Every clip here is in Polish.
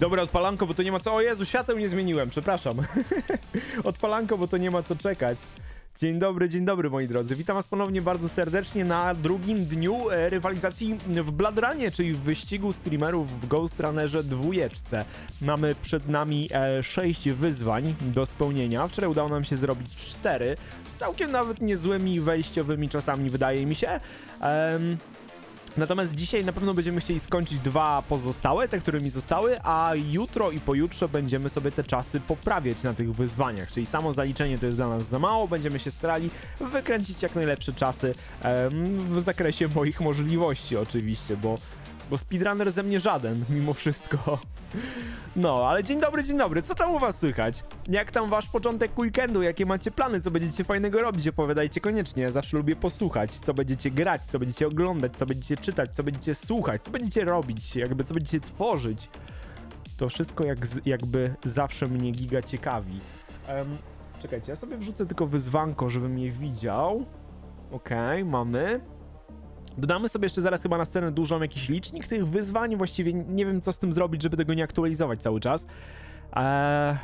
Dobra, odpalanko, bo to nie ma co... O Jezu, świateł nie zmieniłem, przepraszam. odpalanko, bo to nie ma co czekać. Dzień dobry, dzień dobry moi drodzy. Witam was ponownie bardzo serdecznie na drugim dniu e, rywalizacji w Bladrunie, czyli w wyścigu streamerów w Ghost Runnerze dwójeczce. Mamy przed nami e, 6 wyzwań do spełnienia. Wczoraj udało nam się zrobić 4 z całkiem nawet niezłymi wejściowymi czasami wydaje mi się. Em, Natomiast dzisiaj na pewno będziemy chcieli skończyć dwa pozostałe, te, które mi zostały, a jutro i pojutrze będziemy sobie te czasy poprawiać na tych wyzwaniach. Czyli samo zaliczenie to jest dla nas za mało, będziemy się starali wykręcić jak najlepsze czasy w zakresie moich możliwości oczywiście, bo, bo speedrunner ze mnie żaden, mimo wszystko. No, ale dzień dobry, dzień dobry, co tam u was słychać? Jak tam wasz początek weekendu? Jakie macie plany? Co będziecie fajnego robić? Opowiadajcie koniecznie, ja zawsze lubię posłuchać, co będziecie grać, co będziecie oglądać, co będziecie czytać, co będziecie słuchać, co będziecie robić, jakby co będziecie tworzyć. To wszystko jak z, jakby zawsze mnie giga ciekawi. Em, czekajcie, ja sobie wrzucę tylko wyzwanko, żebym je widział. Okej, mamy. Dodamy sobie jeszcze zaraz chyba na scenę dużą jakiś licznik tych wyzwań. Właściwie nie wiem, co z tym zrobić, żeby tego nie aktualizować cały czas. Eee,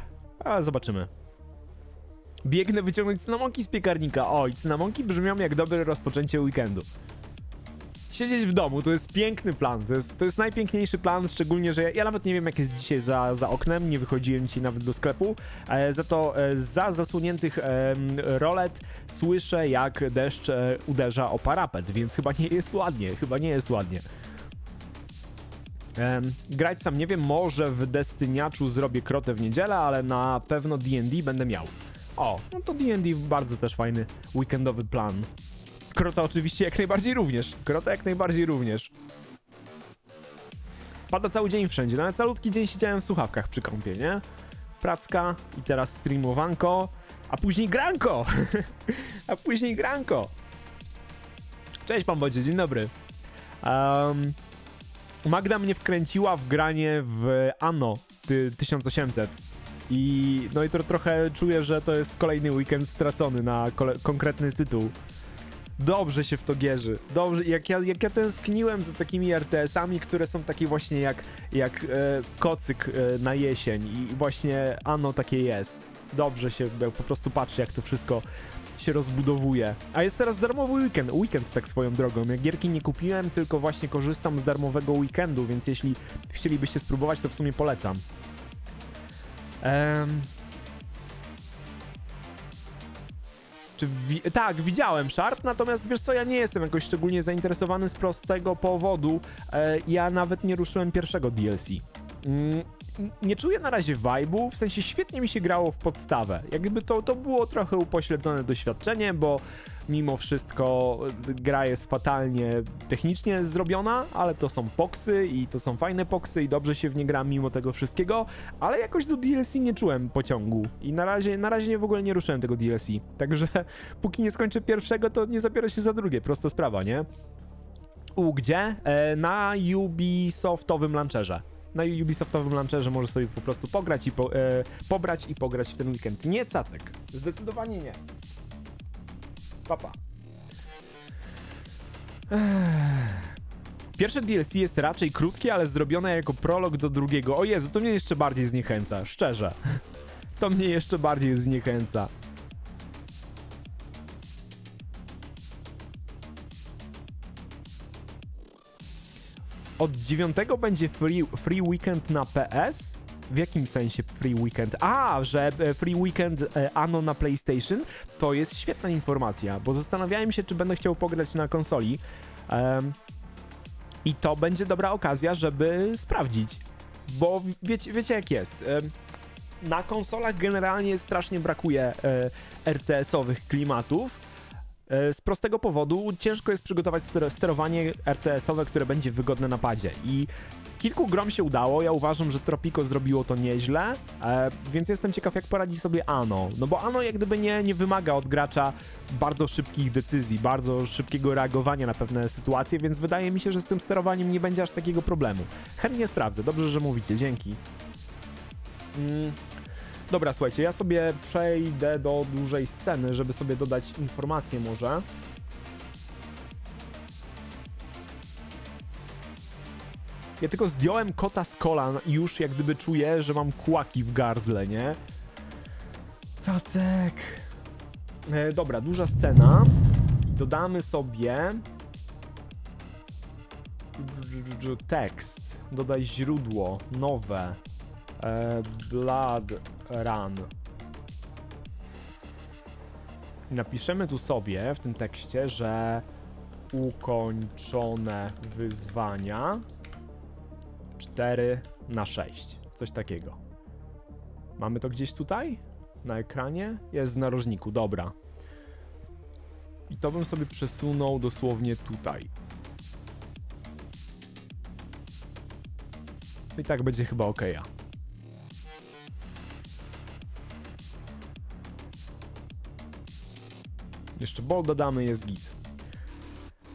ale zobaczymy. Biegnę wyciągnąć cynamonki z piekarnika. Oj, cynamonki brzmią jak dobre rozpoczęcie weekendu. Siedzieć w domu, to jest piękny plan. To jest, to jest najpiękniejszy plan, szczególnie, że ja, ja nawet nie wiem, jak jest dzisiaj za, za oknem. Nie wychodziłem dzisiaj nawet do sklepu. E, za to e, za zasłoniętych e, rolet słyszę, jak deszcz e, uderza o parapet, więc chyba nie jest ładnie. Chyba nie jest ładnie. Grać sam nie wiem, może w Destyniaczu zrobię krotę w niedzielę, ale na pewno D&D będę miał. O, no to D&D bardzo też fajny weekendowy plan. Krota oczywiście jak najbardziej również. Krota jak najbardziej również. Pada cały dzień wszędzie, nawet calutki dzień siedziałem w słuchawkach przy kąpie, nie? Pracka i teraz streamowanko, a później granko! a później granko! Cześć pan Bodzie, dzień dobry. Um, Magda mnie wkręciła w granie w Anno 1800. I no i to trochę czuję, że to jest kolejny weekend stracony na konkretny tytuł. Dobrze się w to gierzy. Dobrze, jak ja, jak ja tęskniłem za takimi RTS-ami, które są takie właśnie jak, jak e, kocyk e, na jesień i właśnie Anno takie jest. Dobrze się po prostu patrzy, jak to wszystko się rozbudowuje. A jest teraz darmowy weekend. Weekend tak swoją drogą. Ja gierki nie kupiłem, tylko właśnie korzystam z darmowego weekendu, więc jeśli chcielibyście spróbować, to w sumie polecam. Um, Czy wi tak, widziałem Sharp, natomiast wiesz co, ja nie jestem jakoś szczególnie zainteresowany z prostego powodu. E, ja nawet nie ruszyłem pierwszego DLC. Mm, nie czuję na razie vibe'u, w sensie świetnie mi się grało w podstawę. Jakby to, to było trochę upośledzone doświadczenie, bo mimo wszystko y, gra jest fatalnie technicznie zrobiona, ale to są poksy i to są fajne poksy i dobrze się w nie gra mimo tego wszystkiego, ale jakoś do DLC nie czułem pociągu i na razie, na razie w ogóle nie ruszyłem tego DLC. Także póki nie skończę pierwszego, to nie zabiorę się za drugie, prosta sprawa, nie? U, gdzie? E, na Ubisoftowym launcherze na Ubisoftowym launcherze możesz sobie po prostu pograć i po, e, pobrać i pograć w ten weekend. Nie cacek. Zdecydowanie nie. Papa. Pierwsze DLC jest raczej krótkie, ale zrobione jako prolog do drugiego. O Jezu, to mnie jeszcze bardziej zniechęca, szczerze. To mnie jeszcze bardziej zniechęca. Od 9 będzie free, free weekend na PS. W jakim sensie free weekend? A, że e, free weekend e, Ano na PlayStation to jest świetna informacja, bo zastanawiałem się, czy będę chciał pograć na konsoli. Um, I to będzie dobra okazja, żeby sprawdzić. Bo wiecie, wiecie jak jest. Na konsolach generalnie strasznie brakuje e, RTS-owych klimatów z prostego powodu ciężko jest przygotować sterowanie RTS-owe, które będzie wygodne na padzie i kilku grom się udało, ja uważam, że Tropico zrobiło to nieźle, e, więc jestem ciekaw jak poradzi sobie Ano, no bo Ano jak gdyby nie, nie wymaga od gracza bardzo szybkich decyzji, bardzo szybkiego reagowania na pewne sytuacje, więc wydaje mi się, że z tym sterowaniem nie będzie aż takiego problemu. Chętnie sprawdzę, dobrze, że mówicie, dzięki. Mm. Dobra, słuchajcie, ja sobie przejdę do dużej sceny, żeby sobie dodać informacje może. Ja tylko zdjąłem kota z kolan i już jak gdyby czuję, że mam kłaki w gardle, nie? Cacek. E, dobra, duża scena. Dodamy sobie tekst. Dodaj źródło, nowe. E, blood Run. Napiszemy tu sobie w tym tekście, że ukończone wyzwania 4 na 6. Coś takiego. Mamy to gdzieś tutaj? Na ekranie? Jest w narożniku, dobra. I to bym sobie przesunął dosłownie tutaj. I tak będzie chyba ok. Jeszcze bol dodamy, jest git.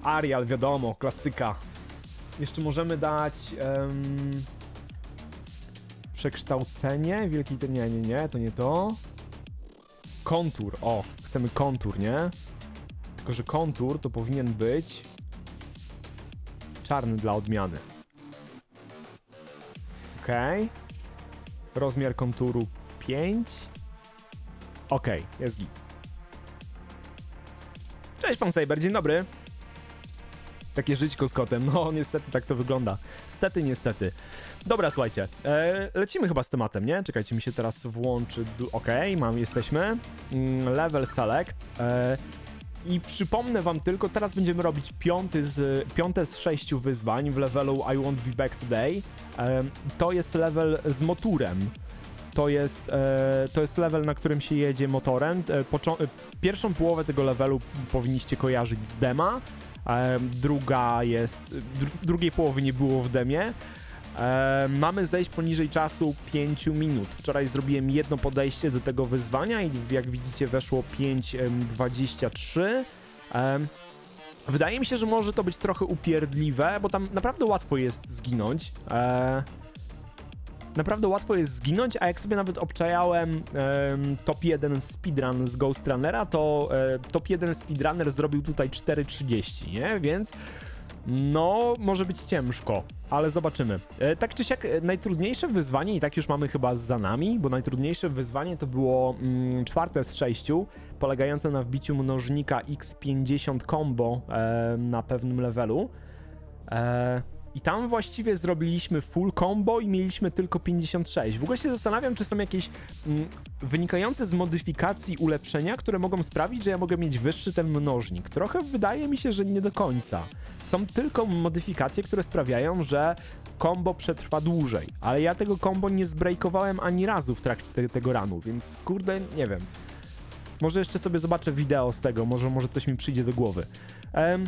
Arial, wiadomo, klasyka. Jeszcze możemy dać um, przekształcenie. Wielki nie, nie, nie, to nie to. Kontur, o, chcemy kontur, nie? Tylko, że kontur to powinien być czarny dla odmiany. Ok. Rozmiar konturu 5. Ok, jest git. Cześć pan Saber, dzień dobry. Takie żyćko z kotem, no niestety tak to wygląda. Stety, niestety. Dobra, słuchajcie, e, lecimy chyba z tematem, nie? Czekajcie, mi się teraz włączy... Ok, mam, jesteśmy. Mm, level select. E, I przypomnę wam tylko, teraz będziemy robić piąty z, piąte z sześciu wyzwań w levelu I Won't Be Back Today. E, to jest level z motorem to jest, e, to jest level, na którym się jedzie motorem. E, e, pierwszą połowę tego levelu powinniście kojarzyć z dema, druga jest, dr drugiej połowy nie było w demie. mamy zejść poniżej czasu 5 minut. Wczoraj zrobiłem jedno podejście do tego wyzwania i jak widzicie weszło 5.23. Wydaje mi się, że może to być trochę upierdliwe, bo tam naprawdę łatwo jest zginąć. Eee, naprawdę łatwo jest zginąć, a jak sobie nawet obczajałem em, top 1 speedrun z Ghost Runnera, to e, top 1 speedrunner zrobił tutaj 4.30, nie? Więc no, może być ciężko, ale zobaczymy. E, tak czy siak, e, najtrudniejsze wyzwanie, i tak już mamy chyba za nami, bo najtrudniejsze wyzwanie to było mm, czwarte z sześciu, polegające na wbiciu mnożnika x50 combo e, na pewnym levelu. E, I tam właściwie zrobiliśmy full combo i mieliśmy tylko 56. W ogóle się zastanawiam, czy są jakieś mm, wynikające z modyfikacji ulepszenia, które mogą sprawić, że ja mogę mieć wyższy ten mnożnik. Trochę wydaje mi się, że nie do końca. Są tylko modyfikacje, które sprawiają, że combo przetrwa dłużej, ale ja tego combo nie zbrejkowałem ani razu w trakcie te, tego ranu, więc kurde, nie wiem. Może jeszcze sobie zobaczę wideo z tego, może, może coś mi przyjdzie do głowy. Em,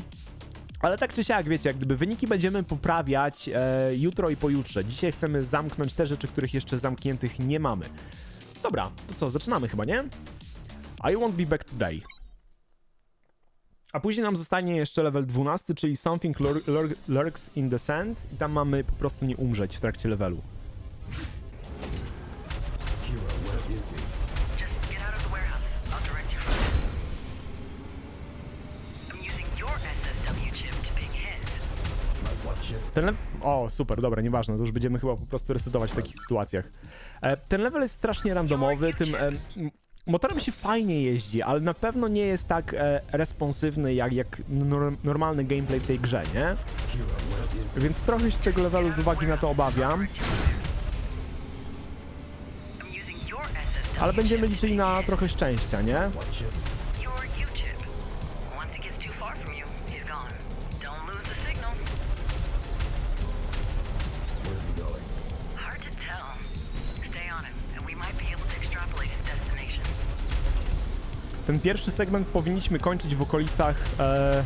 ale tak czy siak, wiecie, jak gdyby wyniki będziemy poprawiać e, jutro i pojutrze. Dzisiaj chcemy zamknąć te rzeczy, których jeszcze zamkniętych nie mamy. Dobra, to co, zaczynamy chyba, nie? I won't be back today. A później nam zostanie jeszcze level 12, czyli Something lur lur Lurks in the Sand i tam mamy po prostu nie umrzeć w trakcie levelu. Ten level... O, super, dobra, nieważne, to już będziemy chyba po prostu resetować w takich sytuacjach. E, ten level jest strasznie randomowy, tym... E, motorem się fajnie jeździ, ale na pewno nie jest tak e, responsywny jak, jak nor normalny gameplay w tej grze, nie? Więc trochę się tego levelu z uwagi na to obawiam, ale będziemy liczyli na trochę szczęścia, nie? Ten pierwszy segment powinniśmy kończyć w okolicach e,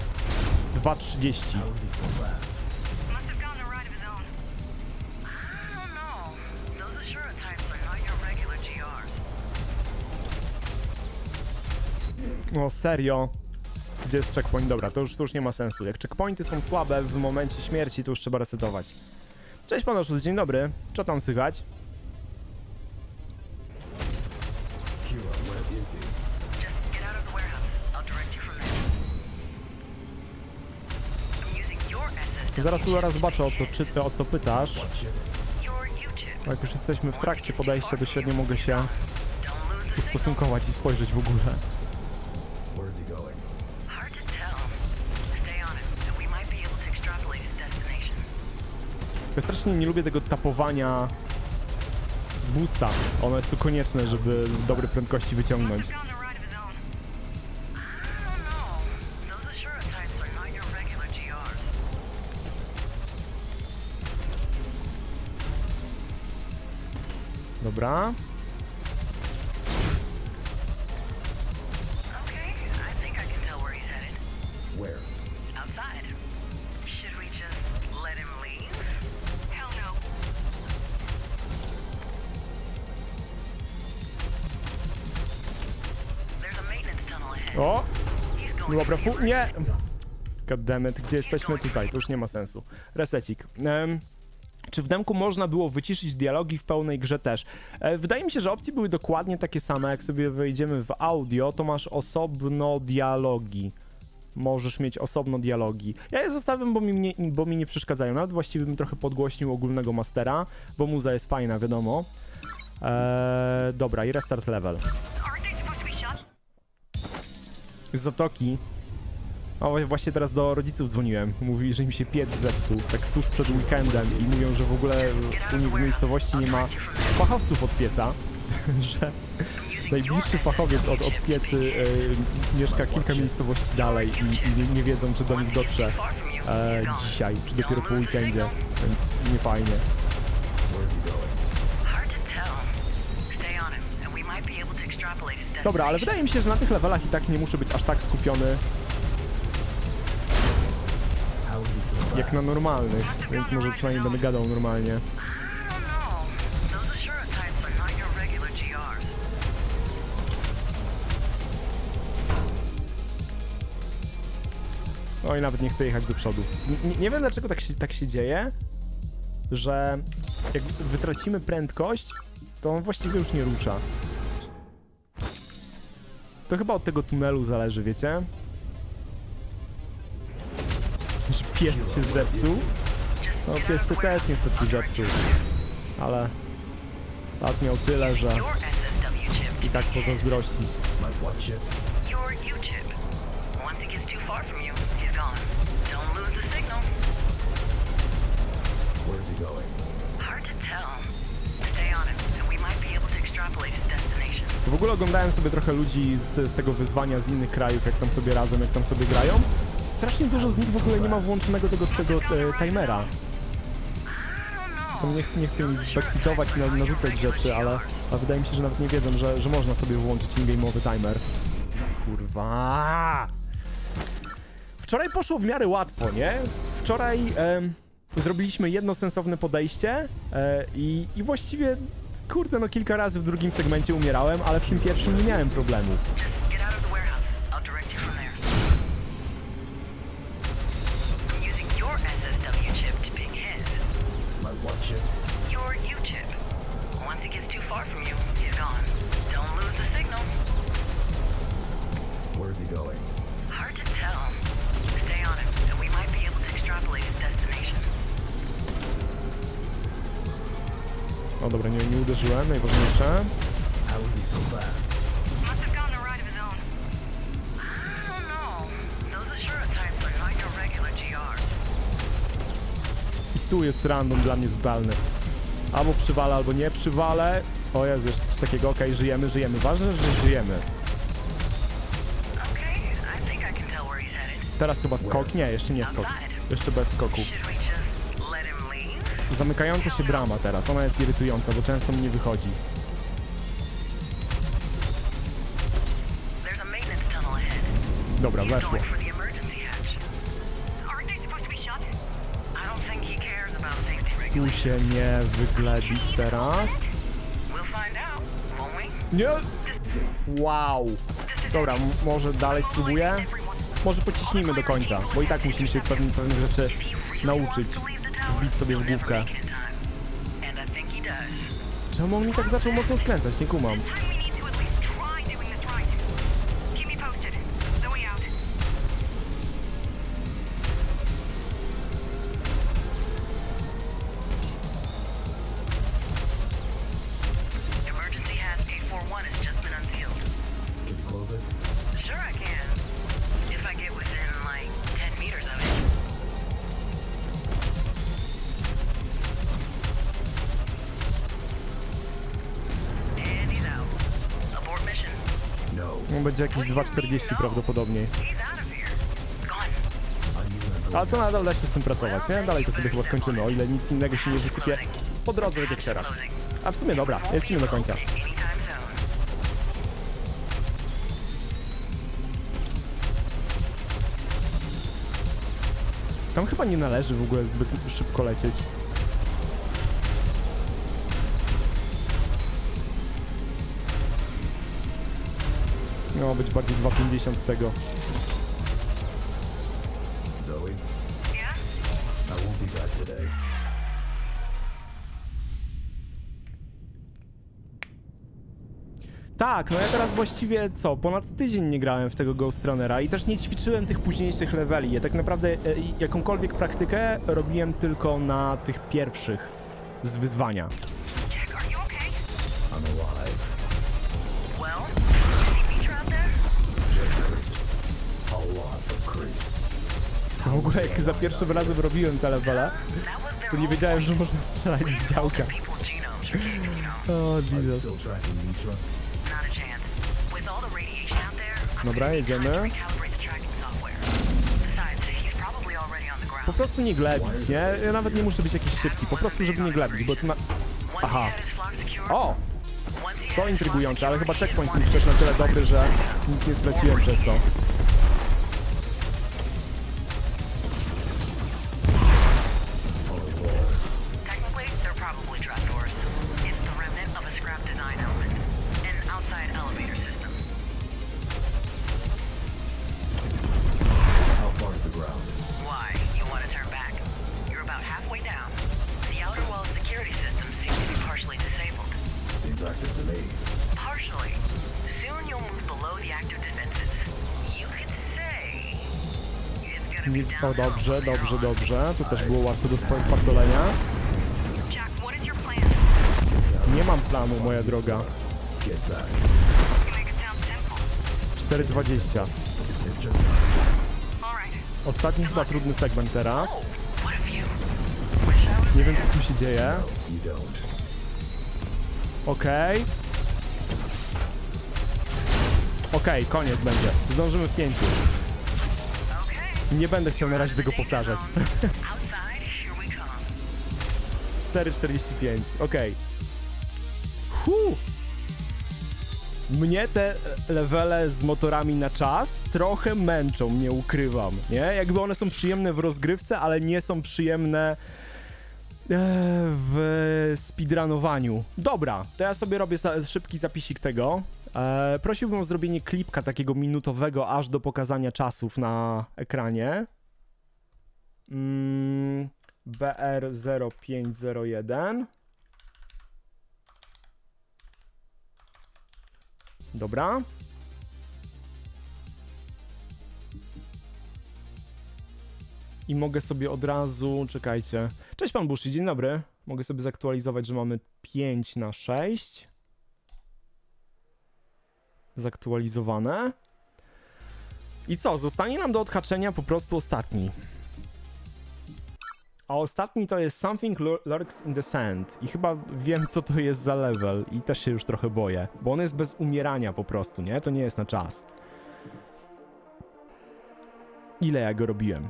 2.30. How is he so fast? Must have gone a ride of his own. I don't know. Those Ashura types are not your regular GRs. No serio. Gdzie jest checkpoint? Dobra, to już, to już nie ma sensu. Jak checkpointy są słabe w momencie śmierci, to już trzeba resetować. Cześć pan Oszust, dzień dobry. Co tam słychać? Zaraz Lara zobaczę o co, czy, o co pytasz. Jak już jesteśmy w trakcie podejścia do średnio mogę się ustosunkować i spojrzeć w ogóle. Ja strasznie nie lubię tego tapowania boosta. Ono jest tu konieczne, żeby w dobrej prędkości wyciągnąć. O! Going Była to the brafu... Nie! Goddammit, gdzie jesteśmy? Tutaj, to już nie ma sensu. Resecik. Em, czy w demku można było wyciszyć dialogi w pełnej grze też? E, wydaje mi się, że opcje były dokładnie takie same. Jak sobie wejdziemy w audio, to masz osobno dialogi. Możesz mieć osobno dialogi. Ja je zostawiam, bo mi, nie, bo mi nie przeszkadzają. Nawet właściwie bym trochę podgłośnił ogólnego mastera, bo muza jest fajna, wiadomo. Eee, dobra, i restart level. Zatoki. O, właśnie teraz do rodziców dzwoniłem. Mówili, że im się piec zepsuł, tak tuż przed weekendem i mówią, że w ogóle u nich w miejscowości nie ma fachowców od pieca, że najbliższy fachowiec od, od piecy e, mieszka kilka miejscowości dalej i, i nie, wiedzą, czy do nich dotrze e, dzisiaj, czy dopiero po weekendzie, więc nie fajnie. Dobra, ale wydaje mi się, że na tych levelach i tak nie muszę być aż tak skupiony jak na normalnych, więc może przynajmniej będę gadał normalnie. Oj, nawet nie chcę jechać do przodu. Nie, nie wiem dlaczego tak się, tak się dzieje, że jak wytracimy prędkość, to on właściwie już nie rusza. To chyba od tego tunelu zależy, wiecie? Pies się zepsuł. No pies się też niestety zepsuł. Ale lat miał tyle, że i tak pozazdrościć. W ogóle oglądałem sobie trochę ludzi z, z tego wyzwania z innych krajów, jak tam sobie radzą, jak tam sobie grają. Strasznie dużo z nich w ogóle nie ma włączonego tego, tego e, timera. Nie, ch- nie chcę backseatować i na- narzucać rzeczy, ale, ale wydaje mi się, że nawet nie wiedzą, że, że można sobie włączyć in-game'owy timer. Kurwa! Wczoraj poszło w miarę łatwo, nie? Wczoraj em, zrobiliśmy jedno sensowne podejście e, i, i właściwie, kurde, no kilka razy w drugim segmencie umierałem, ale w tym pierwszym nie miałem problemu. GRs. I tu jest random dla mnie zdalny. Albo przywalę, albo nie przywalę. O Jezu, jeszcze coś takiego, okej, żyjemy, żyjemy. Ważne, że żyjemy. Okay. Teraz chyba skok? Nie, jeszcze nie skok. Jeszcze bez skoku. Zamykająca się brama teraz, ona jest irytująca, bo często mi nie wychodzi. Dobra, weszło. Tu się nie wyglebić teraz. Nie! Wow! Dobra, może dalej spróbuję? Może pociśnijmy do końca, bo i tak musimy się pewnych, pewnych rzeczy nauczyć. Wbić sobie w główkę. Czemu on mi tak zaczął mocno skręcać? Nie kumam. Będzie jakieś 2,40 prawdopodobnie. He's out of here. Gone. I knew I'm going Ale to nadal da się z tym pracować, nie? Dalej to sobie chyba skończymy, o ile nic innego się nie wysypie po drodze, tak jak teraz. A w sumie dobra, lecimy do końca. Tam chyba nie należy w ogóle zbyt szybko lecieć. Miało być bardziej 2,50 z tego. Zoe, Yeah? I won't be back today. Tak, no ja teraz właściwie co, ponad tydzień nie grałem w tego Ghost Runnera i też nie ćwiczyłem tych późniejszych leveli. Ja tak naprawdę e, jakąkolwiek praktykę robiłem tylko na tych pierwszych z wyzwania. Jack, are you okay? I'm alive. W ogóle jak za pierwszym razem robiłem their to nie wiedziałem, że można strzelać z działka. O, Jesus. Dobra, jedziemy. Po prostu nie glebić, nie? Ja nawet nie muszę być jakiś szybki, po prostu żeby nie glebić, bo tu na... Aha. O! To intrygujące, ale chyba checkpoint he mi wszedł na tyle dobry, że nic nie straciłem przez to. O, dobrze, dobrze, dobrze. To też było łatwe do sp- spartolenia. Nie mam planu, moja droga. Get back. You make it sound simple. 4.20. It's just All right. Ostatni chyba trudny segment teraz. Nie wiem, co tu się dzieje. you don't. Okej. Okej, koniec będzie. Zdążymy w pięciu. Okay. Nie będę chciał na razie tego powtarzać. Outside, here we come. 4,45. Okej. Hu! Mnie te levele z motorami na czas trochę męczą, nie ukrywam, nie? Jakby one są przyjemne w rozgrywce, ale nie są przyjemne e, w speedrunowaniu. Dobra, to ja sobie robię szybki zapisik tego. E, prosiłbym o zrobienie klipka takiego minutowego aż do pokazania czasów na ekranie. Mm, BR0501. Dobra. I mogę sobie od razu, czekajcie. Cześć pan Bushi, dzień dobry. Mogę sobie zaktualizować, że mamy 5 na 6. Zaktualizowane. I co, zostanie nam do odhaczenia po prostu ostatni. A ostatni to jest Something Lur- Lurks in the Sand. I chyba wiem, co to jest za level. I też się już trochę boję. Bo on jest bez umierania po prostu, nie? To nie jest na czas. Ile ja go robiłem?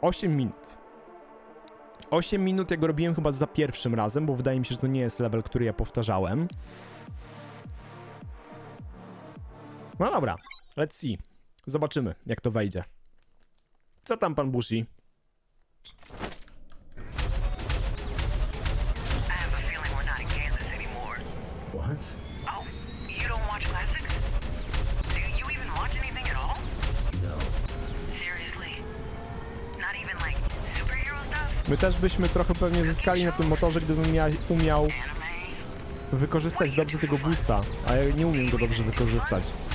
8 minut. 8 minut ja go robiłem chyba za pierwszym razem, bo wydaje mi się, że to nie jest level, który ja powtarzałem. No dobra, let's see. Zobaczymy, jak to wejdzie. Co tam, pan Bushi? What? Oh, you don't watch classics? Do you even watch anything at all? No. Seriously? Not even like superhero stuff? My też byśmy trochę pewnie zyskali na tym motorze, gdybym mia- umiał wykorzystać dobrze tego boosta, a ja nie umiem go dobrze wykorzystać.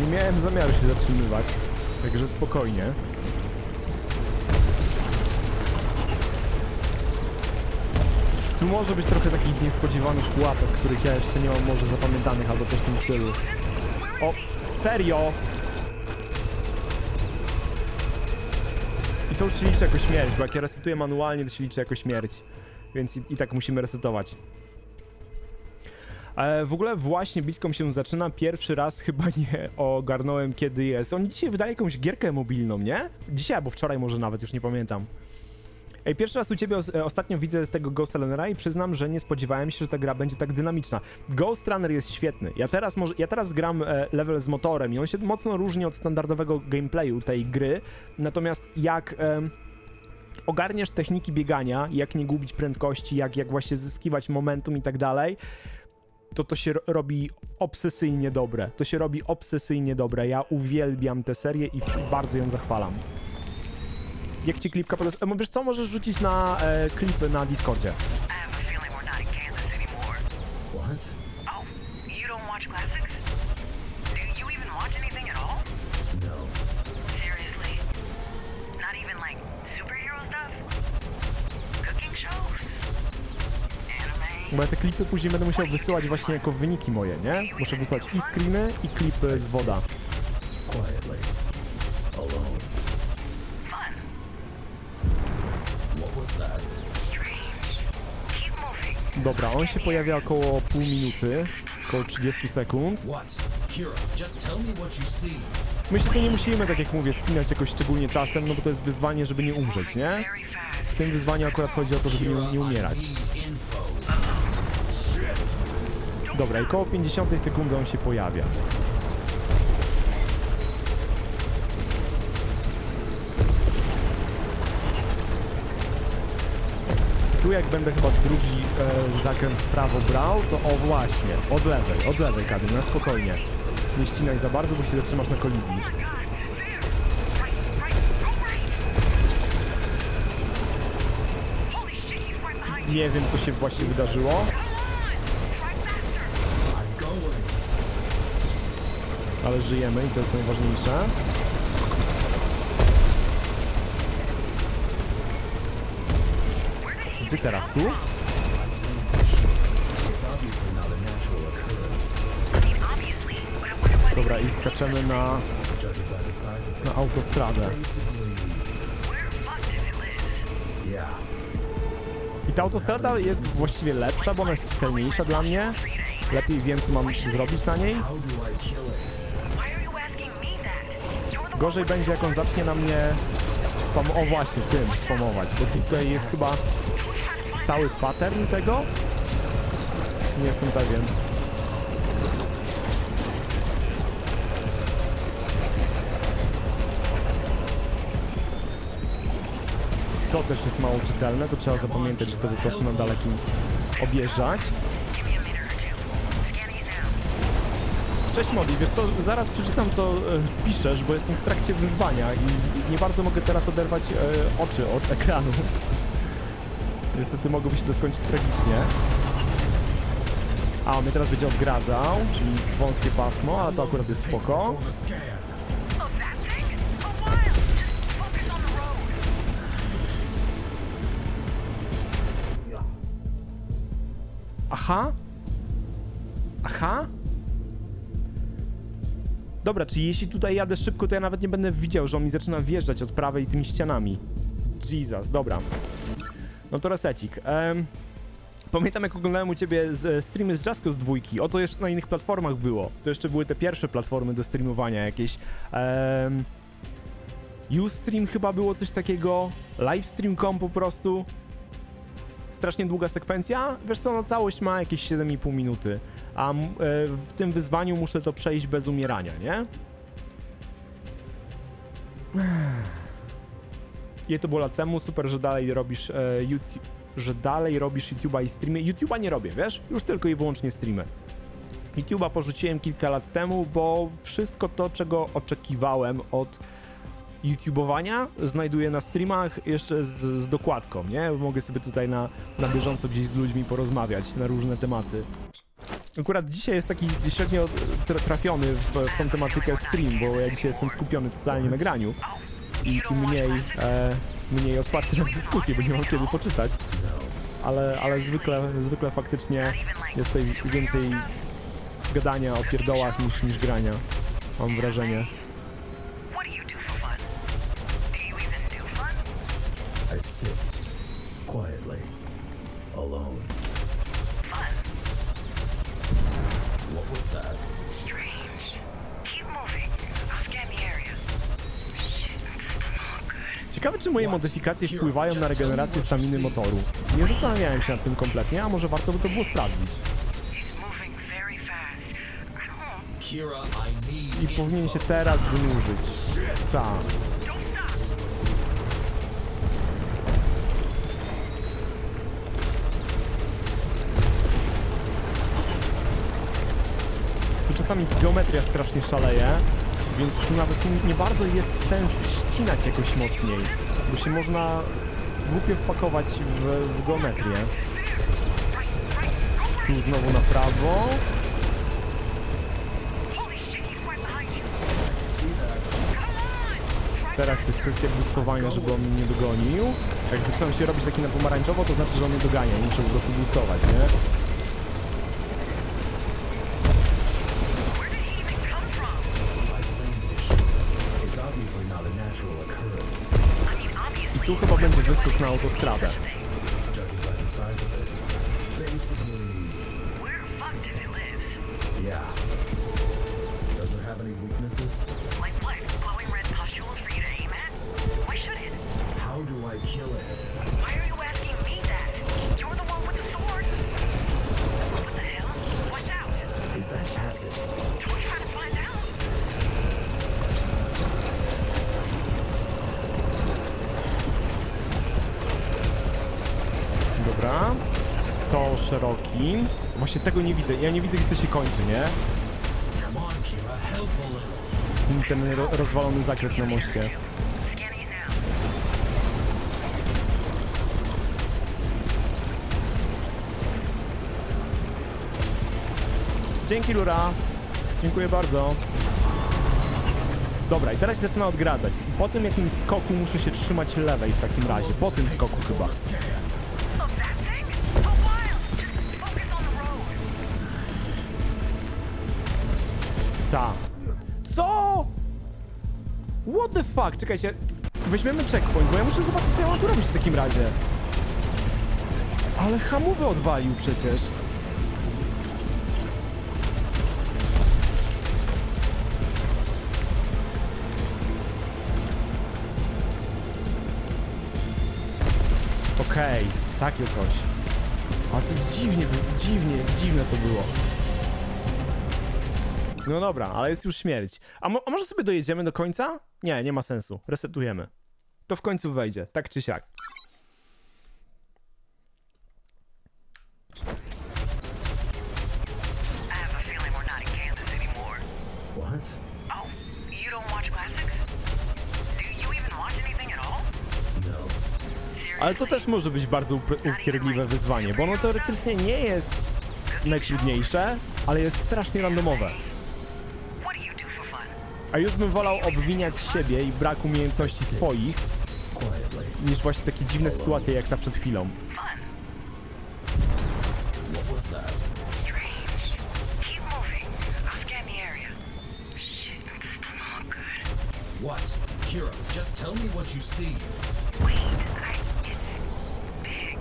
Nie miałem zamiaru się zatrzymywać, także spokojnie. Tu może być trochę takich niespodziewanych pułapek, których ja jeszcze nie mam może zapamiętanych albo coś w tym stylu. O, serio? I to już się liczy jako śmierć, bo jak ja resetuję manualnie, to się liczy jako śmierć. Więc i, i tak musimy resetować. W ogóle właśnie blisko mi się zaczyna. Pierwszy raz chyba nie ogarnąłem kiedy jest. On dzisiaj wydaje jakąś gierkę mobilną, nie? Dzisiaj albo wczoraj może nawet, już nie pamiętam. Ej, pierwszy raz u ciebie os- ostatnio widzę tego Ghost Runnera i przyznam, że nie spodziewałem się, że ta gra będzie tak dynamiczna. Ghost Runner jest świetny. Ja teraz, ja teraz gram e, level z motorem i on się mocno różni od standardowego gameplayu tej gry. Natomiast jak... em, ogarniesz techniki biegania, jak nie gubić prędkości, jak, jak właśnie zyskiwać momentum i tak dalej, to to się ro- robi obsesyjnie dobre. To się robi obsesyjnie dobre. Ja uwielbiam tę serię i bardzo ją zachwalam. Jak ci klipka podoba? E, Wiesz co, możesz rzucić na e, klipy na Discordzie. Bo ja te klipy później będę musiał wysyłać właśnie jako wyniki moje, nie? Muszę wysłać i screeny, i klipy z woda. Dobra, on się pojawia około pół minuty, około 30 sekund. My się tu nie musimy, tak jak mówię, spinać jakoś szczególnie czasem, no bo to jest wyzwanie, żeby nie umrzeć, nie? W tym wyzwaniu akurat chodzi o to, żeby nie, nie umierać. Dobra, i koło 50 sekundy on się pojawia. tu jak będę chyba drugi e, zakręt w prawo brał, to o właśnie, od lewej, od lewej Kadyn, na spokojnie. Nie ścinaj za bardzo, bo się zatrzymasz na kolizji. Nie wiem, co się właśnie wydarzyło. Come on! Try faster. I'm going. Ale żyjemy i to jest najważniejsze. Gdzie teraz? Tu? Dobra, i skaczemy na, na autostradę. I ta autostrada jest właściwie lepsza, bo ona jest czytelniejsza dla mnie. Lepiej wiem, co mam zrobić na niej. Gorzej będzie, jak on zacznie na mnie spam... O właśnie, tym spamować, bo tutaj jest chyba stały pattern tego? Nie jestem pewien. To też jest mało czytelne, to trzeba zapamiętać, że to po prostu na dalekim objeżdżać. Cześć Modi, wiesz co, zaraz przeczytam co e, piszesz, bo jestem w trakcie wyzwania i nie bardzo mogę teraz oderwać e, oczy od ekranu. Niestety mogłoby się to skończyć tragicznie. A, on mnie teraz będzie odgradzał, czyli wąskie pasmo, ale to akurat jest spoko. On a Dobra, czyli jeśli tutaj jadę szybko, to ja nawet nie będę widział, że on mi zaczyna wjeżdżać od prawej tymi ścianami. Jesus, dobra. No to resecik. Em, pamiętam jak oglądałem u ciebie z, e, streamy z Jasko z dwójki. O to jeszcze na innych platformach było. To jeszcze były te pierwsze platformy do streamowania jakieś. Um, Ustream chyba było coś takiego. Livestream.com po prostu strasznie długa sekwencja. Wiesz co, no całość ma jakieś 7,5 minuty, a e, w tym wyzwaniu muszę to przejść bez umierania, nie? Ile to było lat temu? Super, że dalej robisz e, YouTube, że dalej robisz YouTube'a i streamy. YouTube'a nie robię, wiesz? Już tylko i wyłącznie streamy. YouTube'a porzuciłem kilka lat temu, bo wszystko to, czego oczekiwałem od YouTubeowania znajduję na streamach jeszcze z, z dokładką, nie? Mogę sobie tutaj na, na bieżąco gdzieś z ludźmi porozmawiać na różne tematy. Akurat dzisiaj jest taki średnio tra- trafiony w, w tą tematykę stream, bo ja dzisiaj jestem skupiony totalnie na graniu i, i mniej, e, mniej otwarty na dyskusję, bo nie mam kiedy poczytać. Ale, ale zwykle, zwykle faktycznie jest tutaj więcej gadania o pierdołach niż, niż grania. Mam wrażenie. You not good. Ciekawe, czy moje modyfikacje wpływają na regenerację staminy motoru. Nie zastanawiałem się nad tym kompletnie, a może warto by to było sprawdzić. I powinien się teraz wynurzyć. Tak. Tu czasami geometria strasznie szaleje, więc tu nawet nie- bardzo jest sens ścinać jakoś mocniej, bo się można głupio wpakować w, w geometrię. Tu znowu na prawo. Teraz jest sesja boostowania, żeby on mnie nie dogonił. Jak zaczynam się robić taki na pomarańczowo, to znaczy, że on mnie dogania muszę po prostu boostować, nie? Na autostradę. Tego nie widzę. Ja nie widzę, gdzie to się kończy, nie? Ten ro rozwalony zakręt na moście. Dzięki, Lura. Dziękuję bardzo. Dobra, i teraz się zaczyna odgradzać. Po tym jakimś skoku muszę się trzymać lewej w takim razie. Po tym skoku chyba. Co? What the fuck? Czekajcie. Weźmiemy checkpoint, bo ja muszę zobaczyć, co ja mam tu robić w takim razie. Ale hamówę odwalił przecież. Okej, takie coś. A to dziwnie, dziwnie, dziwne to było. No dobra, ale jest już śmierć. A, mo a może sobie dojedziemy do końca? Nie, nie ma sensu. Resetujemy. To w końcu wejdzie, tak czy siak. Oh? No. Ale to też może być bardzo up- upierdliwe wyzwanie, bo ono teoretycznie nie jest najtrudniejsze, ale jest strasznie randomowe. A już bym wolał obwiniać siebie i brak umiejętności swoich, niż właśnie takie dziwne sytuacje jak ta przed chwilą. What? Kira, just tell me what you see. Wait, I... It's big.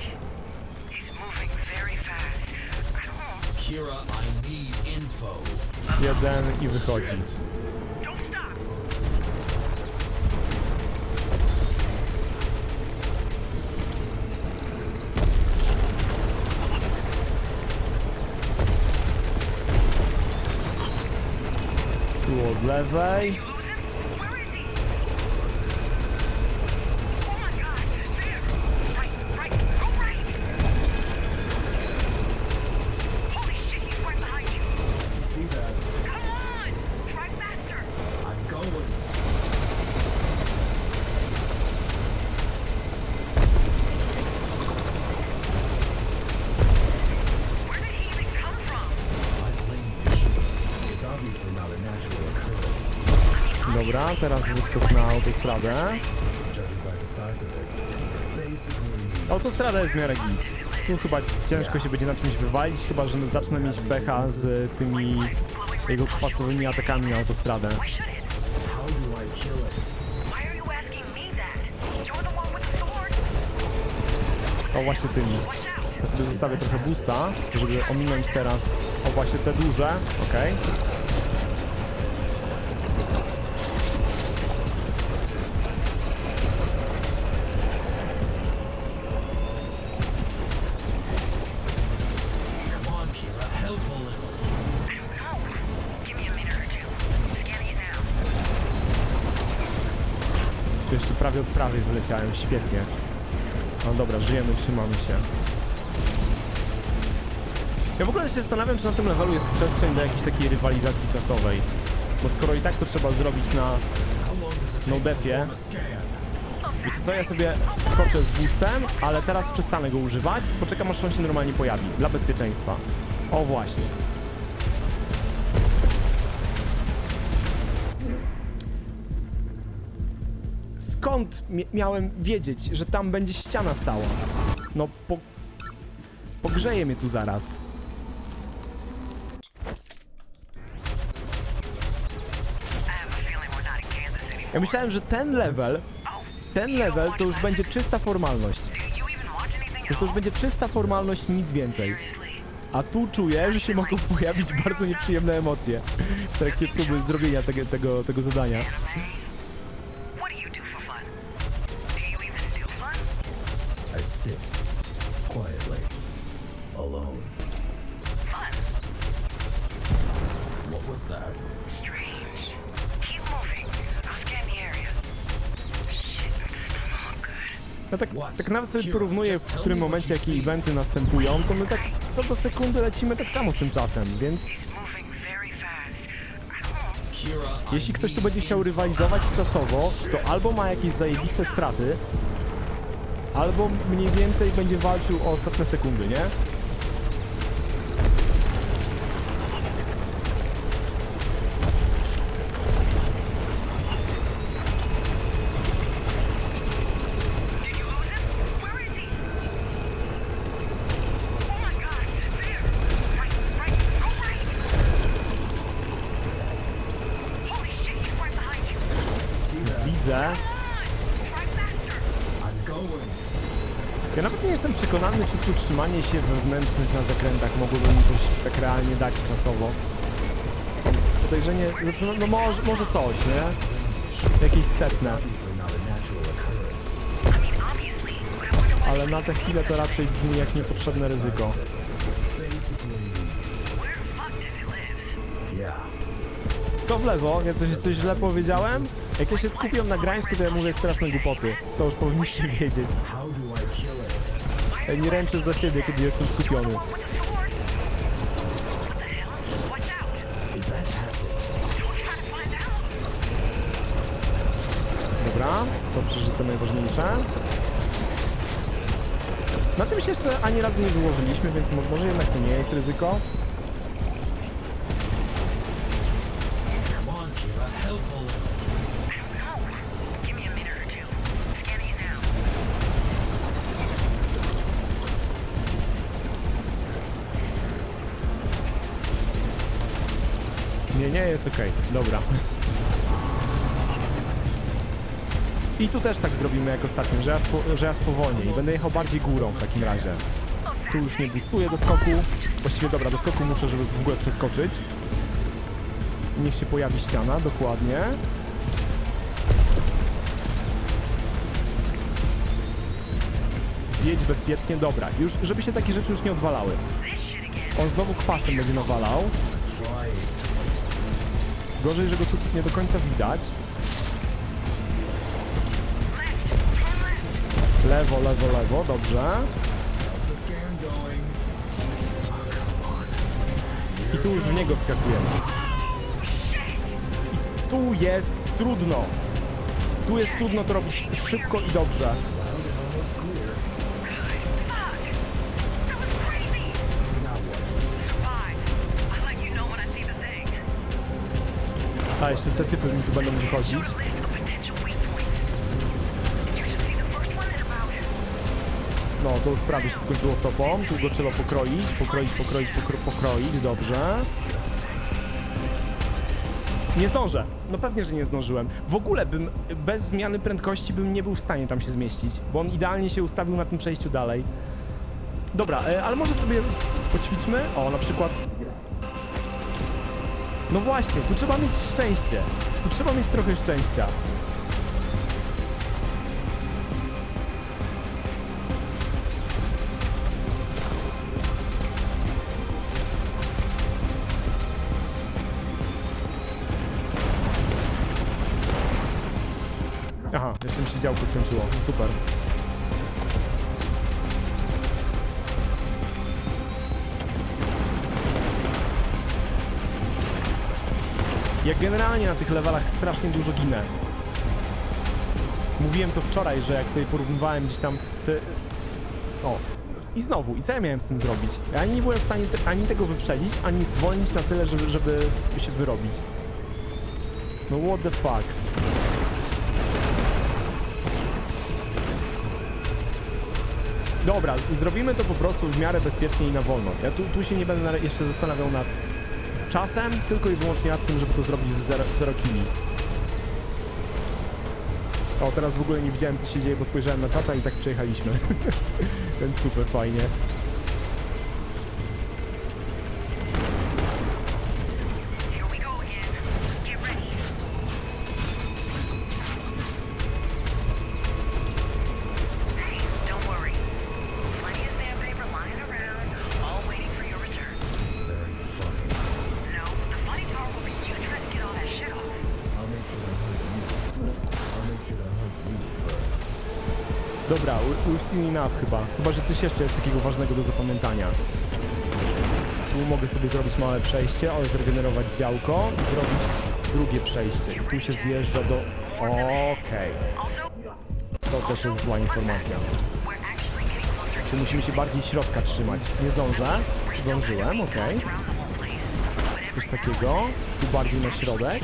He's moving very fast. I don't... Kira, I need info. Jeden i wychodzi. Tu od lewej. Teraz wyskok na autostradę. Autostrada jest w miarę git. Tu chyba ciężko się będzie na czymś wywalić, chyba że zacznę mieć pecha z tymi jego kwasowymi atakami na autostradę. O właśnie tymi. Ja sobie zostawię trochę boosta, żeby ominąć teraz o właśnie te duże, okej. Come prawie od prawej wyleciałem, świetnie. No dobra, żyjemy, trzymamy się. Ja w ogóle się zastanawiam, czy na tym levelu jest przestrzeń do jakiejś takiej rywalizacji czasowej. Bo skoro i tak to trzeba zrobić na No defie. Wiecie co, ja sobie skoczę z boostem, ale teraz przestanę go używać poczekam aż on się normalnie pojawi, dla bezpieczeństwa. O właśnie. Skąd mi- miałem wiedzieć, że tam będzie ściana stała? No, po... Pogrzeje mnie tu zaraz. Ja myślałem, że ten level, ten level to już będzie czysta formalność. Że to już będzie czysta formalność, nic więcej. A tu czuję, że się mogą pojawić bardzo nieprzyjemne emocje w trakcie próby zrobienia tego, tego, tego zadania. Nawet sobie porównuję, w którym momencie jakie eventy następują, to my tak co do sekundy lecimy tak samo z tym czasem, więc jeśli ktoś tu będzie chciał rywalizować czasowo, to albo ma jakieś zajebiste straty, albo mniej więcej będzie walczył o ostatnie sekundy, nie? Did you lose him? Where is he? Oh my god, there! Right, right, go right! Holy shit, he's right behind you! see that? Widzę. Come on! Try faster! I'm going. Ja nawet nie jestem przekonany, czy tu trzymanie się wewnętrznych na zakrętach mogłoby mi coś tak realnie dać czasowo. Podejrzenie, znaczy no, no może, może coś, nie? Jakieś setne, ale na tę chwilę to raczej brzmi jak niepotrzebne ryzyko. Co w lewo? Ja coś, coś źle powiedziałem? Jak ja się skupiam na Grańsku, to ja mówię straszne głupoty. To już powinniście wiedzieć. Ja nie ręczę za siebie, kiedy jestem skupiony. Dobra, to przeżyte najważniejsze. Na tym się jeszcze ani razu nie wyłożyliśmy, więc mo- może jednak to nie jest ryzyko. Jest okej. Dobra. I tu też tak zrobimy jak ostatnio, że ja, spo, że ja spowolnię i będę jechał bardziej górą w takim razie. Tu już nie boostuję do skoku. Właściwie dobra, do skoku muszę, żeby w ogóle przeskoczyć. Niech się pojawi ściana, dokładnie. Zjedź bezpiecznie, dobra. Już, żeby się takie rzeczy już nie odwalały. On znowu kwasem będzie nawalał. Gorzej, że go tu nie do końca widać. Lewo, lewo, lewo, dobrze. I tu już w niego wskakujemy. Tu jest trudno. Tu jest trudno to robić szybko i dobrze. A jeszcze te typy mi tu będą wychodzić. No, to już prawie się skończyło topą. Tu go trzeba pokroić, pokroić, pokroić, pokro pokroić. Dobrze. Nie zdążę. No pewnie, że nie zdążyłem. W ogóle bym, bez zmiany prędkości bym nie był w stanie tam się zmieścić, bo on idealnie się ustawił na tym przejściu dalej. Dobra, e, ale może sobie poćwiczmy? O, na przykład... No właśnie, tu trzeba mieć szczęście. Tu trzeba mieć trochę szczęścia. Aha, jeszcze mi się działko skończyło. Super. Ja generalnie na tych levelach strasznie dużo ginę. Mówiłem to wczoraj, że jak sobie porównywałem gdzieś tam te... O. I znowu, i co ja miałem z tym zrobić? Ja ani nie byłem w stanie te, ani tego wyprzedzić, ani zwolnić na tyle, żeby, żeby się wyrobić. No what the fuck. Dobra, zrobimy to po prostu w miarę bezpiecznie i na wolno. Ja tu, tu się nie będę jeszcze zastanawiał nad czasem, tylko i wyłącznie nad tym, żeby to zrobić w 0 w zero kili. O, teraz w ogóle nie widziałem co się dzieje, bo spojrzałem na czata i tak przejechaliśmy. Więc super fajnie. Seen enough chyba. Chyba, że coś jeszcze jest takiego ważnego do zapamiętania. Tu mogę sobie zrobić małe przejście, ale zregenerować działko i zrobić drugie przejście. I tu się zjeżdża do... Okej. Also, To też jest zła informacja. we're actually getting closer to Czy musimy się bardziej środka trzymać? Nie zdążę. Zdążyłem, okej. But Coś takiego. Tu bardziej na środek.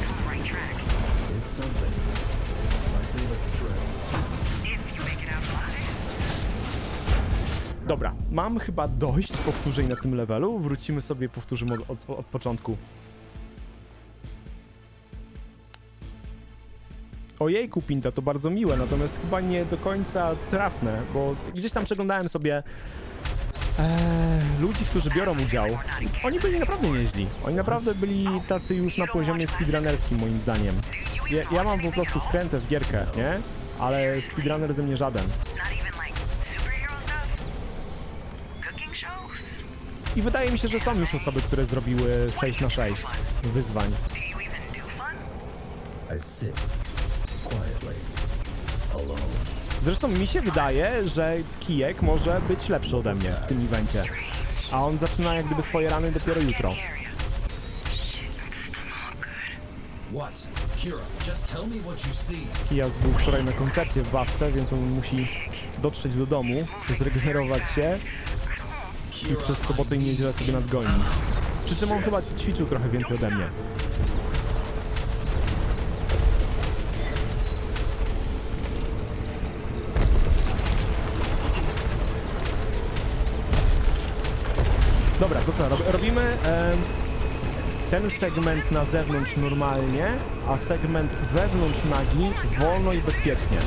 Mam chyba dość powtórzeń na tym levelu. Wrócimy sobie, powtórzymy od, od, od początku. Ojejku, Pinta, to bardzo miłe, natomiast chyba nie do końca trafne, bo gdzieś tam przeglądałem sobie e, ludzi, którzy biorą udział. Oni byli naprawdę nieźli. Oni naprawdę byli tacy już na poziomie speedrunnerskim, moim zdaniem. Ja, ja mam po prostu wkrętę w gierkę, nie? Ale speedrunner ze mnie żaden. I wydaje mi się, że są już osoby, które zrobiły 6 na 6 wyzwań. Zresztą mi się wydaje, że Kijek może być lepszy ode mnie w tym evencie. A on zaczyna jak gdyby swoje rany dopiero jutro. Kijas był wczoraj na koncercie w Bawce, więc on musi dotrzeć do domu, zregenerować się i przez sobotę i niedzielę sobie nadgonić. Przy czym on chyba ćwiczył trochę więcej ode mnie. Dobra, to co? rob- Robimy em, ten segment na zewnątrz normalnie, a segment wewnątrz nagi wolno i bezpiecznie.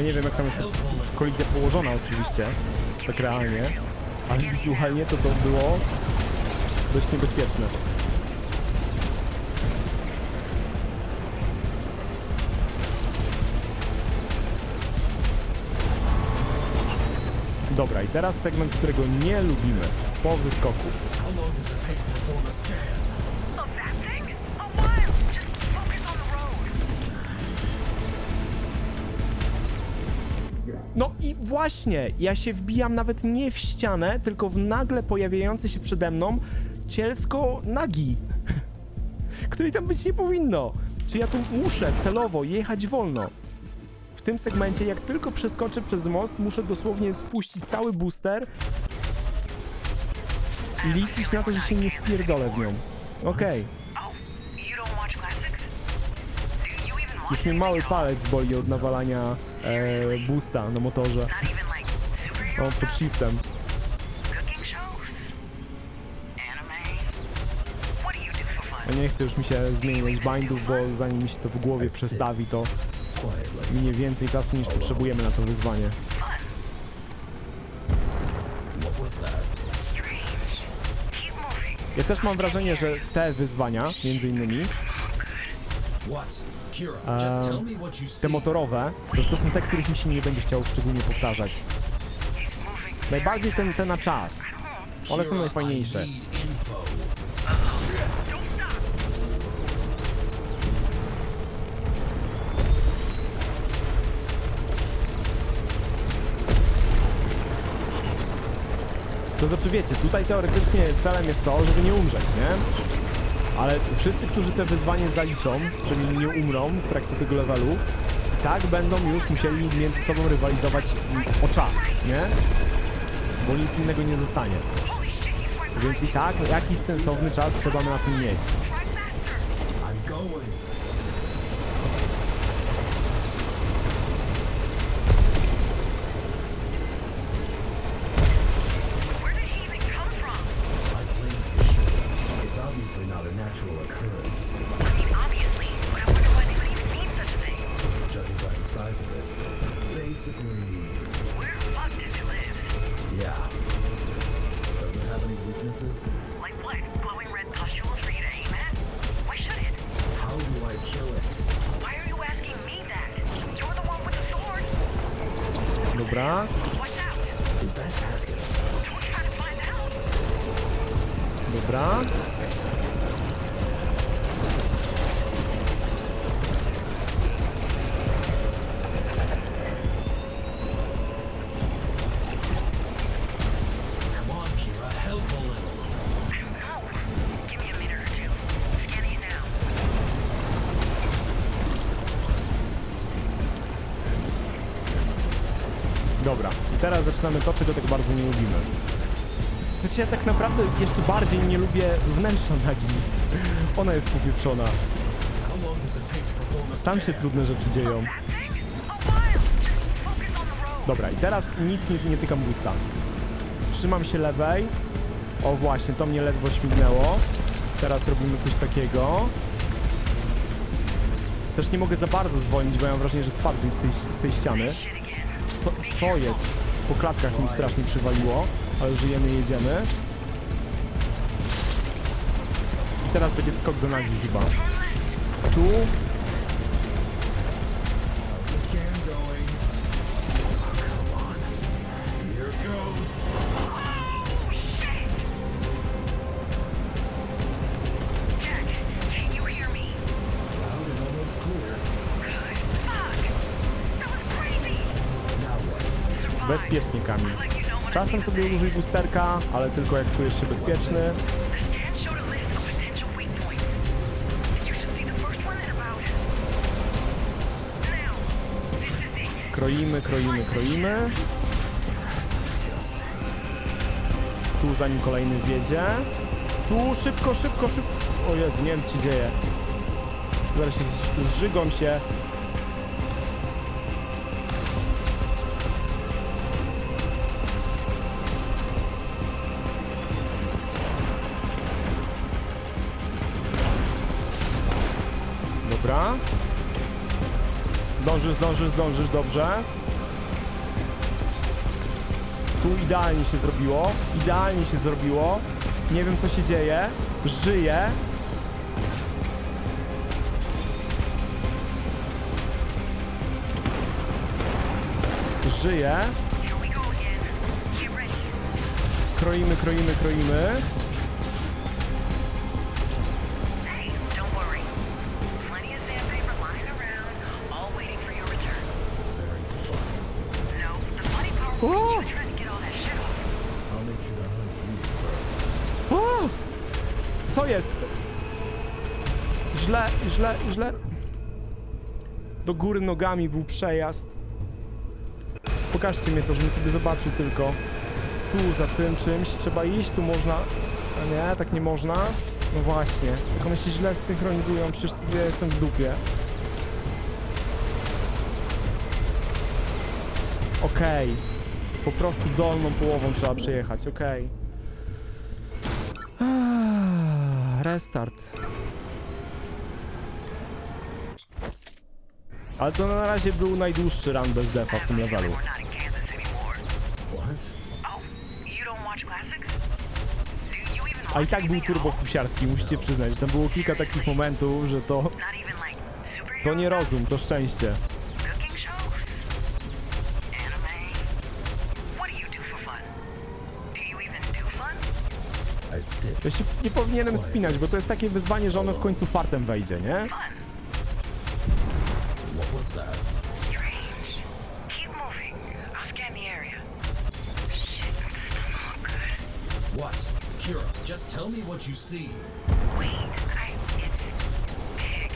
Ja nie wiem jak tam jest kolizja położona oczywiście, tak realnie, ale wizualnie to to było dość niebezpieczne. Dobra, i teraz segment, którego nie lubimy. Po wyskoku. Właśnie, ja się wbijam nawet nie w ścianę, tylko w nagle pojawiający się przede mną cielsko nagi, której tam być nie powinno. Czy ja tu muszę celowo jechać wolno? W tym segmencie, jak tylko przeskoczę przez most, muszę dosłownie spuścić cały booster i liczyć na to, że się nie wpierdolę w nią. Okej, Oh, już mnie mały palec boli od nawalania e, boosta na motorze. O, pod shiftem. Ja nie chcę już mi się zmieniać bindów, bo zanim mi się to w głowie przestawi, to minie więcej czasu niż potrzebujemy na to wyzwanie. Ja też mam wrażenie, że te wyzwania, między innymi, Te motorowe, że to są te, których mi się nie będzie chciało szczególnie powtarzać. Najbardziej te, te na czas. One są najfajniejsze. To znaczy wiecie, tutaj teoretycznie celem jest to, żeby nie umrzeć, nie? Ale wszyscy, którzy te wyzwanie zaliczą, czyli nie umrą w trakcie tego levelu, tak będą już musieli między sobą rywalizować o czas, nie? bo nic innego nie zostanie. Więc i tak jakiś sensowny czas trzeba na tym mieć. Zaczynamy to, czego tak bardzo nie lubimy. W sensie ja tak naprawdę jeszcze bardziej nie lubię wnętrza nagi. Ona jest popieprzona. How long does it take to perform a Tam się trudne rzeczy dzieją. Dobra, i teraz nic nie, nie tykam busta. Trzymam się lewej. O właśnie, to mnie ledwo śmignęło. Teraz robimy coś takiego. Też nie mogę za bardzo zwolnić, bo ja mam wrażenie, że spadłem z tej, z tej ściany. Co, co jest? Po klatkach mi strasznie przywaliło, ale żyjemy, jedziemy. I teraz będzie wskok do nagi chyba. Tu. Czasem sobie użyj boosterka, ale tylko jak czujesz się bezpieczny. Kroimy, kroimy, kroimy. Tu zanim kolejny wiedzie. Tu szybko, szybko, szybko. O Jezu, nie wiem co się dzieje. Zaraz się zżygą się. Zdążysz, zdążysz, dobrze. Tu idealnie się zrobiło. Idealnie się zrobiło. Nie wiem co się dzieje. Żyję. Żyję. Kroimy, kroimy, kroimy. Góry nogami był przejazd. Pokażcie mi to, żebym sobie zobaczył tylko. Tu za tym czymś trzeba iść, tu można... A nie, tak nie można. No właśnie, jak one się źle synchronizują, przecież ja jestem w dupie. Okej. Po prostu dolną połową trzeba przejechać, okej. Ah, Restart. Ale to na razie był najdłuższy run bez defa w tym levelu. A i tak był turbo all? fusiarski, musicie przyznać. Tam było kilka takich momentów, że to, to nie rozum, to szczęście. Ja się nie powinienem spinać, bo to jest takie wyzwanie, że ono w końcu fartem wejdzie, nie? What you see. Wait, I. It's big.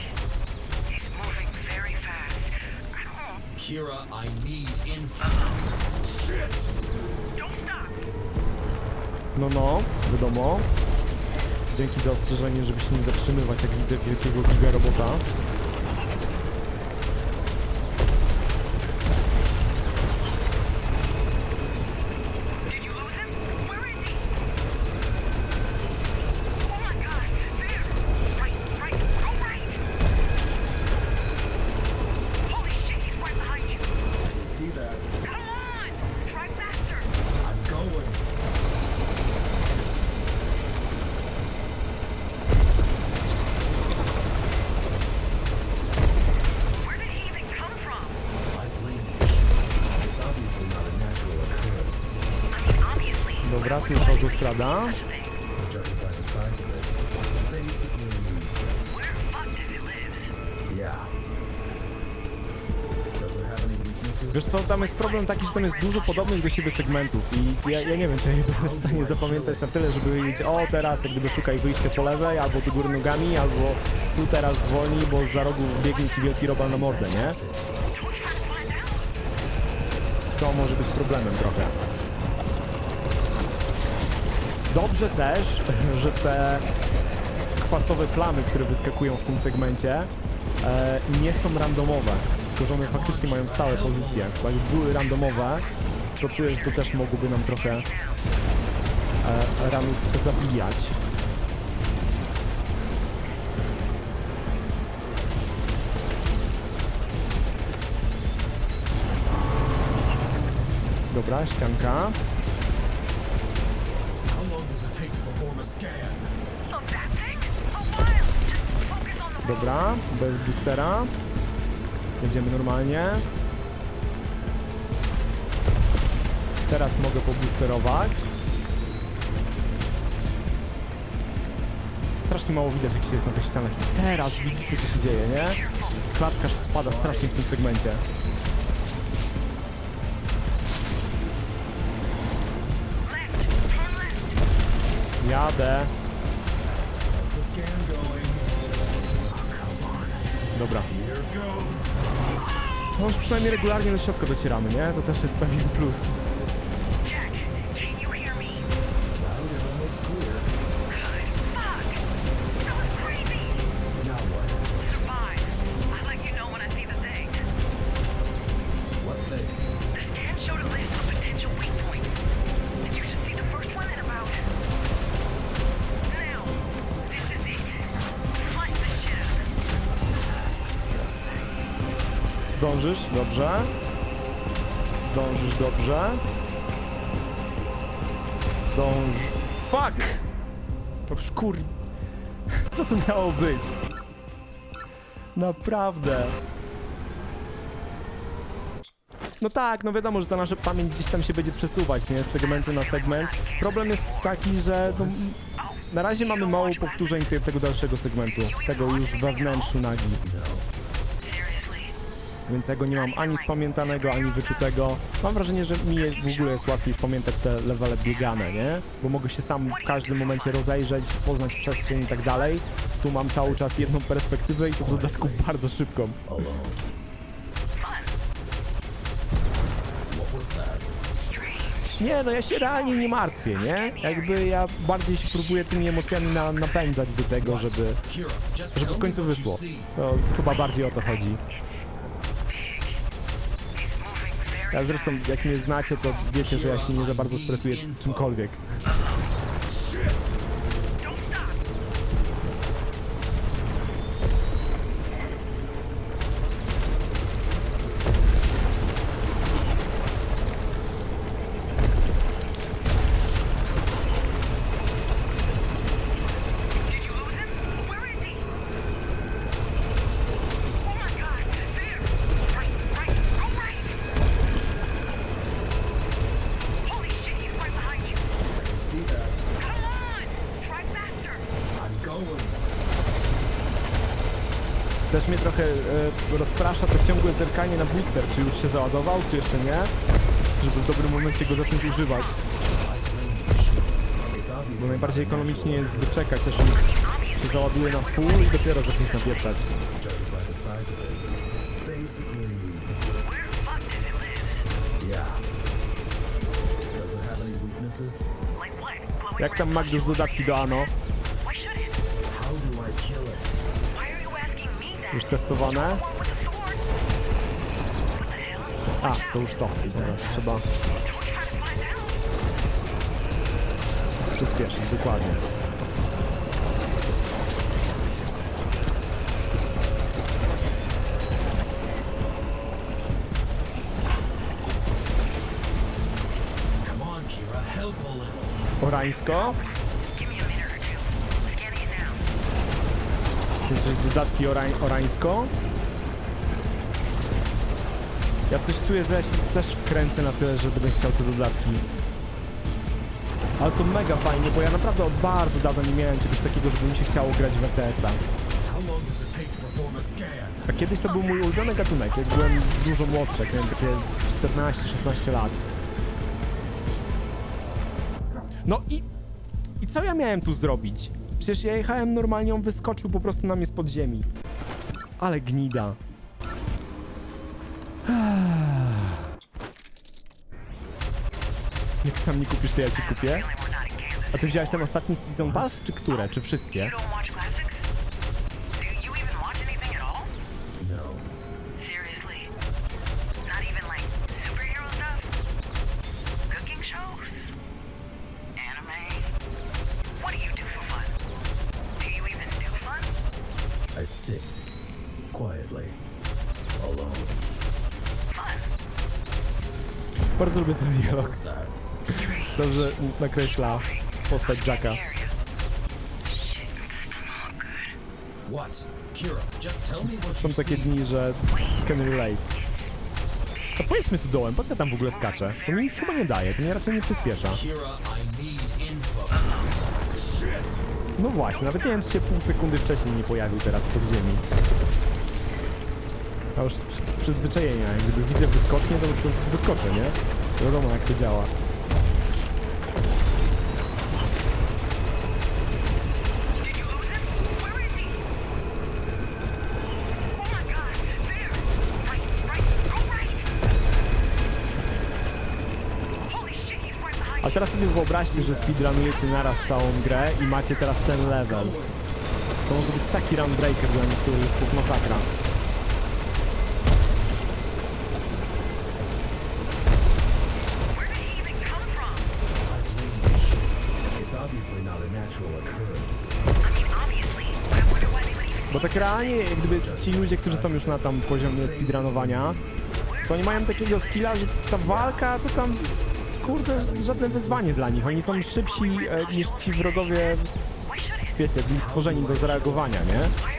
It's moving very fast. I don't. Kira, I need info. Shit! Don't stop. No, no, wiadomo. Dzięki za ostrzeżenie, żeby się nie zatrzymywać, jak widzę wielkiego giga robota. Tam jest dużo podobnych do siebie segmentów i ja, ja nie wiem, czy ja będę w stanie zapamiętać na tyle, żeby wiedzieć, o teraz jak gdyby szukaj wyjście po lewej, albo do góry nogami, albo tu teraz zwolnij, bo za rogu biegnie ci wielki robal na mordę, nie? To może być problemem trochę. Dobrze też, że te kwasowe plamy, które wyskakują w tym segmencie, e, nie są randomowe, tylko faktycznie mają stałe pozycje. Bo jak były randomowe, to czuję, że to też mogłoby nam trochę e, ranów zabijać. Dobra, ścianka. Dobra, bez boostera. Jedziemy normalnie. Teraz mogę poboosterować. Strasznie mało widać, jak się jest na tych ścianach. I teraz widzicie, co się dzieje, nie? Klatkarz spada strasznie w tym segmencie. Jadę. Dobra. No już przynajmniej regularnie do środka docieramy, nie? To też jest pewien plus. Naprawdę. No tak, no wiadomo, że ta nasza pamięć gdzieś tam się będzie przesuwać, nie? Z segmentu na segment. Problem jest taki, że no, na razie mamy mało powtórzeń te- tego dalszego segmentu. Tego już we wnętrzu nagi. Więc ja go nie mam ani spamiętanego, ani wyczutego. Mam wrażenie, że mi w ogóle jest łatwiej spamiętać te levele biegane, nie? Bo mogę się sam w każdym momencie rozejrzeć, poznać przestrzeń i tak dalej. Tu mam cały czas jedną perspektywę i to w dodatku bardzo szybką. Nie, no ja się realnie nie martwię, nie? Jakby ja bardziej się próbuję tymi emocjami na, napędzać do tego, żeby, żeby w końcu wyszło. To chyba bardziej o to chodzi. Ja zresztą, jak mnie znacie, to wiecie, że ja się nie za bardzo stresuję czymkolwiek. E, rozprasza to ciągłe zerkanie na booster, czy już się załadował, czy jeszcze nie, żeby w dobrym momencie go zacząć używać, bo najbardziej ekonomicznie jest wyczekać, aż on się załaduje na wpół i dopiero zacząć napieprzać. Jak tam Magdusz dodatki do Ano? Why should A, to już to. Dobra, trzeba przyspieszyć, dokładnie. Orańsko? W sensie dodatki orań, orańsko? Ja coś czuję, że ja się też wkręcę na tyle, że będę chciał te dodatki. Ale to mega fajnie, bo ja naprawdę od bardzo dawno nie miałem czegoś takiego, żeby mi się chciało grać w RTS-a. A kiedyś to był mój ulubiony gatunek, jak byłem dużo młodszy, jak miałem takie 14-16 lat. No i... I co ja miałem tu zrobić? Przecież ja jechałem normalnie, on wyskoczył po prostu na mnie spod ziemi. Ale gnida. Nie kupisz, to ja ci kupię. A ty wziąłeś ten ostatni Season Pass, czy które? Czy wszystkie? Dobrze nakreśla postać Jacka. Są takie dni, że can relate. To pojedźmy tu dołem, po co ja tam w ogóle skaczę? To mi nic chyba nie daje, to mnie raczej nie przyspiesza. No właśnie, nawet nie wiem, czy się pół sekundy wcześniej nie pojawił teraz pod ziemi. A już z, z przyzwyczajenia, jak gdyby widzę wyskocznie, to, to wyskoczę, nie? Wiadomo jak to działa. Teraz sobie wyobraźcie, że speedrunujecie naraz całą grę i macie teraz ten level. To może być taki run breaker dla niektórych, to jest masakra. Bo tak realnie, jak gdyby ci ludzie, którzy są już na tam poziomie speedrunowania, to oni mają takiego skilla, że ta walka to tam, kurde, żadne wyzwanie dla nich. Oni są szybsi e, niż ci wrogowie, wiecie, byli stworzeni do zareagowania, nie?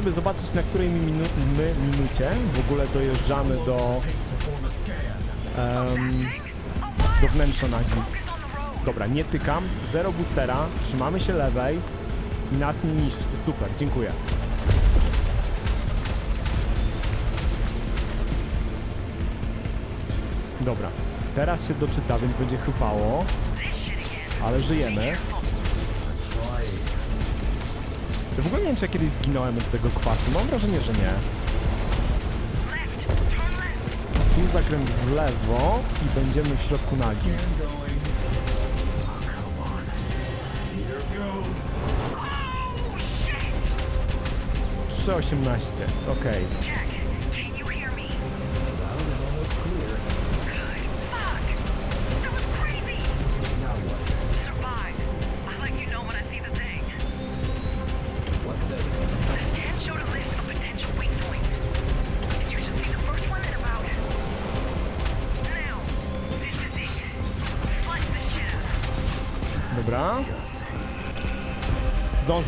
Sobie zobaczyć, na której mi minu my minucie w ogóle dojeżdżamy do, what? do wnętrza nagi. Dobra, nie tykam, zero boostera, trzymamy się lewej i nas nie niszczy. Super, dziękuję. Dobra, teraz się doczyta, więc będzie chrupało, ale żyjemy. W ogóle nie wiem, czy ja kiedyś zginąłem od tego kwasu. Mam wrażenie, że nie. Tu zakręt w lewo i będziemy w środku nagi. Scan going. Oh, come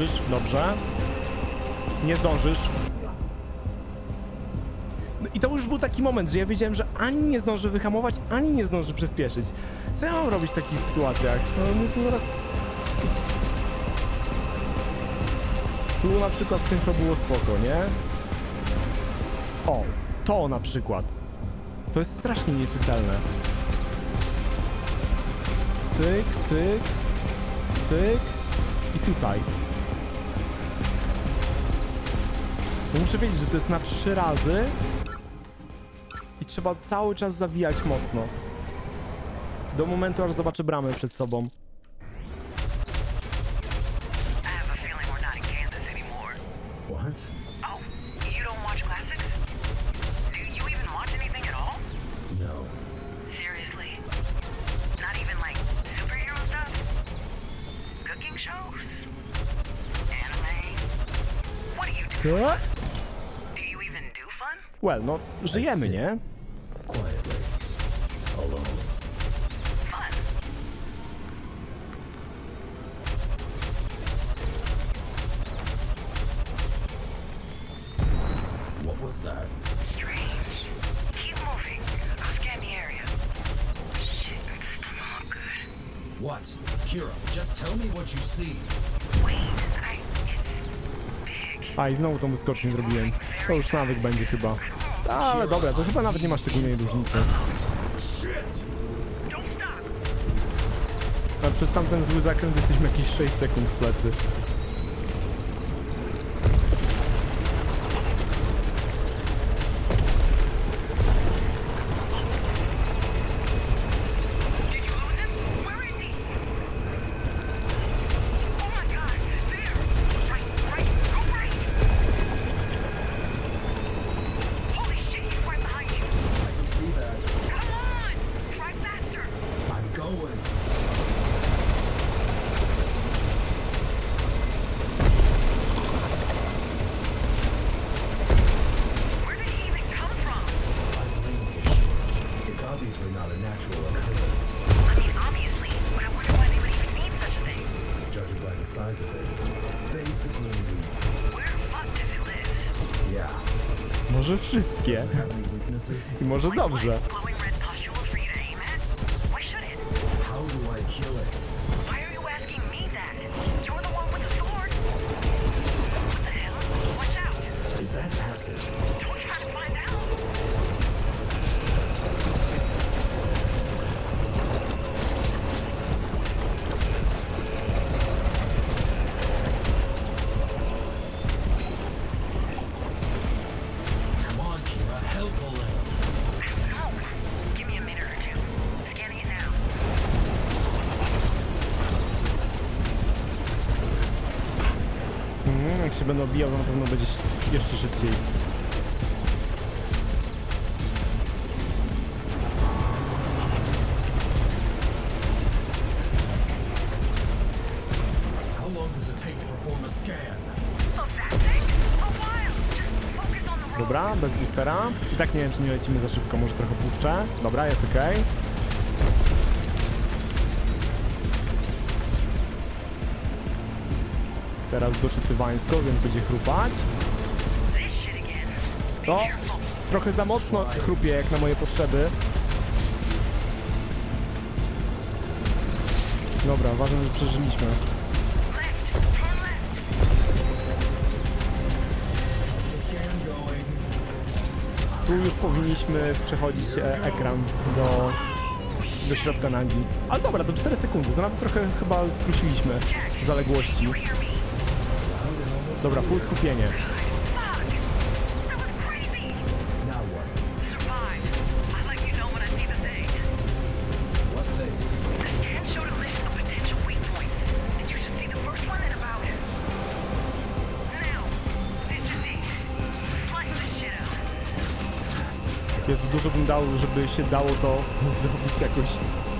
zdążysz, dobrze. Nie zdążysz. No i to już był taki moment, że ja wiedziałem, że ani nie zdąży wyhamować, ani nie zdąży przyspieszyć. Co ja mam robić w takich sytuacjach? No my tu. Tu na przykład synchro było spoko, nie? O, to na przykład. To jest strasznie nieczytelne. Cyk, cyk, cyk i tutaj. Bo muszę wiedzieć, że to jest na trzy razy i trzeba cały czas zawijać mocno. Do momentu, aż zobaczę bramę przed sobą. What? Oh, you don't watch classics? Do you even watch anything at all? No. Seriously? Not even like superhero stuff? Cooking shows? Anime? What do you Do you even do fun? Well, no, żyjemy, nie? A i znowu tą wyskocznię zrobiłem. To już nawyk będzie chyba. Ale dobra, to chyba nawet nie ma szczególnej różnicy. A przez tamten zły zakręt jesteśmy jakieś 6 sekund w plecy. Może dobrze. Będę obijał, to na pewno będzie jeszcze szybciej. Dobra, bez boostera. I tak nie wiem, czy nie lecimy za szybko, może trochę puszczę. Dobra, jest ok. Teraz doczytywańsko, więc będzie chrupać. This shit again. Be O, careful. trochę za mocno chrupie jak na moje potrzeby. Dobra, ważne, że przeżyliśmy. Tu już powinniśmy przechodzić e, ekran do, do środka nagi. Ale dobra, to 4 sekundy, to nawet trochę chyba skróciliśmy zaległości. Dobra, full skupienie. Jest dużo bym dał, żeby się dało to zrobić jakoś.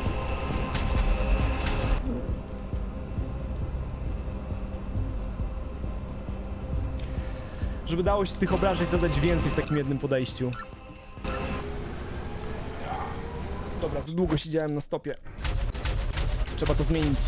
Żeby dało się tych obrażeń zadać więcej w takim jednym podejściu. Dobra, za długo siedziałem na stopie. Trzeba to zmienić.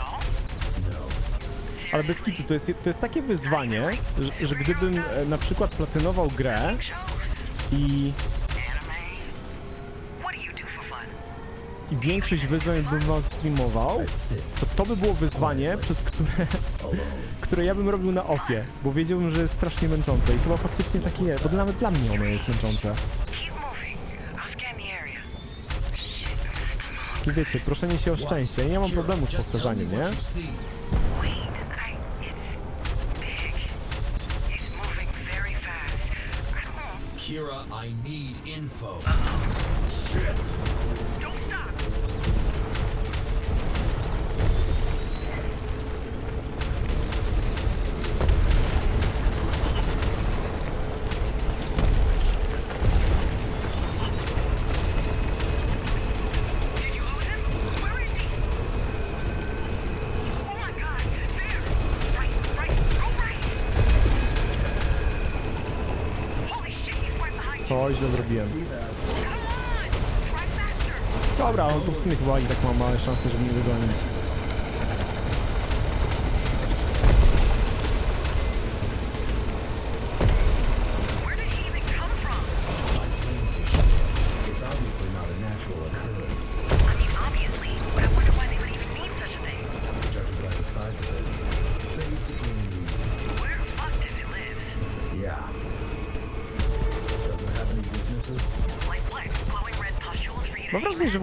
All? No. Ale bez kitu, to jest, to jest takie wyzwanie, że, że gdybym e, na przykład platynował grę i, i większość wyzwań bym wam streamował, to to by było wyzwanie, przez które, które ja bym robił na ofie, bo wiedziałbym, że jest strasznie męczące i chyba faktycznie takie jest, bo nawet dla mnie ono jest męczące. I wiecie, proszenie się o szczęście, ja nie mam problemu z powtarzaniem, nie? Kira, I need info. Shit! Źle zrobiłem. Dobra, on to w sumie chyba i tak ma małe szanse, żeby mnie wygonić.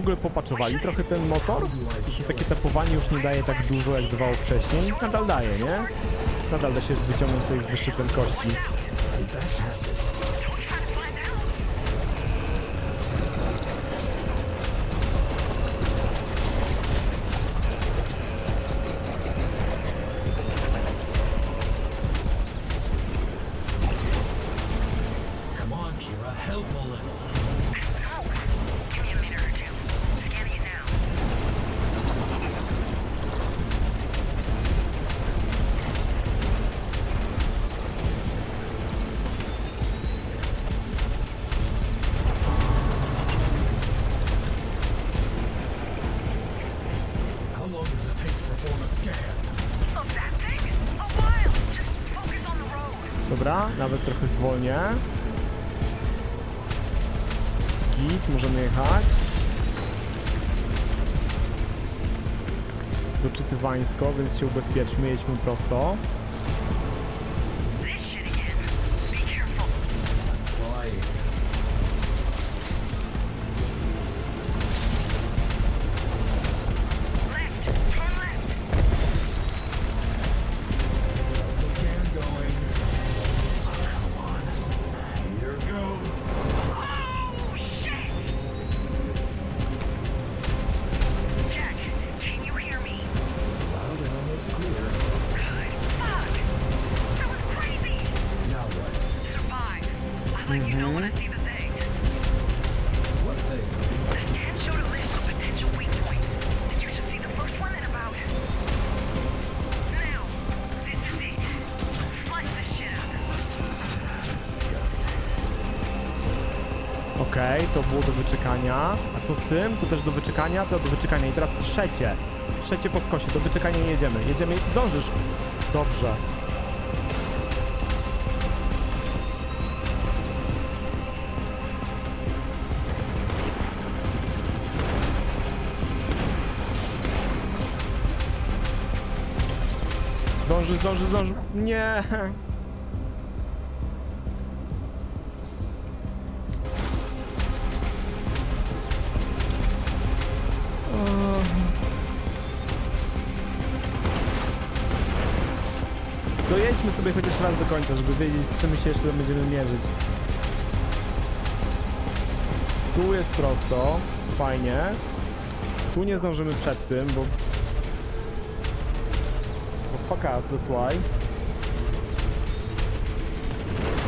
Ogóle popaczowali trochę ten motor się takie tapowanie już nie daje tak dużo, jak dawało wcześniej. Nadal daje, nie? Nadal da się wyciągnąć tej wyższej prędkości. Doczytywańsko, więc się ubezpieczmy, jedźmy prosto. To też do wyczekania? To do wyczekania. I teraz trzecie. Trzecie po skosie. Do wyczekania jedziemy. Jedziemy. Zdążysz. Dobrze. Zdąży, zdąży, zdąży. Nie. sobie chociaż raz do końca, żeby wiedzieć z czym się jeszcze będziemy mierzyć. Tu jest prosto, fajnie. Tu nie zdążymy przed tym, bo... Bo fuck us, that's why.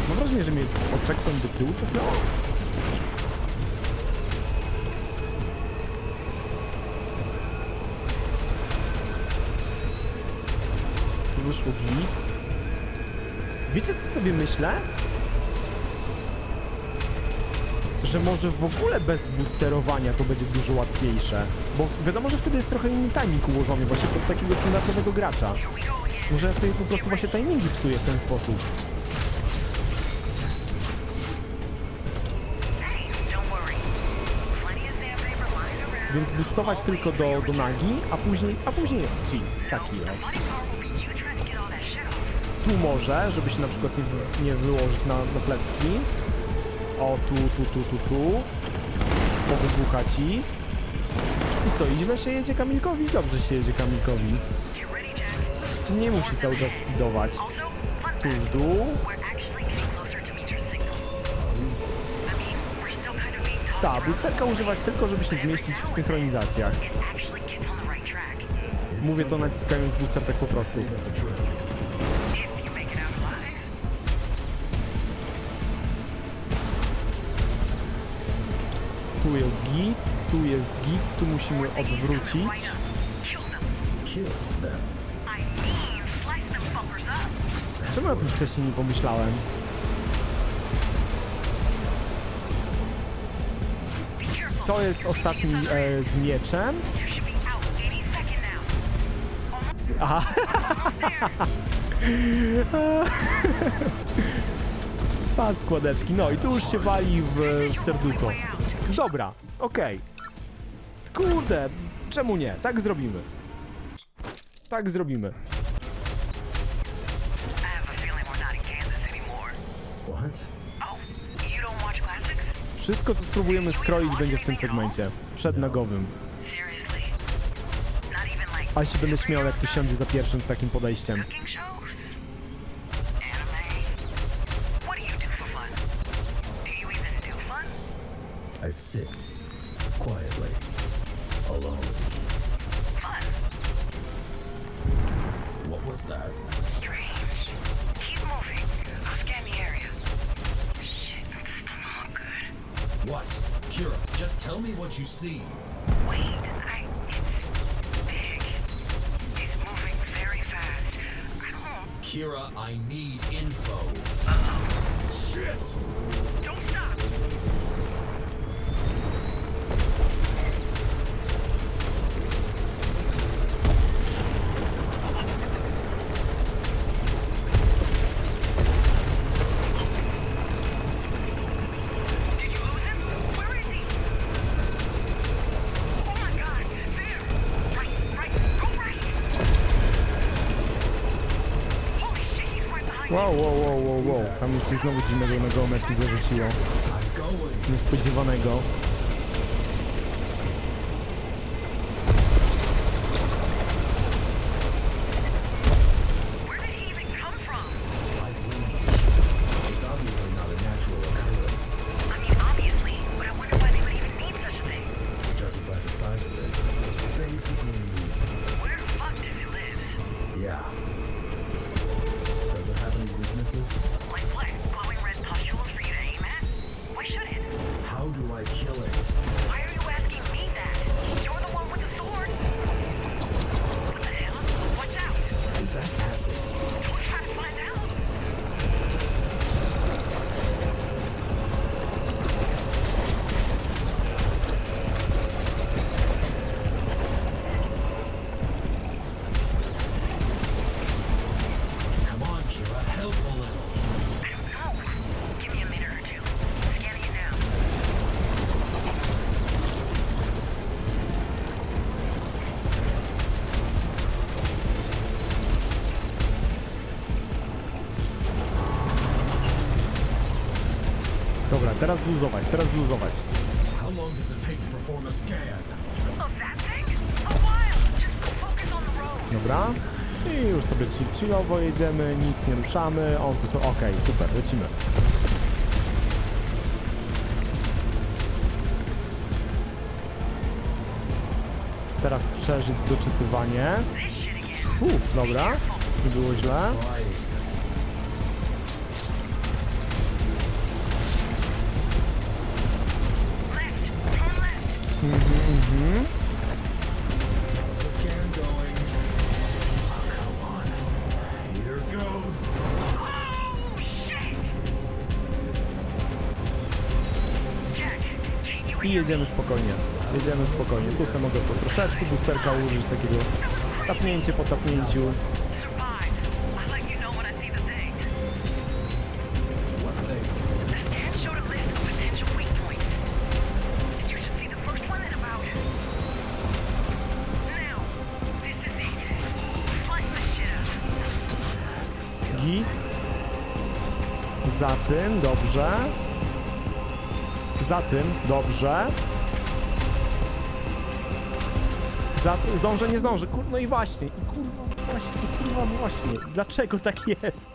Mam wrażenie, że mnie oczekłem do tyłu cofnęło. Tu wyszło git. Sobie myślę? Że może w ogóle bez boosterowania to będzie dużo łatwiejsze. Bo wiadomo, że wtedy jest trochę inny timing ułożony właśnie pod takiego standardowego gracza. Może ja sobie po prostu właśnie timingi psuję w ten sposób. Więc boostować tylko do, do nagi, a później, a później ci. Taki o. może, żeby się na przykład nie, nie wyłożyć na, na plecki. O, tu, tu, tu, tu, tu. Powybucha ci. I co, i źle się jedzie Kamilkowi? Dobrze się jedzie Kamilkowi. Nie musi cały czas speedować. Tu w dół. Ta, boosterka używać tylko, żeby się zmieścić w synchronizacjach. Mówię to naciskając booster tak po prostu. Tu jest git, tu musimy odwrócić. Czemu o tym wcześniej nie pomyślałem? To jest ostatni e, z mieczem. Aha, spadł składeczki. No i tu już się wali w, w. Dobra, okej. Kurde, czemu nie? Tak zrobimy. Tak zrobimy. A. What? Wszystko, co spróbujemy skroić, będzie w tym segmencie. Przednogowym. Ale się będę śmiał, jak tu siądzie za pierwszym z takim podejściem. I sit quietly, alone. Fun. What was that? Strange. Keep moving. I'll scan the area. Shit, this doesn't good. What? Kira, just tell me what you see. Wait, I. It's big. It's moving very fast. I don't. Kira, I need info. Shit! Don't Wow, wow, wow, wow, wow. Tam mi coś znowu dziwnego na geometrii zarzuciło. Niespodziewanego. Focus on the road. Dobra. I już sobie chill, chillowo jedziemy, nic nie ruszamy. O, tu są, okej, super, lecimy. Teraz przeżyć doczytywanie. Uff, dobra, nie było źle. lusterka użyć takiego tapnięcie po tapnięciu. Za tym, dobrze. Za tym, dobrze. Za, zdążę, nie zdążę. Kur, no i właśnie, i kurwa właśnie, i kurwa właśnie. Dlaczego tak jest?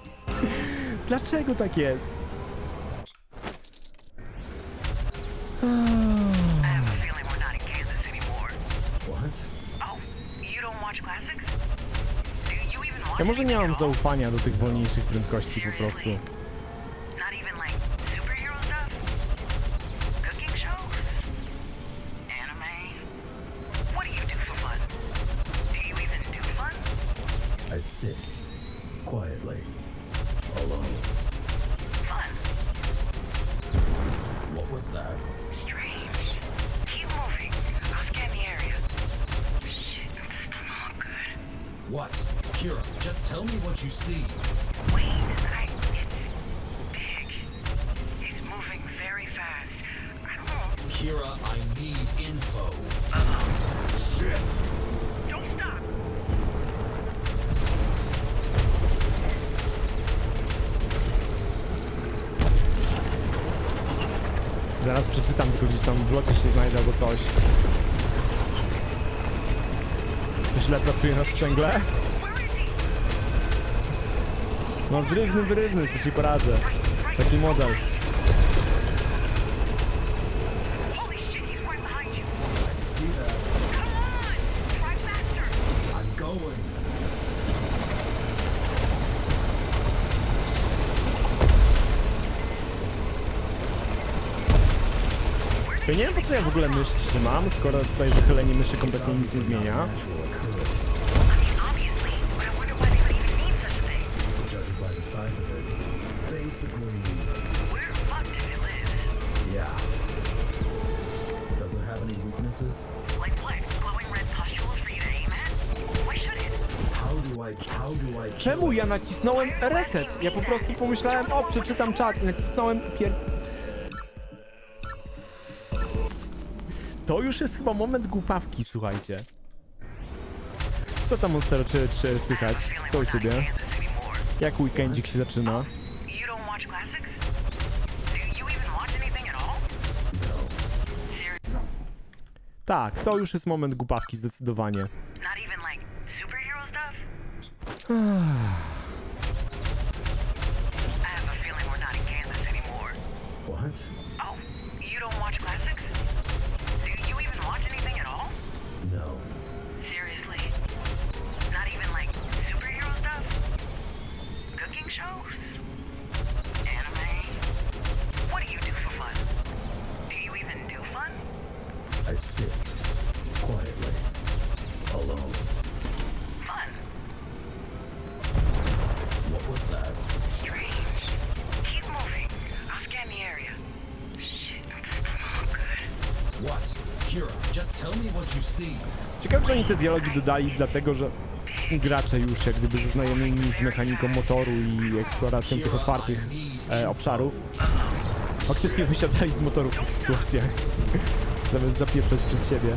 Dlaczego tak jest? Ja może nie mam zaufania do tych wolniejszych prędkości po prostu. nie wiem po co ja w ogóle mysz trzymam, skoro tutaj wychylenie myszy kompletnie nic nie zmienia. Czemu ja nacisnąłem reset? Ja po prostu pomyślałem, o przeczytam czat i nacisnąłem pier... To już jest chyba moment głupawki, słuchajcie. Co tam, Monster, czy, czy słychać? Co u ciebie? Jak weekendzik się zaczyna? No. Tak, to już jest moment głupawki, zdecydowanie. Not? dialogi dodali dlatego, że gracze już jak gdyby zaznajomieni z mechaniką motoru i eksploracją tych otwartych e, obszarów faktycznie wysiadali z motorów w tych sytuacjach zamiast zapieprzać przed siebie.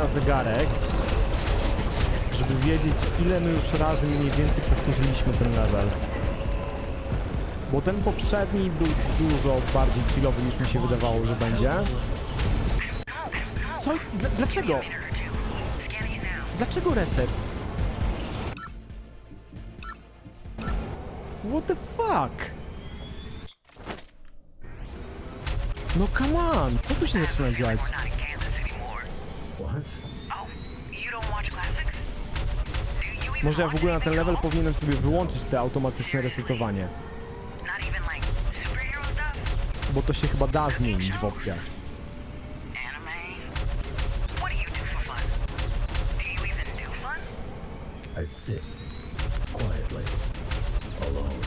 Na zegarek, żeby wiedzieć, ile my już razy mniej więcej powtórzyliśmy ten level. Bo ten poprzedni był dużo bardziej chillowy niż mi się wydawało, że będzie. Co? Dl dlaczego? Dlaczego reset? What the fuck? No come on, co tu się zaczyna dziać? Może ja w ogóle na ten level powinienem sobie wyłączyć te automatyczne resetowanie, bo to się chyba da zmienić w opcjach. I sit quietly, alone.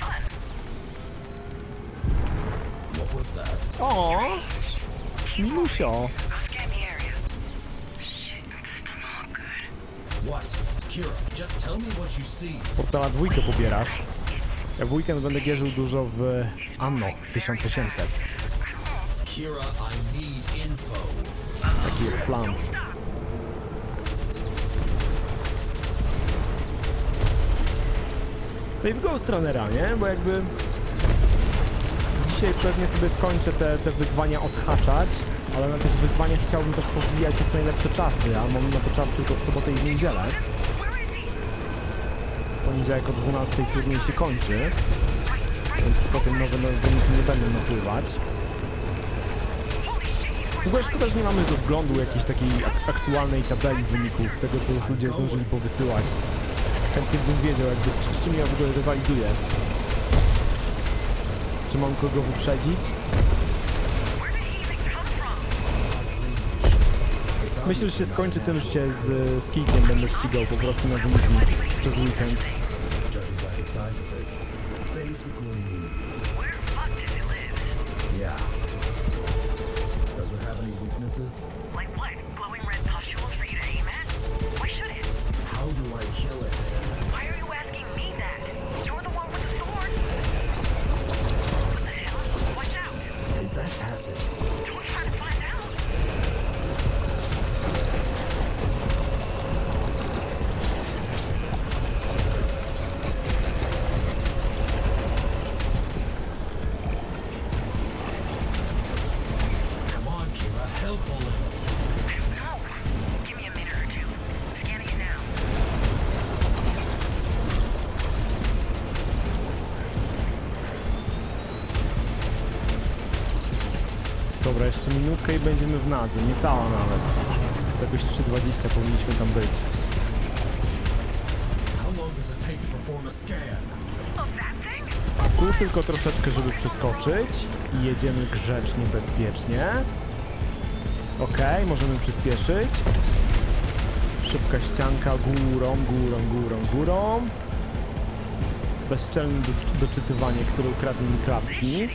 Fun. What was that? O, Milusio. You see. Portala dwójkę pobierasz. Ja w weekend będę gierzył dużo w Anno 1800. Kira, I need info. Taki jest plan. No i w Ghost Runnera, nie? Bo jakby... Dzisiaj pewnie sobie skończę te, te wyzwania odhaczać, ale na tych wyzwaniach chciałbym też powbijać jak najlepsze czasy, a mam na to czas tylko w sobotę i w niedzielę. Poniedziałek o 12 turniej się kończy, więc już potem nowe wyniki nie będą napływać. W ogóle szkoda, że nie mamy wglądu jakiejś takiej ak- aktualnej tabeli wyników, tego co już ludzie zdążyli powysyłać. Chętnie bym wiedział, jakby z czym ja w ogóle rywalizuję. Czy mam kogo wyprzedzić? Myślę, że się skończy tym, że się z, z kijkiem będę ścigał po prostu na wyniki przez weekend. Have any weaknesses? Like what? Nadze, niecała nawet. To Jakoś 3.20 powinniśmy tam być. Tu tylko troszeczkę, żeby przeskoczyć i jedziemy grzecznie, bezpiecznie. Okej, możemy przyspieszyć. Szybka ścianka górą, górą, górą, górą. Bezczelne do, doczytywanie, które ukradnie mi klatki.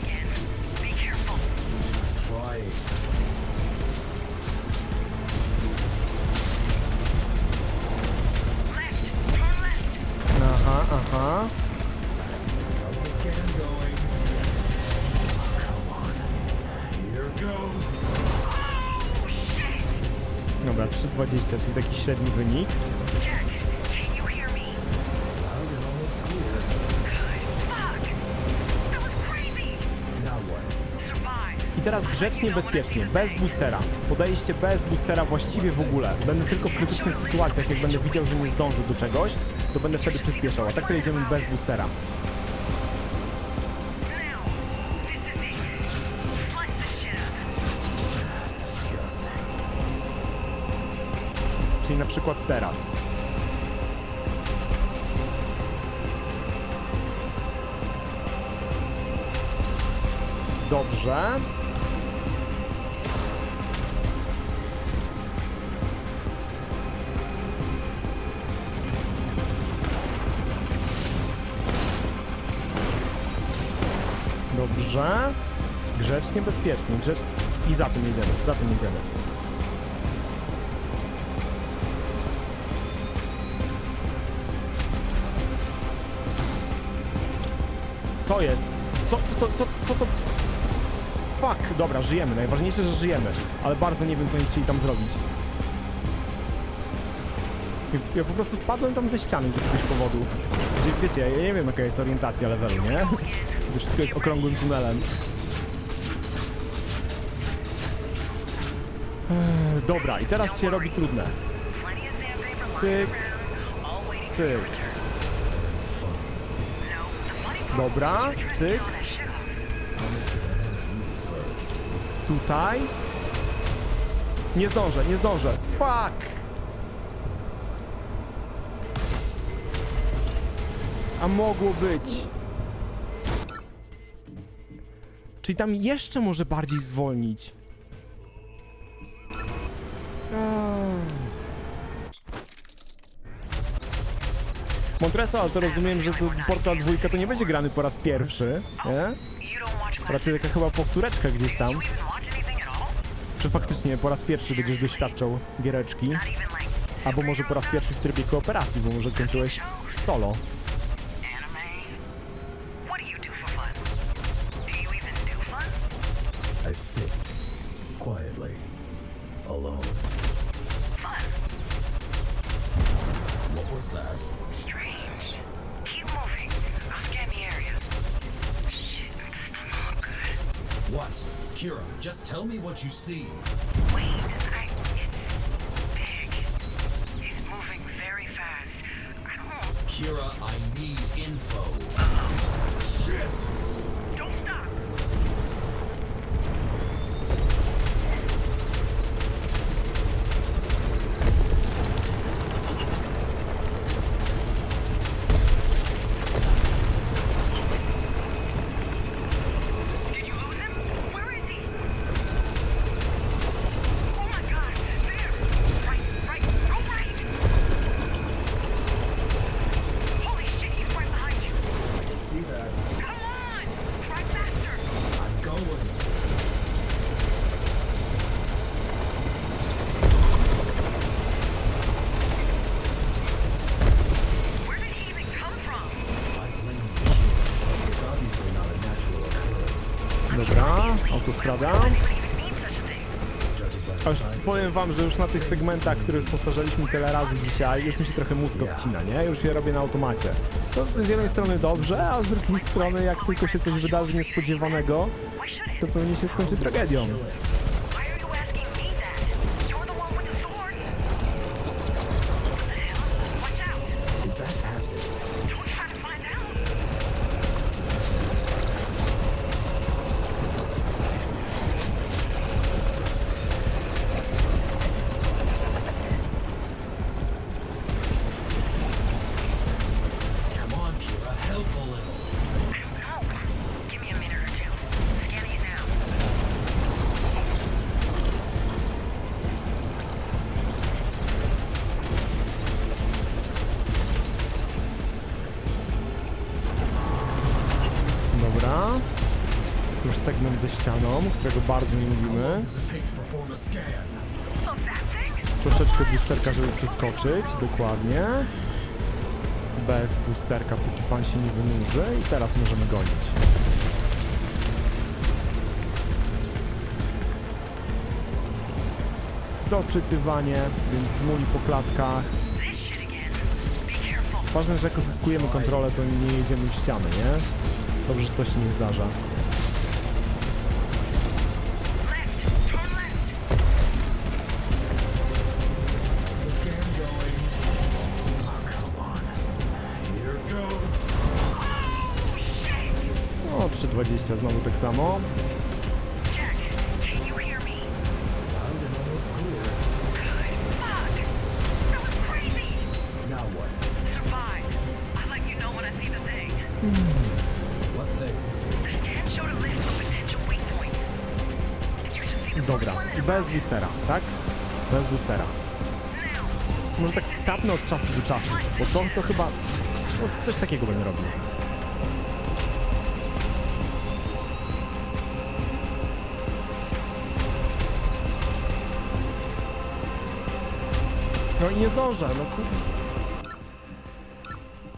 What? Survive. I teraz grzecznie, bezpiecznie, bez boostera. Podejście bez boostera właściwie w ogóle. Będę tylko w krytycznych sytuacjach, jak będę widział, że nie zdąży do czegoś, to będę wtedy przyspieszał. A tak to jedziemy bez boostera. Przykład teraz. Dobrze. Dobrze. Grzecznie, bezpiecznie. Grze... I za tym jedziemy, za tym jedziemy. Co jest? Co, co, co, co to... Fuck, dobra, żyjemy. Najważniejsze, że żyjemy. Ale bardzo nie wiem, co oni chcieli tam zrobić. Ja, po prostu spadłem tam ze ściany z jakiegoś powodu. Gdzie, wiecie, ja nie wiem, jaka jest orientacja levelu, nie? To wszystko jest okrągłym tunelem. Ech, Dobra, i teraz się robi trudne. Cyk, cyk. Dobra, cyk. Tutaj. Nie zdążę, nie zdążę. Fuck! A mogło być. Czyli tam jeszcze może bardziej zwolnić. Montreso, ale to rozumiem, że to Portal 2 to nie będzie grany po raz pierwszy, nie? Raczej taka chyba powtóreczka gdzieś tam. Czy faktycznie po raz pierwszy będziesz doświadczał giereczki? Albo może po raz pierwszy w trybie kooperacji, bo może kończyłeś solo. You see. Size powiem wam, że już na tych segmentach, które już powtarzaliśmy tyle razy dzisiaj, już mi się trochę mózg odcina, nie? Już je robię na automacie. To z jednej strony dobrze, a z drugiej strony jak tylko się coś wydarzy niespodziewanego, to pewnie się skończy tragedią. Przeskoczyć, dokładnie. Bez boosterka, póki pan się nie wynurzy i teraz możemy gonić. Doczytywanie, więc zmuli po klatkach. Ważne, że jak odzyskujemy kontrolę, to nie jedziemy w ścianę, nie? Dobrze, że to się nie zdarza. 20, znowu tak samo. Dobra, bez boostera, tak? Bez boostera. Może tak stapnę od czasu do czasu, bo to, to chyba... No, coś takiego będę robił. No i nie zdążę, no kur...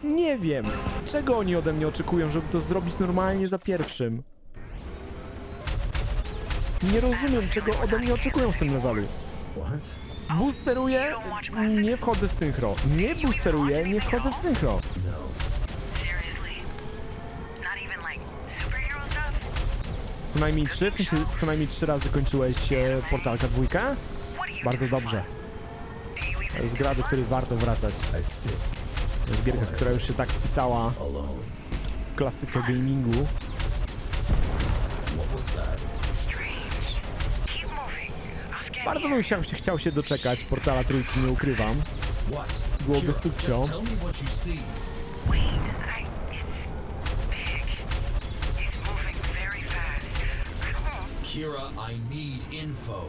Nie wiem, czego oni ode mnie oczekują, żeby to zrobić normalnie za pierwszym. Nie rozumiem, czego ode mnie oczekują w tym levelu. What? Boosteruję, nie wchodzę w synchro. Nie boosteruję, nie wchodzę w synchro. No. Co najmniej trzy, w sensie co najmniej trzy razy kończyłeś e, Portalka you Bardzo dobrze. Jest gra, do której warto wracać. To jest gierka, która już się tak wpisała w klasykę gamingu. Bardzo bym chciał, chciał się doczekać Portala trójki, nie ukrywam. Byłoby subcio. Kira, I need info.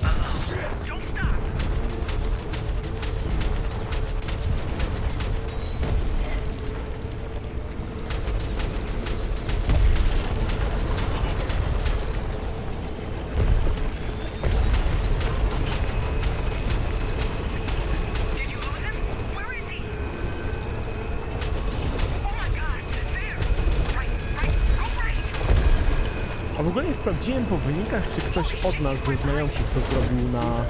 Don't stop. Sprawdziłem po wynikach, czy ktoś od nas ze znajomków to zrobił na,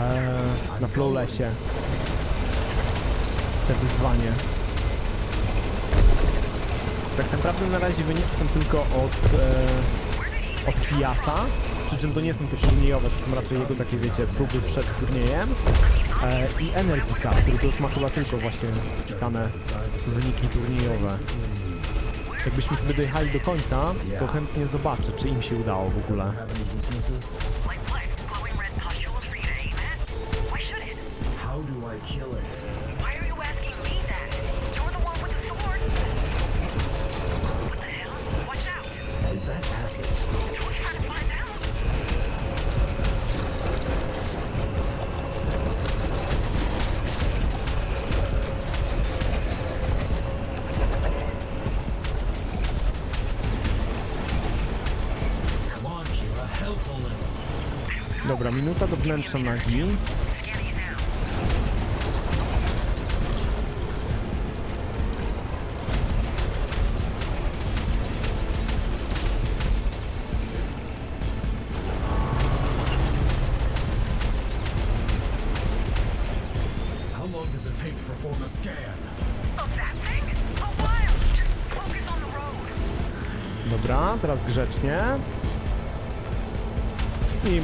e, na Flowlessie. Te wyzwanie. Tak naprawdę na razie wyniki są tylko od, e, od Kiasa, przy czym to nie są te turniejowe, to są raczej jego takie, wiecie, próby przed turniejem. E, I Energika, który to już ma chyba tylko właśnie wpisane wyniki turniejowe. Jakbyśmy sobie dojechali do końca, to chętnie zobaczę, czy im się udało w ogóle. How do I kill it? The road. Dobra, teraz grzecznie.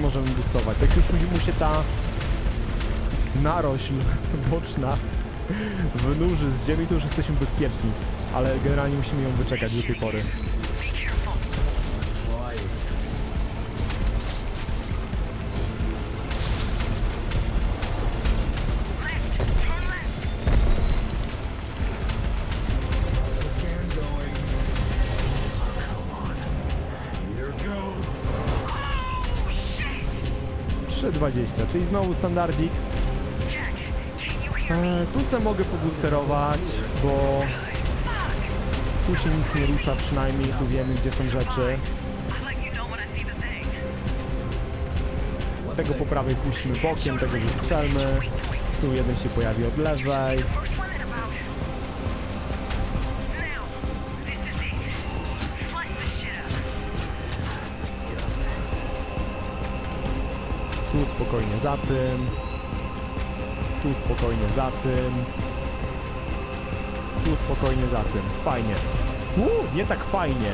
Możemy boostować. Jak już mu się ta narośl boczna wynurzy z ziemi, to już jesteśmy bezpieczni. Ale generalnie musimy ją wyczekać do tej pory. 20, czyli znowu standardzik. E, tu se mogę pobusterować, bo tu się nic nie rusza przynajmniej, tu wiemy gdzie są rzeczy. Tego po prawej puśćmy bokiem, tego wystrzelmy. Tu jeden się pojawi od lewej. Spokojnie za tym. Tu spokojnie za tym. Tu spokojnie za tym. Fajnie. Uuu, nie tak fajnie.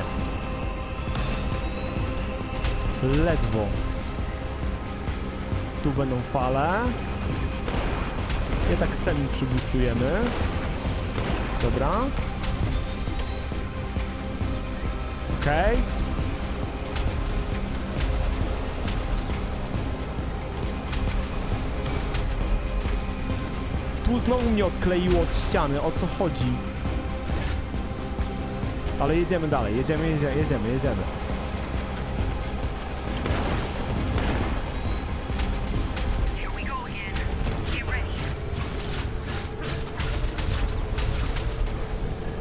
Ledwo. Tu będą fale. Nie tak semi przybustujemy. Dobra. Okej. Tu znowu mnie odkleiło od ściany, o co chodzi? Ale jedziemy dalej, jedziemy, jedziemy, jedziemy, jedziemy.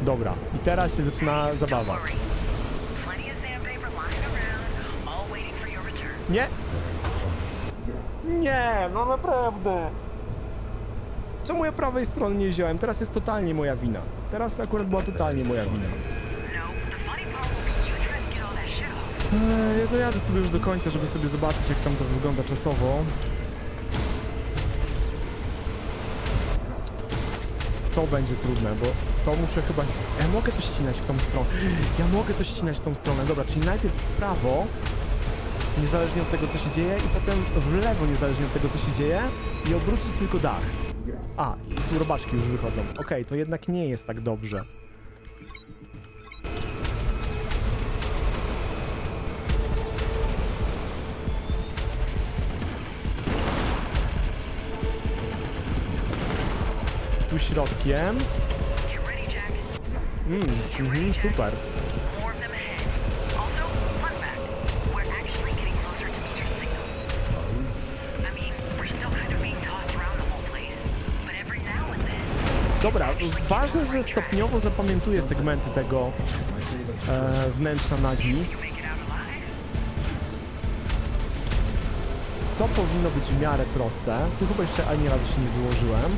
Dobra, i teraz się zaczyna zabawa. Nie! Nie, no naprawdę! Czemu ja prawej strony nie wziąłem? Teraz jest totalnie moja wina. Teraz akurat była totalnie moja wina. Eee, ja dojadę sobie już do końca, żeby sobie zobaczyć jak tam to wygląda czasowo. To będzie trudne, bo to muszę chyba... Ja mogę to ścinać w tą stronę. Ja mogę to ścinać w tą stronę. Dobra, czyli najpierw w prawo, niezależnie od tego co się dzieje, i potem w lewo, niezależnie od tego co się dzieje, i obrócić tylko dach. A, i tu robaczki już wychodzą. Okej, to jednak nie jest tak dobrze. Tu środkiem. Jack. Mm, mhm, super. Dobra, ważne, że stopniowo zapamiętuję segmenty tego e, wnętrza nagi. To powinno być w miarę proste. Tu chyba jeszcze ani razu się nie wyłożyłem.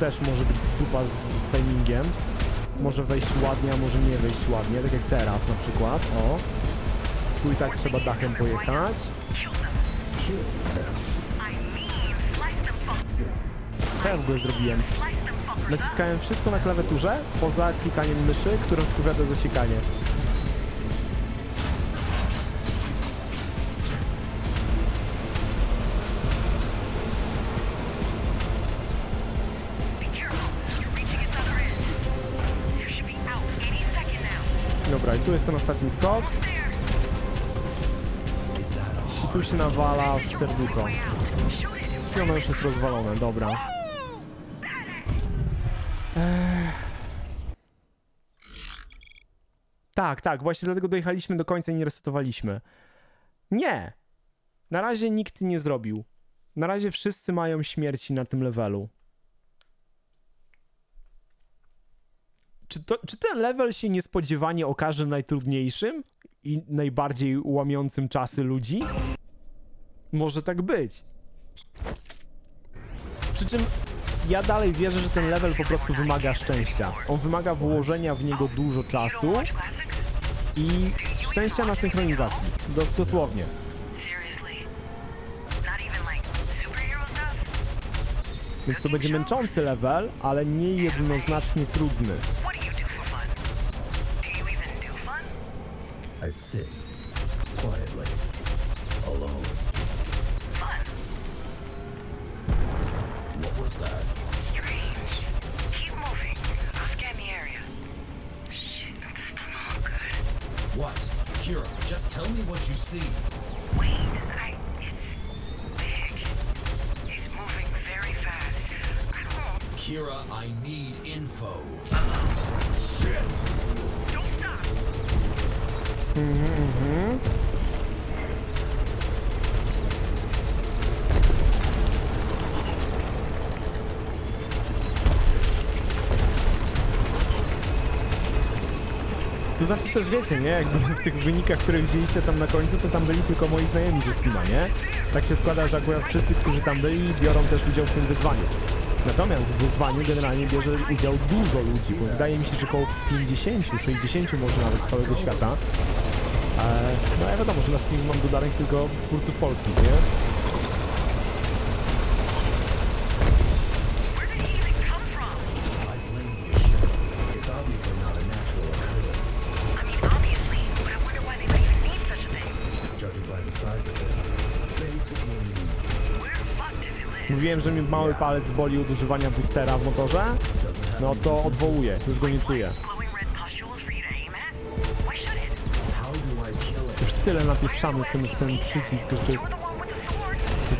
Też może być dupa z, z timingiem. Może wejść ładnie, a może nie wejść ładnie, tak jak teraz na przykład. O. Tu i tak trzeba dachem pojechać. Co ja w ogóle zrobiłem? Naciskałem wszystko na klawiaturze, poza klikaniem myszy, które odpowiada za siekanie. Jest ten ostatni skok. I tu się nawala w serducho. I ono już jest rozwalone, dobra. Tak, tak, właśnie dlatego dojechaliśmy do końca i nie resetowaliśmy. Nie! Na razie nikt nie zrobił. Na razie wszyscy mają śmierci na tym levelu. Czy, to, czy ten level się niespodziewanie okaże najtrudniejszym i najbardziej łamiącym czasy ludzi? Może tak być. Przy czym ja dalej wierzę, że ten level po prostu wymaga szczęścia. On wymaga włożenia w niego dużo czasu i szczęścia na synchronizacji. Dos dosłownie. Więc to będzie męczący level, ale nie jednoznacznie trudny. I sit quietly, alone. Fun. What was that? Strange. Keep moving. I'll scan the area. Shit, this doesn't good. What? Kira, just tell me what you see. Wait, I... It's big. It's moving very fast. I don't... Kira, I need info. Uh-huh. Shit! Don't stop! To znaczy też wiecie, nie? Jakby w tych wynikach, które widzieliście tam na końcu, to tam byli tylko moi znajomi ze Steama, nie? Tak się składa, że akurat wszyscy, którzy tam byli, biorą też udział w tym wyzwaniu. Natomiast w wyzwaniu generalnie bierze udział dużo ludzi, bo wydaje mi się, że około 50, 60 może nawet z całego świata. E, no ja wiadomo, że na Steam mam dodanych tylko twórców polskich, nie? Mówiłem, że mi mały palec boli od używania boostera w motorze. No to odwołuję, już go nie czuję. Już tyle napieprzamy w ten, ten przycisk, że to jest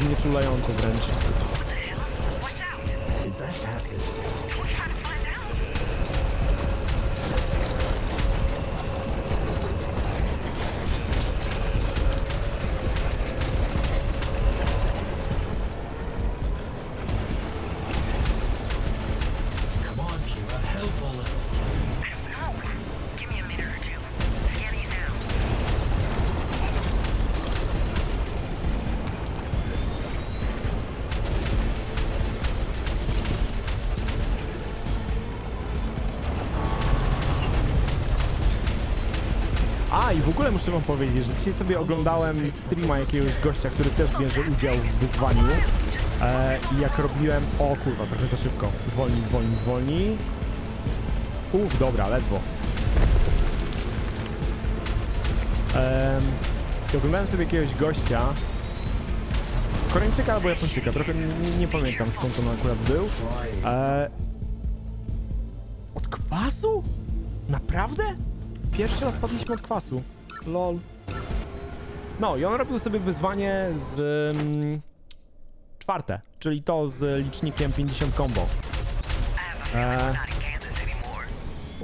znieczulające wręcz. Muszę wam powiedzieć, że dzisiaj sobie oglądałem streama jakiegoś gościa, który też bierze udział w wyzwaniu. E, I jak robiłem... O kurwa, trochę za szybko. Zwolnij, zwolnij, zwolnij. Uff, dobra, ledwo. I oglądałem sobie jakiegoś gościa. Koreańczyka albo Japończyka, trochę nie, nie pamiętam skąd on akurat był. E, od kwasu? Naprawdę? Pierwszy raz padliśmy od kwasu. Lol. No i on robił sobie wyzwanie z... Mm, czwarte, czyli to z licznikiem 50 combo. Anymore.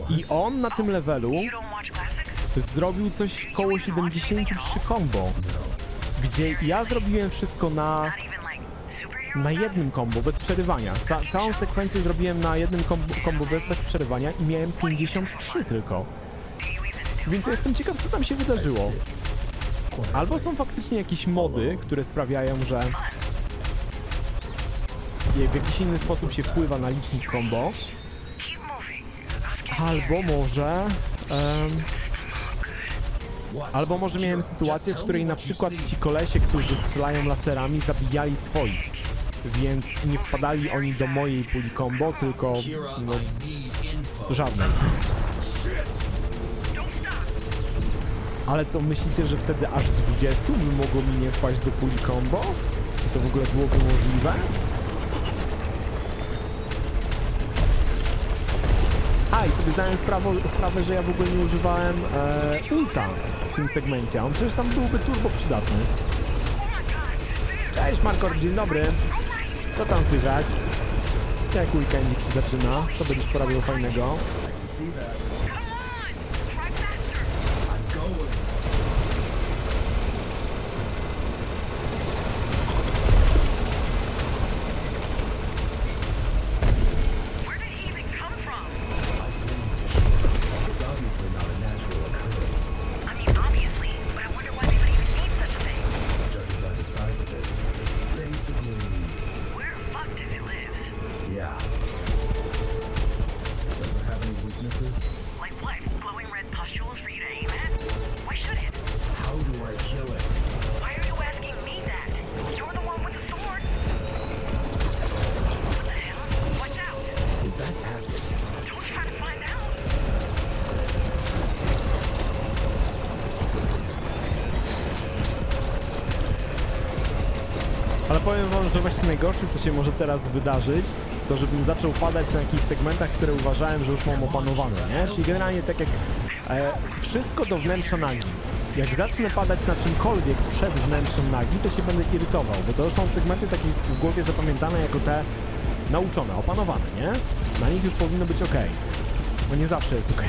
I on na tym levelu zrobił coś koło 73 combo. Gdzie ja zrobiłem wszystko na, na jednym combo, bez przerywania. Ca całą sekwencję zrobiłem na jednym combo, combo be- bez przerywania i miałem 53 tylko. Więc ja jestem ciekaw, co tam się wydarzyło. Albo są faktycznie jakieś mody, które sprawiają, że w jakiś inny sposób się wpływa na licznik combo, albo może... What? Albo może miałem sytuację, w której na przykład ci kolesie, którzy strzelają laserami, zabijali swoich. Więc nie wpadali oni do mojej puli combo, tylko no, żadnej. Ale to myślicie, że wtedy aż 20 by mogło mi nie wpaść do puli combo? Czy to w ogóle byłoby możliwe? A, i sobie zdałem sprawę, sprawę że ja w ogóle nie używałem e, ulta w tym segmencie, on przecież tam byłby turbo przydatny. Cześć Markor, dzień dobry. Co tam słychać? Jak weekendzik się zaczyna? Co będziesz porabiał fajnego? Się może teraz wydarzyć, to żebym zaczął padać na jakichś segmentach, które uważałem, że już mam opanowane, nie? Czyli generalnie tak jak e, wszystko do wnętrza nagi. Jak zacznę padać na czymkolwiek przed wnętrzem nagi, to się będę irytował, bo to już mam segmenty takie w głowie zapamiętane jako te nauczone, opanowane, nie? Na nich już powinno być ok. Bo nie zawsze jest ok.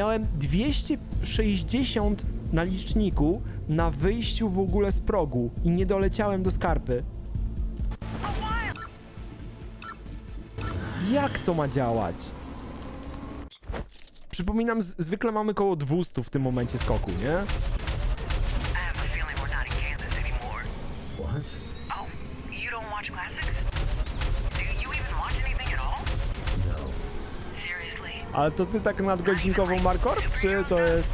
Miałem 260 na liczniku na wyjściu w ogóle z progu i nie doleciałem do skarpy. Jak to ma działać? Przypominam, zwykle mamy koło 200 w tym momencie skoku, nie? Ale to ty tak nadgodzinkowo, Markor? Czy to jest...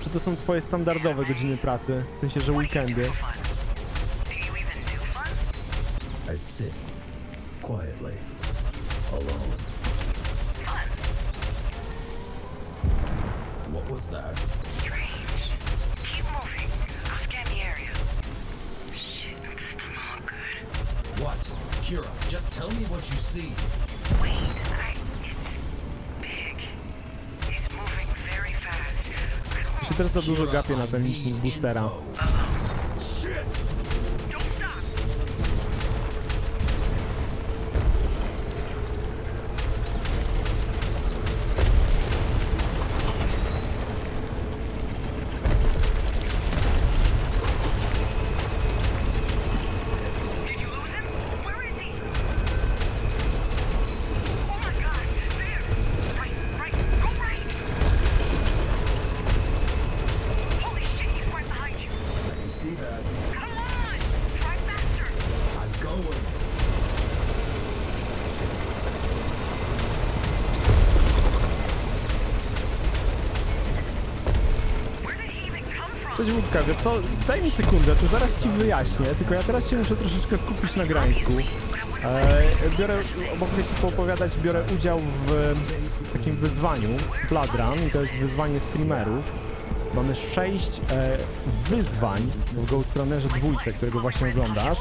Czy to są twoje standardowe godziny pracy? W sensie, że weekendy? I sit quietly, alone. What was that? What? Kira, just tell me what you see. Wait, Teraz za dużo gapię na ten licznik boostera. Wiesz co, daj mi sekundę, to zaraz ci wyjaśnię, tylko ja teraz się muszę troszeczkę skupić na grańsku. E, biorę, mogę ci poopowiadać, biorę udział w takim wyzwaniu Blood Run i to jest wyzwanie streamerów. Mamy sześć e, wyzwań w Ghost Runnerze dwójce, którego właśnie oglądasz.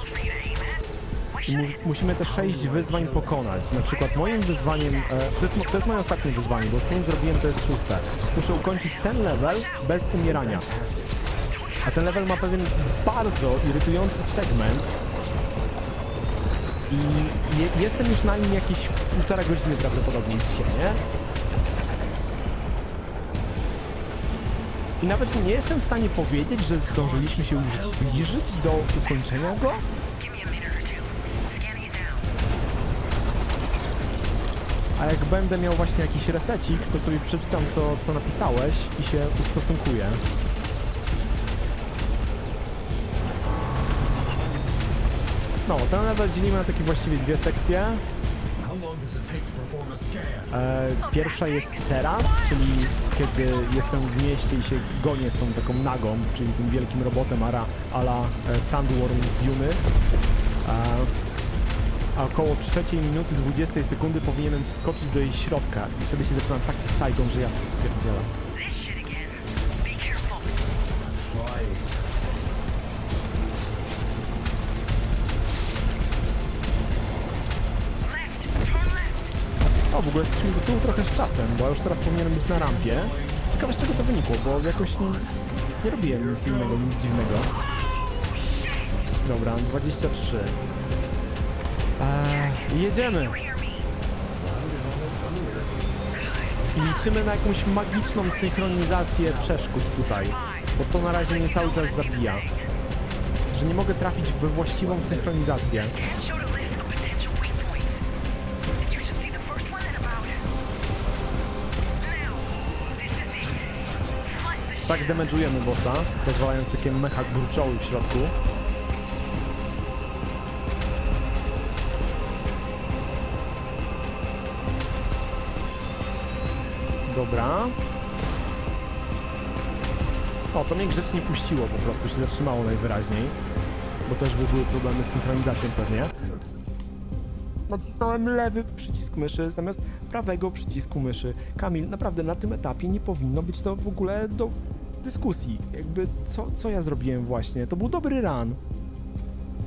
I mu, musimy te sześć wyzwań pokonać. Na przykład moim wyzwaniem, e, to, jest, to jest moje ostatnie wyzwanie, bo już pięć zrobiłem, to jest szóste. Muszę ukończyć ten level bez umierania. A ten level ma pewien bardzo irytujący segment. I je, jestem już na nim jakieś półtora godziny prawdopodobnie dzisiaj, nie? I nawet nie jestem w stanie powiedzieć, że zdążyliśmy się już zbliżyć do ukończenia go. A jak będę miał właśnie jakiś resecik, to sobie przeczytam co, co napisałeś i się ustosunkuję. No, ten level dzielimy na takie właściwie dwie sekcje. E, pierwsza jest teraz, czyli kiedy jestem w mieście i się gonię z tą taką nagą, czyli tym wielkim robotem ala, ala e, Sandworm z Duny. E, a około 3 minuty 20 sekundy powinienem wskoczyć do jej środka i wtedy się zaczyna taki Saigon, że ja pierdzielę. W ogóle jesteśmy do tyłu trochę z czasem, bo już teraz powinienem być na rampie. Ciekawe z czego to wynikło, bo jakoś nie, nie robiłem nic innego, nic dziwnego. Dobra, 23. Eee, jedziemy. I liczymy na jakąś magiczną synchronizację przeszkód tutaj, bo to na razie mnie cały czas zabija. Że nie mogę trafić we właściwą synchronizację. Tak damage'ujemy bossa, pozwalając takie mecha gruczoły w środku. Dobra. O, to mnie grzecznie puściło po prostu, się zatrzymało najwyraźniej. Bo też by były problemy z synchronizacją pewnie. Nacisnąłem lewy przycisk myszy zamiast prawego przycisku myszy. Kamil, naprawdę na tym etapie nie powinno być to w ogóle do dyskusji. Jakby, co, co ja zrobiłem właśnie? To był dobry run.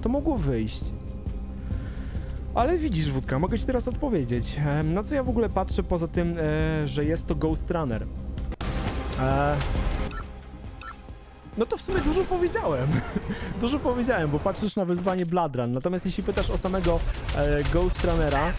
To mogło wyjść. Ale widzisz, Wódka, mogę ci teraz odpowiedzieć. Na co ja w ogóle patrzę poza tym, e, że jest to Ghost Runner? E, no to w sumie dużo powiedziałem. dużo powiedziałem, bo patrzysz na wyzwanie Blood Run. Natomiast jeśli pytasz o samego e, Ghost Runnera.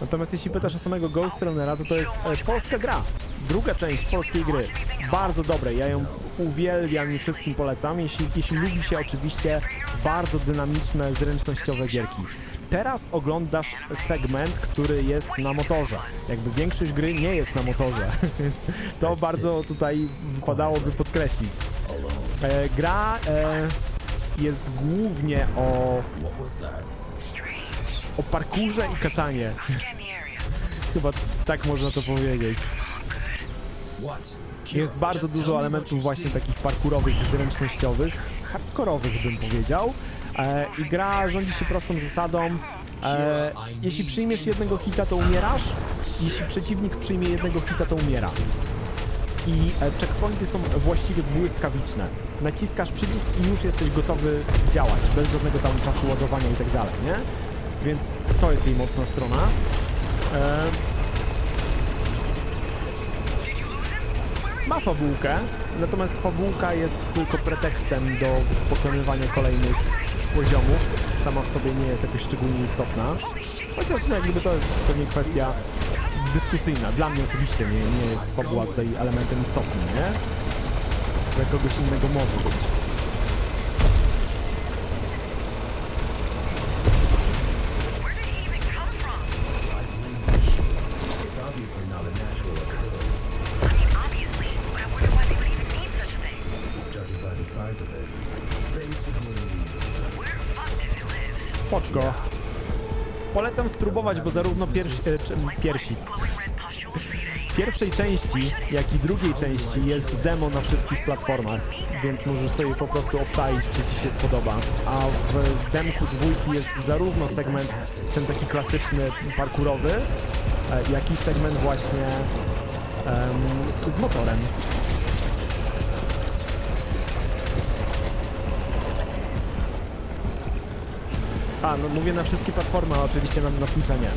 Natomiast jeśli pytasz o samego Ghost Runnera, to to jest polska gra. Druga część polskiej gry. Bardzo dobre, ja ją uwielbiam i wszystkim polecam, jeśli, jeśli lubi się oczywiście bardzo dynamiczne, zręcznościowe gierki. Teraz oglądasz segment, który jest na motorze. Jakby większość gry nie jest na motorze, więc to bardzo tutaj wypadałoby podkreślić. E, gra e, jest głównie o, o parkurze i katanie. Chyba tak można to powiedzieć. What? Jest bardzo dużo elementów właśnie takich parkurowych, zręcznościowych, hardkorowych bym powiedział. E, I gra rządzi się prostą zasadą. E, jeśli przyjmiesz jednego hita, to umierasz. Jeśli przeciwnik przyjmie jednego hita, to umiera. I e, checkpointy są właściwie błyskawiczne. Naciskasz przycisk i już jesteś gotowy działać, bez żadnego tam czasu ładowania i tak dalej, nie? Więc to jest jej mocna strona. E, ma fabułkę, natomiast fabułka jest tylko pretekstem do pokonywania kolejnych poziomów. Sama w sobie nie jest jakoś szczególnie istotna. Chociaż no, jakby to jest pewnie kwestia dyskusyjna. Dla mnie osobiście nie, nie jest fabuła tutaj elementem istotnym, nie? Dla kogoś innego może być. Bo zarówno e, czy- piersi, aim pierwszej części, jak i drugiej części jest demo na wszystkich platformach, więc możesz sobie po prostu obczaić, czy Ci się spodoba. A w demku dwójki jest zarówno segment ten taki klasyczny, parkurowy, e, jak i segment właśnie z motorem. A, no mówię na wszystkie platformy, a oczywiście na, na nie.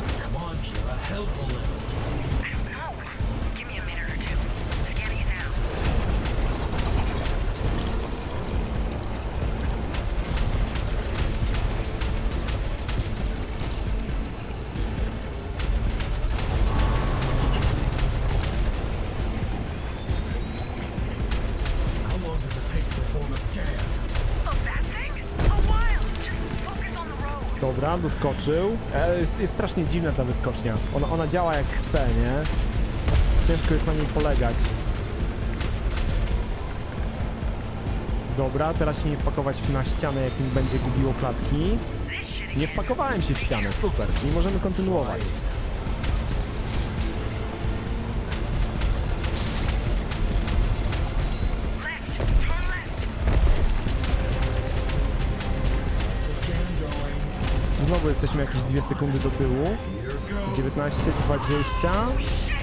Dobra, doskoczył. E, jest, jest strasznie dziwna ta wyskocznia. Ona, ona działa jak chce, nie? Ciężko jest na niej polegać. Dobra, teraz się nie wpakować na ścianę, jak mi będzie gubiło klatki. Nie wpakowałem się w ścianę, super, czyli możemy kontynuować. Znowu jesteśmy jakieś dwie sekundy do tyłu. Here goes. 19, 20,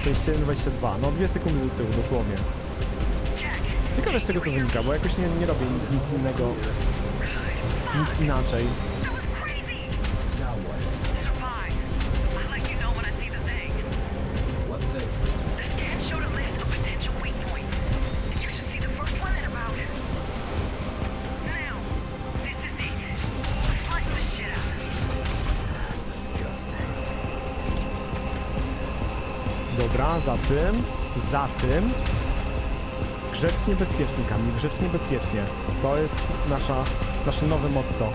21, 22. No dwie sekundy do tyłu, dosłownie. Ciekawe z czego to wynika, bo jakoś nie, nie robię nic innego, nic inaczej. Tym, za tym. Grzecznie bezpiecznikami, grzecznie bezpiecznie. To jest nasza, nasze nowe motto.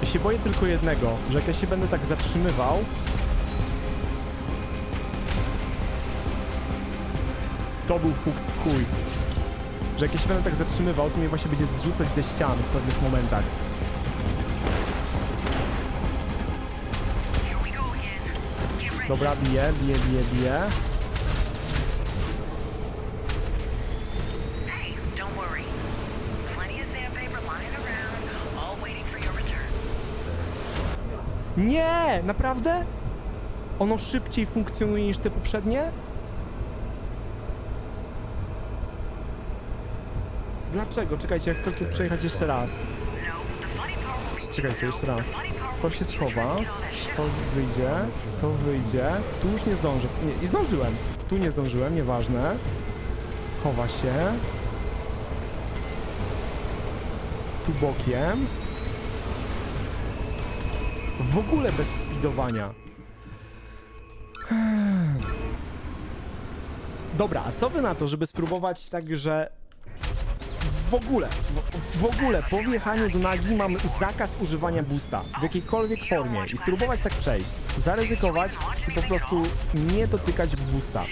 Ja się boję tylko jednego, że jak ja się będę tak zatrzymywał, to był fuks w chuj. Że jak ja się będę tak zatrzymywał, to mnie właśnie będzie zrzucać ze ścian w pewnych momentach. Dobra, bije, bije, bije, bije. Nie! Naprawdę? Ono szybciej funkcjonuje niż te poprzednie? Dlaczego? Czekajcie, ja chcę tu przejechać jeszcze raz. Czekajcie, jeszcze raz. To się schowa, to wyjdzie, to wyjdzie. Tu już nie zdążę. Nie, i zdążyłem. Tu nie zdążyłem, nieważne. Chowa się. Tu bokiem. W ogóle bez speedowania. Dobra, a co wy na to, żeby spróbować tak, że w ogóle, w, w ogóle po wjechaniu do nagi mam zakaz używania boosta w jakiejkolwiek formie i spróbować tak przejść, zaryzykować i po prostu nie dotykać shows?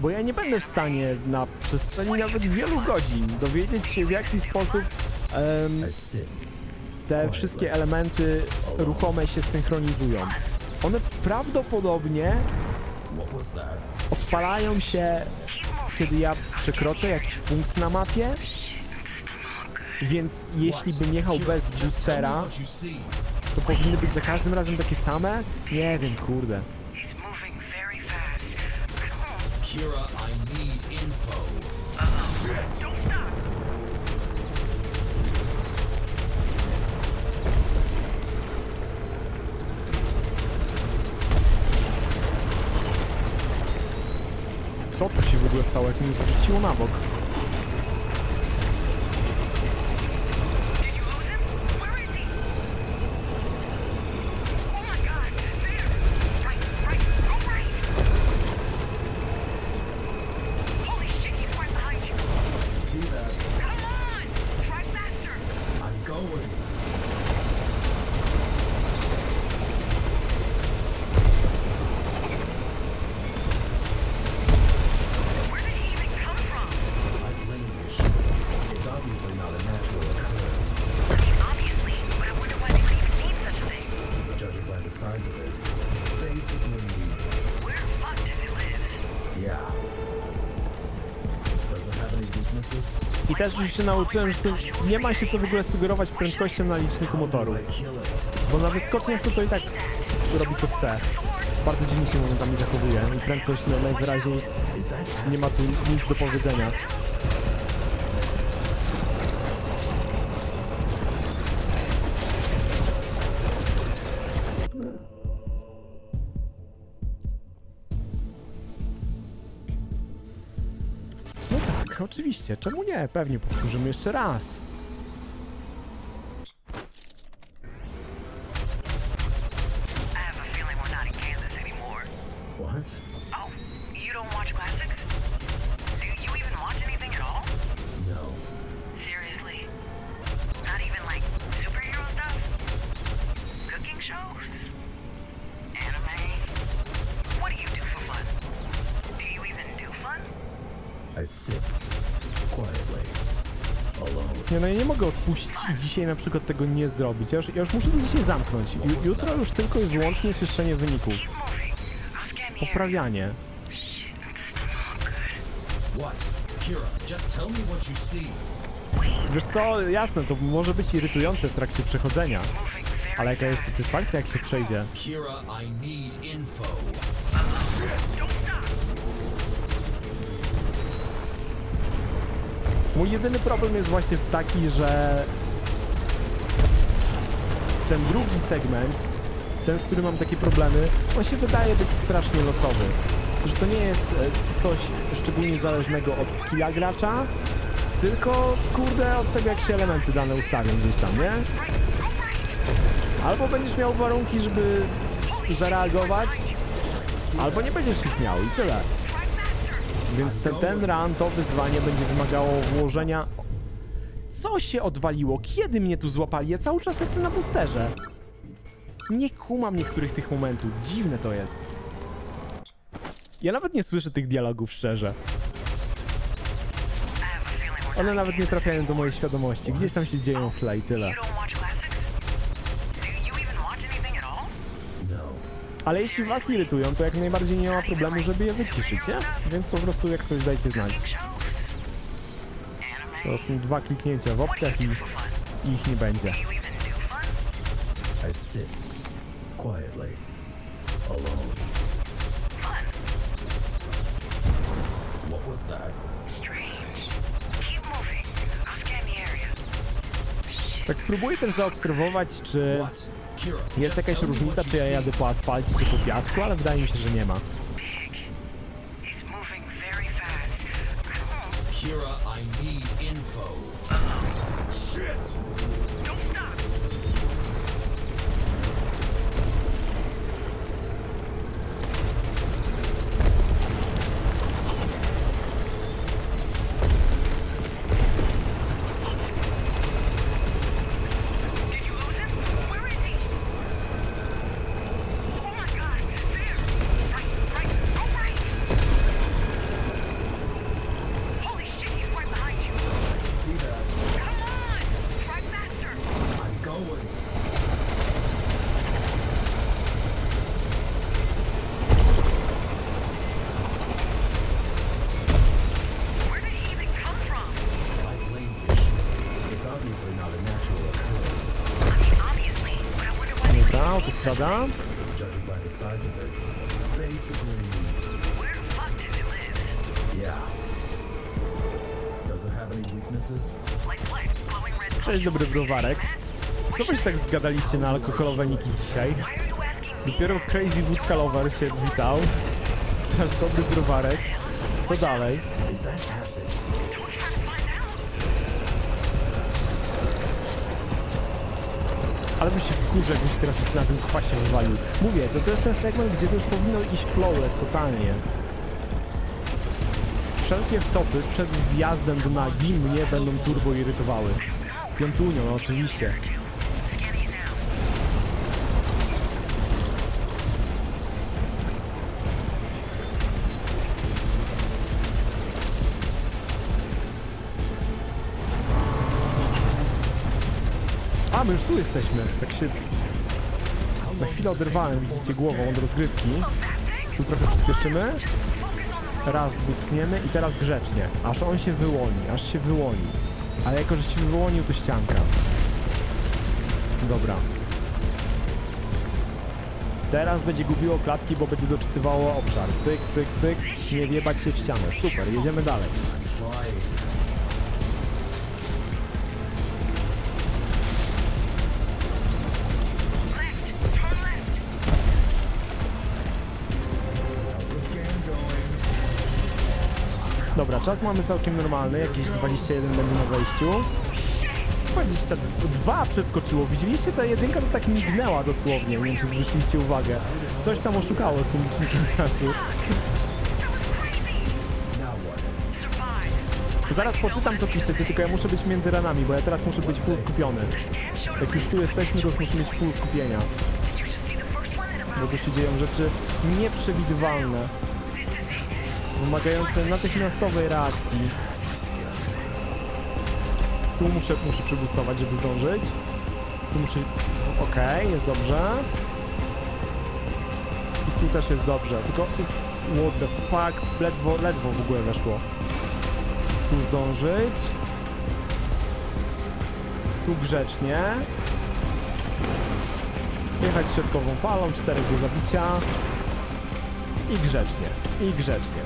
Bo ja nie będę w stanie na przestrzeni nawet wielu godzin dowiedzieć się w jaki sposób em, te wszystkie elementy ruchome się synchronizują. One prawdopodobnie? Odpalają się, kiedy ja przekroczę jakiś punkt na mapie, więc jeśli bym jechał bez boostera, to powinny być za każdym razem takie same? Nie wiem, kurde. Co to się w ogóle stało, jak mnie zrzuciło na bok? Też już się nauczyłem, że tu nie ma się co w ogóle sugerować prędkością na liczniku motoru. Bo na wyskoczniach to, to i tak robi co chce. Bardzo dziwnie się momentami zachowuje i prędkość no, najwyraźniej nie ma tu nic do powiedzenia. Oczywiście. Czemu nie? Pewnie powtórzymy jeszcze raz. Dzisiaj na przykład tego nie zrobić. Ja już, ja już muszę to dzisiaj zamknąć. Ju, jutro już tylko i wyłącznie czyszczenie wyników. Poprawianie. Wiesz co, jasne, to może być irytujące w trakcie przechodzenia, ale jaka jest satysfakcja jak się przejdzie. Mój jedyny problem jest właśnie taki, że ten drugi segment, ten z którym mam takie problemy, on się wydaje być strasznie losowy. Że to nie jest e, coś szczególnie zależnego od skilla gracza, tylko kurde od tego jak się elementy dane ustawią gdzieś tam, nie? Albo będziesz miał warunki, żeby zareagować, albo nie będziesz ich miał i tyle. Więc ten, ten run, to wyzwanie będzie wymagało włożenia... Co się odwaliło? Kiedy mnie tu złapali? Ja cały czas lecę na boosterze. Nie kumam niektórych tych momentów. Dziwne to jest. Ja nawet nie słyszę tych dialogów szczerze. One nawet nie trafiają do mojej świadomości. Gdzieś tam się dzieją w tle i tyle. Ale jeśli was irytują, to jak najbardziej nie ma problemu, żeby je wyciszyć, nie? Więc po prostu jak coś dajcie znać. To są dwa kliknięcia w opcjach i, ich nie będzie. I sit quietly, alone. What was that? Tak próbuję też zaobserwować, czy jest jakaś różnica, czy ja jadę po asfalcie, czy po piasku, ale wydaje mi się, że nie ma. Kira, I need Cześć, dobry browarek. Co się tak zgadaliście na alkoholowe niki dzisiaj? Dopiero Crazy Wódka Lover się witał. Teraz dobry browarek. Co dalej? Ale bym się wkurzę, jakbyś teraz na tym kwasie wywalił. Mówię, to, to jest ten segment, gdzie to już powinno iść flawless totalnie. Wszelkie wtopy przed wjazdem do nagi mnie będą turbo irytowały. Piątunio, no oczywiście. My już tu jesteśmy. Tak się na chwilę oderwałem, widzicie, głową od rozgrywki. Tu trochę przyspieszymy. Raz bustniemy i teraz grzecznie. Aż on się wyłoni, aż się wyłoni. Ale jako, że się wyłonił, to ścianka. Dobra. Teraz będzie gubiło klatki, bo będzie doczytywało obszar. Cyk, cyk, cyk. Nie wjebać się w ścianę. Super, jedziemy dalej. Czas mamy całkiem normalny. Jakieś 21 będzie na wejściu. 22 przeskoczyło. Widzieliście, ta jedynka to tak mignęła dosłownie. Nie wiem, czy zwróciliście uwagę. Coś tam oszukało z tym licznikiem czasu. Zaraz poczytam, co piszecie, tylko ja muszę być między ranami, bo ja teraz muszę być full skupiony. Jak już tu jesteśmy, to już muszę mieć full skupienia. Bo tu się dzieją rzeczy nieprzewidywalne. Wymagające natychmiastowej reakcji. Tu muszę, muszę przegustować, żeby zdążyć. Tu muszę... Okej, jest dobrze. I tu też jest dobrze, tylko... What the fuck? Ledwo, ledwo w ogóle weszło. Tu zdążyć. Tu grzecznie. Jechać środkową falą, czterech do zabicia. I grzecznie, i grzecznie.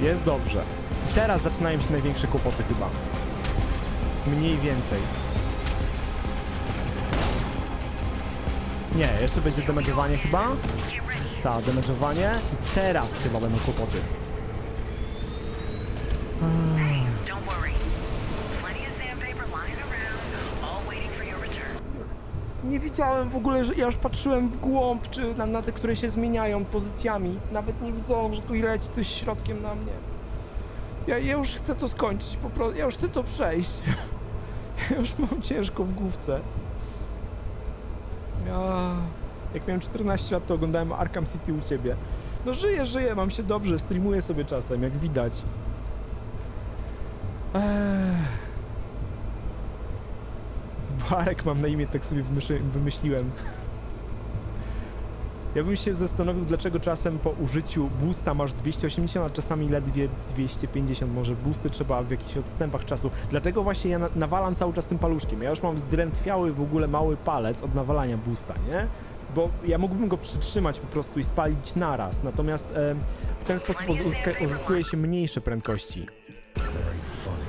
Jest dobrze. Teraz zaczynają się największe kłopoty chyba. Mniej więcej. Nie, jeszcze będzie damage'owanie chyba. Get ready. Ta, damage'owanie. Teraz chyba będą kłopoty. Nie widziałem w ogóle, że ja już patrzyłem w głąb, czy na, na te, które się zmieniają pozycjami. Nawet nie widziałem, że tu leci coś środkiem na mnie. Ja, ja już chcę to skończyć, po prostu. Ja już chcę to przejść. Ja już mam ciężko w główce. Ja... Jak miałem 14 lat, to oglądałem Arkham City u ciebie. No żyję, żyję, mam się dobrze, streamuję sobie czasem, jak widać. Barek mam na imię, tak sobie wymyśli- wymyśliłem. Ja bym się zastanowił, dlaczego czasem po użyciu boosta masz 280, a czasami ledwie 250. Może boosty trzeba w jakichś odstępach czasu. Dlatego właśnie ja na nawalam cały czas tym paluszkiem. Ja już mam zdrętwiały w ogóle mały palec od nawalania boosta, nie? Bo ja mógłbym go przytrzymać po prostu i spalić naraz. Natomiast e, w ten sposób uzyska uzyskuje się mniejsze prędkości. Very funny.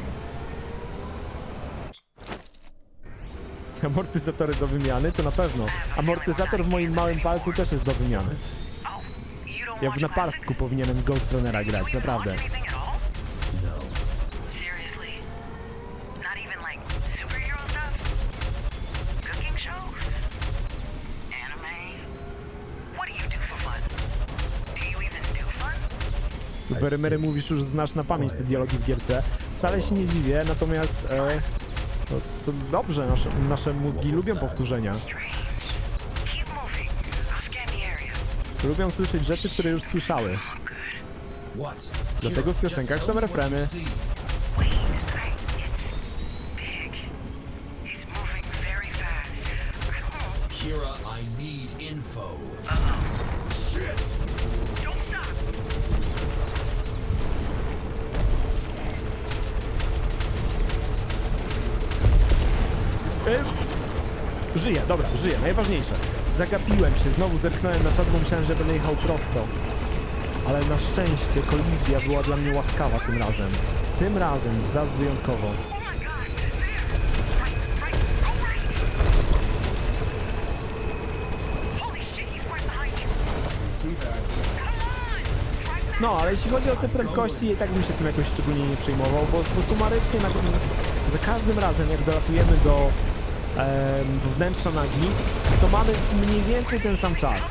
Amortyzatory do wymiany to na pewno. Amortyzator w moim małym palcu też jest do wymiany. Ja w napastku powinienem Ghost Runnera grać, naprawdę. Berymery mówisz już znasz na pamięć te dialogi w gierce. Wcale się nie dziwię, natomiast e, to, to dobrze, nasze, nasze mózgi lubią powtórzenia. Lubią słyszeć rzeczy, które już słyszały. Dlatego w piosenkach są refreny. Żyję, dobra, żyję, najważniejsze. Zagapiłem się, znowu zerknąłem na czat, bo myślałem, że będę jechał prosto. Ale na szczęście kolizja była dla mnie łaskawa tym razem. Tym razem, raz wyjątkowo. No, ale jeśli chodzi o te prędkości, i tak bym się tym jakoś szczególnie nie przejmował, bo, bo sumarycznie na, za każdym razem, jak dolatujemy do wnętrza nagi, to mamy mniej więcej ten sam czas.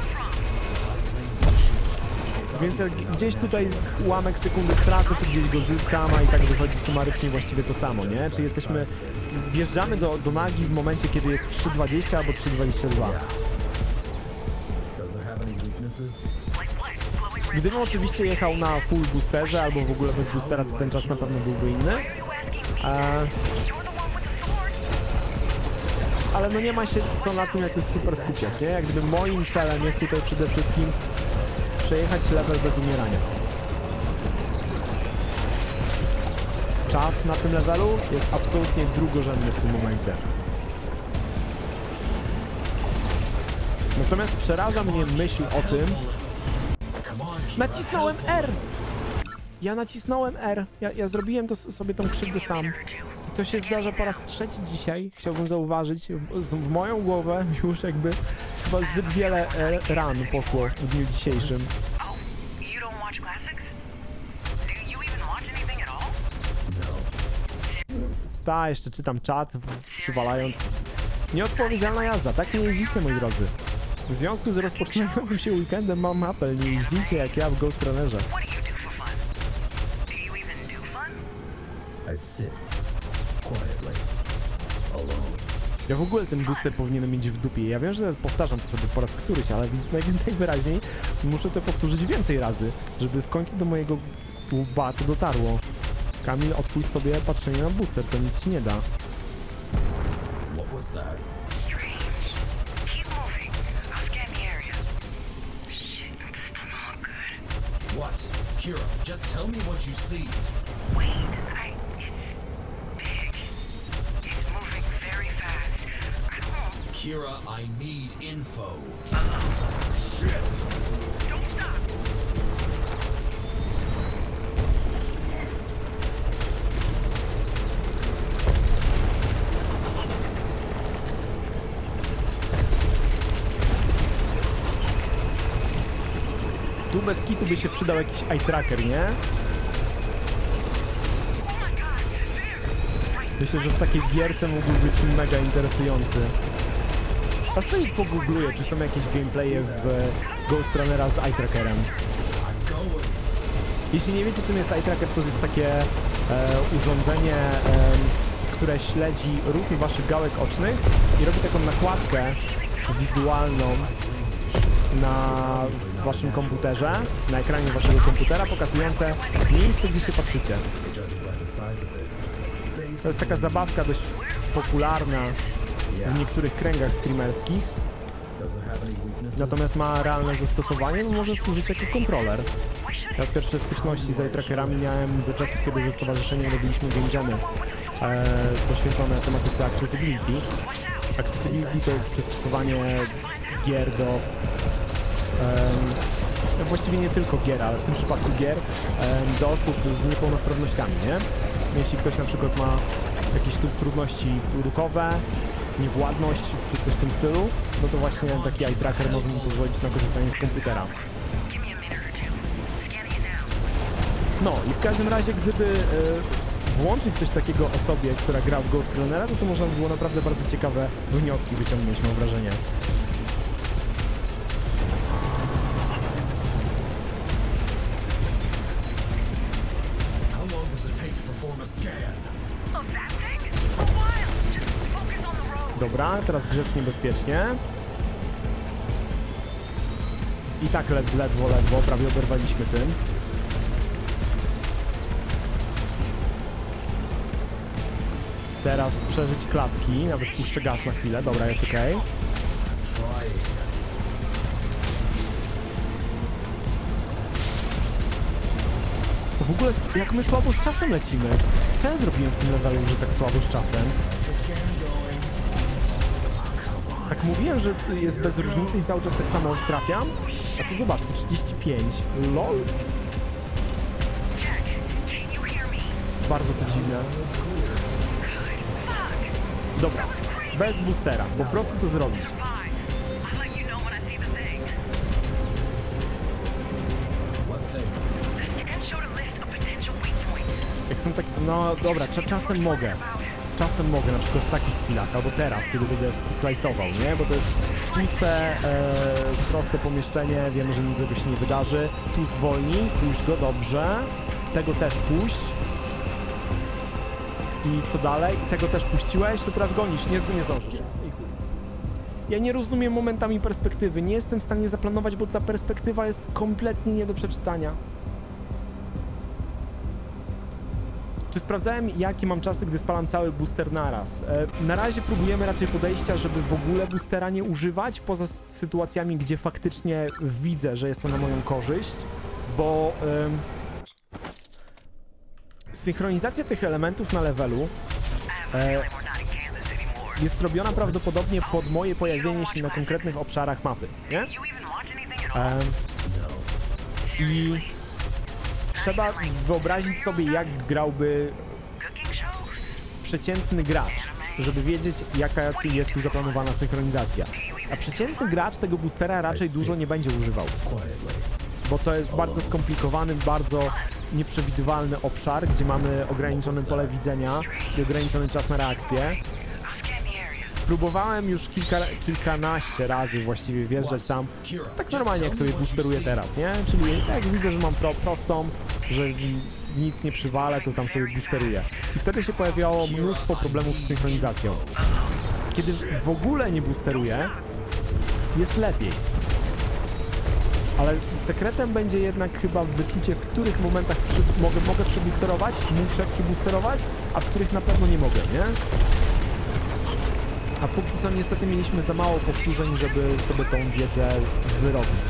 Więc jak gdzieś tutaj ułamek sekundy stracę, to gdzieś go zyskam, a i tak wychodzi sumarycznie właściwie to samo, nie? Czy jesteśmy, wjeżdżamy do, do nagi w momencie, kiedy jest 3.20 albo 3.22. The weaknesses? Like what? Glowing red Gdybym oczywiście jechał na full boosterze albo w ogóle bez boostera, to ten czas na pewno byłby inny. Why are you asking me? A, You're the one with the sword. Ale no nie ma się co na tym jakoś super skupiać, nie? Jak gdyby moim celem jest tutaj przede wszystkim przejechać level bez umierania. Czas na tym levelu jest absolutnie drugorzędny w tym momencie. Natomiast przeraża mnie myśl o tym. Nacisnąłem R! Ja nacisnąłem R. Ja, ja zrobiłem to sobie tą krzywdę sam. To się zdarza po raz trzeci dzisiaj. Chciałbym zauważyć. W, w moją głowę już jakby chyba zbyt wiele e, ran poszło w dniu dzisiejszym. Oh? Ta, jeszcze czytam czat, przywalając. Nieodpowiedzialna jazda, tak nie jeździcie moi drodzy. W związku z rozpoczynającym się weekendem mam apel, nie jeździcie jak ja w Ghost Runnerze. I sit. Ja w ogóle ten booster powinienem mieć w dupie. Ja wiem, że powtarzam to sobie po raz któryś, ale naj- najwyraźniej muszę to powtórzyć więcej razy, żeby w końcu do mojego łba to dotarło. Kamil, odpuść sobie patrzenie na booster, to nic ci nie da. What? Kira, just tell me what you see. Wait, I. Kira, I need info. Shit! Don't stop! Tu bez kitu by się przydał jakiś eye tracker, nie? Myślę, że w takiej gierce mógłby być mega interesujący. A sobie pogoogluję, czy są jakieś gameplaye w Ghost Runnera z eye trackerem. I'm going. Jeśli nie wiecie czym jest eye tracker, to jest takie e, urządzenie, e, które śledzi ruchy waszych gałek ocznych i robi taką nakładkę wizualną na waszym komputerze, na ekranie waszego komputera, pokazujące miejsce, gdzie się patrzycie. To jest taka zabawka dość popularna w niektórych kręgach streamerskich, natomiast ma realne zastosowanie, bo może służyć jako kontroler. Ja pierwsze styczności z eye-trackerami miałem ze czasów, kiedy ze stowarzyszeniem robiliśmy game jamy e, poświęcone tematyce accessibility. Accessibility to jest przystosowanie gier do no właściwie nie tylko gier, ale w tym przypadku gier em, do osób z niepełnosprawnościami, nie? Jeśli ktoś na przykład ma jakieś trudności ruchowe, niewładność czy coś w tym stylu, no to właśnie taki eye tracker może mu pozwolić na korzystanie z komputera. No i w każdym razie, gdyby e, włączyć coś takiego osobie, która gra w Ghost Runnera, to, to można by było naprawdę bardzo ciekawe wnioski wyciągnąć, mam wrażenie. Dobra, teraz grzecznie, bezpiecznie. I tak led, ledwo, ledwo, prawie oberwaliśmy tym. Teraz przeżyć klatki, nawet puszczę gaz na chwilę, dobra, jest ok. W ogóle jak my słabo z czasem lecimy. Co ja zrobiłem w tym levelu, że tak słabo z czasem? Tak mówiłem, że jest bez różnicy i cały czas tak samo trafiam? A tu zobaczcie, 35. LOL. Bardzo to dziwne. Dobra, bez boostera, po prostu to zrobić. Jak są tak, no dobra, cza- czasem mogę. Czasem mogę, na przykład w takich chwilach, albo teraz, kiedy będę slajsował, nie? Bo to jest puste, e, proste pomieszczenie, wiemy, że nic złego się nie wydarzy. Tu zwolnij, puść go, dobrze. Tego też puść. I co dalej? I tego też puściłeś, to teraz gonisz, nie, nie zdążysz. Ja nie rozumiem momentami perspektywy. Nie jestem w stanie zaplanować, bo ta perspektywa jest kompletnie nie do przeczytania. Czy sprawdzałem, jakie mam czasy, gdy spalam cały booster naraz? E, na razie próbujemy raczej podejścia, żeby w ogóle boostera nie używać, poza sytuacjami, gdzie faktycznie widzę, że jest to na moją korzyść, bo synchronizacja tych elementów na levelu anymore. jest robiona prawdopodobnie pod moje pojawienie się na konkretnych obszarach mapy, nie? Em, I trzeba wyobrazić sobie, jak grałby przeciętny gracz, żeby wiedzieć, jaka jest tu zaplanowana synchronizacja. A przeciętny gracz tego boostera raczej dużo nie będzie używał, bo to jest bardzo skomplikowany, bardzo nieprzewidywalny obszar, gdzie mamy ograniczone pole widzenia i ograniczony czas na reakcję. Próbowałem już kilka, kilkanaście razy właściwie wjeżdżać tam, tak normalnie jak sobie boosteruję teraz, nie? Czyli jak widzę, że mam pro, prostą, że nic nie przywalę, to tam sobie boosteruję. I wtedy się pojawiało mnóstwo problemów z synchronizacją. Kiedy w ogóle nie boosteruję, jest lepiej. Ale sekretem będzie jednak chyba wyczucie, w których momentach przy, mogę, mogę przyboosterować, muszę przyboosterować, a w których na pewno nie mogę, nie? A póki co niestety mieliśmy za mało powtórzeń, żeby sobie tą wiedzę wyrobić.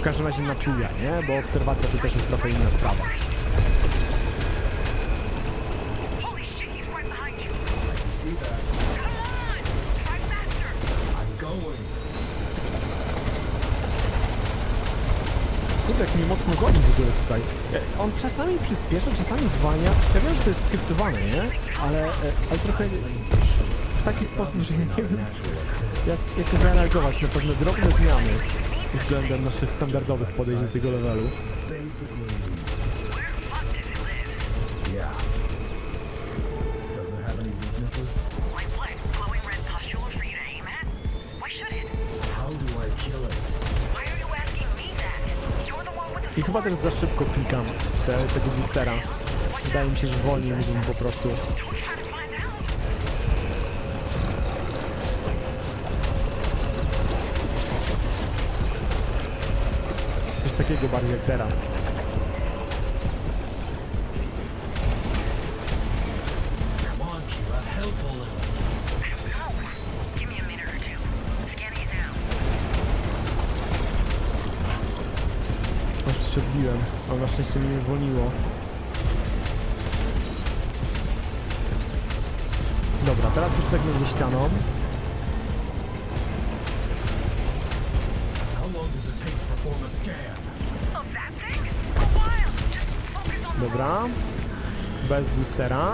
W każdym razie na czuje, nie? Bo obserwacja to też jest trochę inna sprawa. Jak mnie mocno goni w ogóle tutaj. E, On czasami przyspiesza, czasami zwalnia. Ja wiem, że to jest skryptowane, nie? Ale, e, ale trochę w taki sposób, że nie wiem jak, jak zareagować na pewne drobne zmiany względem naszych standardowych podejść do tego levelu. I chyba też za szybko klikam te, tego boostera. Wydaje mi się, że wolniej mógłbym po prostu two. Scanning it down. Aż się odbiłem, ale na szczęście mnie nie zwolniło. Dobra, teraz już segment ze ścianą. Bez boostera.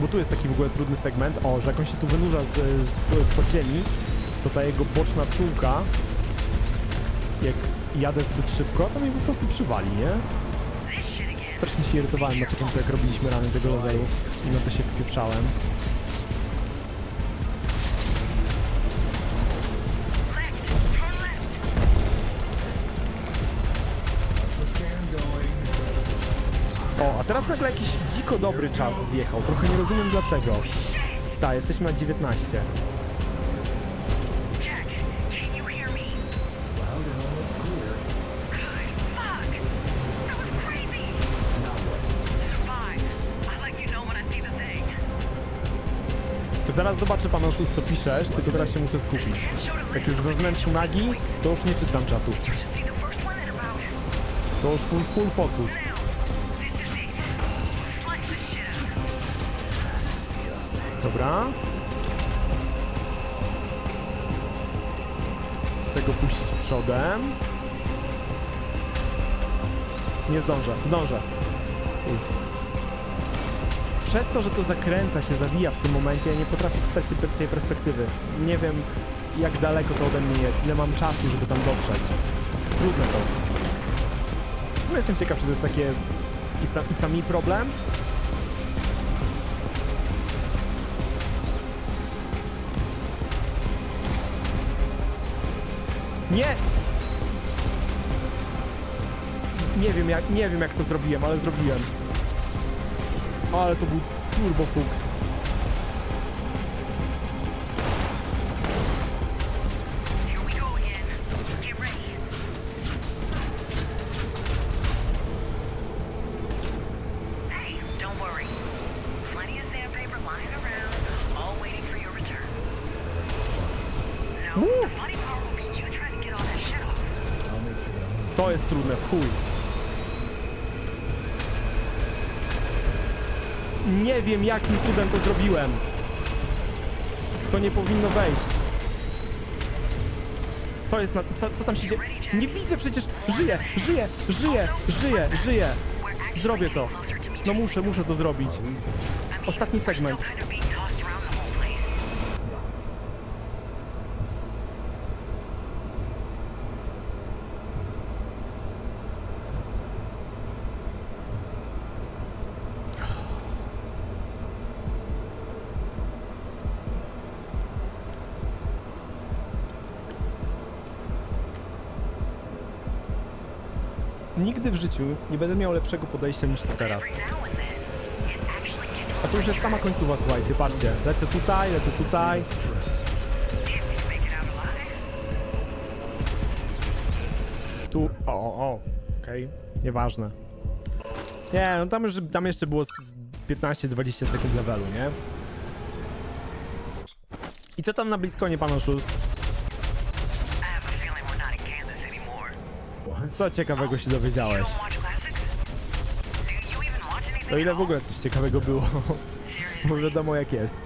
Bo tu jest taki w ogóle trudny segment. O, że jak on się tu wynurza z, z, z podziemi, to ta jego boczna czułka, jak jadę zbyt szybko, to mnie po prostu przywali, nie? Strasznie się irytowałem na początku, jak robiliśmy rany tego levelu i na to się wpieprzałem. O, a teraz nagle jakiś dziko dobry czas wjechał. Trochę nie rozumiem dlaczego. Tak, jesteśmy na 19. Jack, can you hear me? Loud and almost clear. Good. Fuck. That was crazy. Survive. I let you know when I see the thing. Zaraz zobaczę pan oszust co piszesz, tylko teraz się muszę skupić. Jak już we wnętrzu nagi, to już nie czytam czatu. To już full, full focus. Dobra. Tego puścić przodem. Nie zdążę, zdążę. Przez to, że to zakręca się, zawija w tym momencie, ja nie potrafię czytać tej, tej perspektywy. Nie wiem, jak daleko to ode mnie jest, ile mam czasu, żeby tam dotrzeć. Trudne to. W sumie jestem ciekaw, czy to jest takie it's a, it's a problem, Nie! Nie wiem jak, nie wiem jak to zrobiłem, ale zrobiłem. Ale to był turbo fuks. Jakim cudem to zrobiłem. To nie powinno wejść. Co jest na... Co, co tam się dzieje? Nie widzę przecież! Żyję, żyję, żyję, żyję, żyję. Zrobię to. No muszę, muszę to zrobić. Ostatni segment. Życiu nie będę miał lepszego podejścia niż to teraz. A to już jest sama końcowa, słuchajcie, patrzcie. Lecę tutaj, lecę tutaj. Tu, o, o, o, okej, nieważne. Nie, no tam już, tam jeszcze było z 15-20 sekund levelu, nie? I co tam na bliskonie, pan oszust? Co ciekawego się dowiedziałeś? don't watch classics? Do you even watch anything O ile w ogóle coś ciekawego było, bo wiadomo jak jest.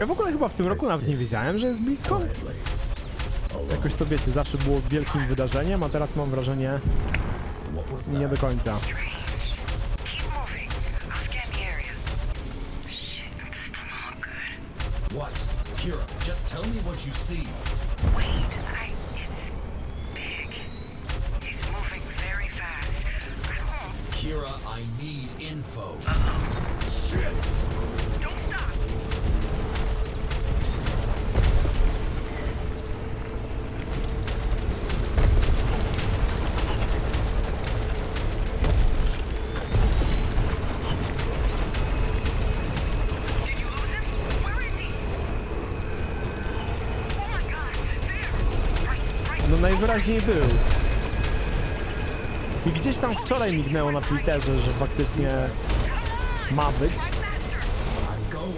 Ja w ogóle chyba w tym roku nawet nie wiedziałem, że jest blisko. Jakoś to wiecie, zawsze było wielkim wydarzeniem, a teraz mam wrażenie nie do końca. Me najwyraźniej był. I gdzieś tam wczoraj mignęło na Twitterze, że faktycznie ma być.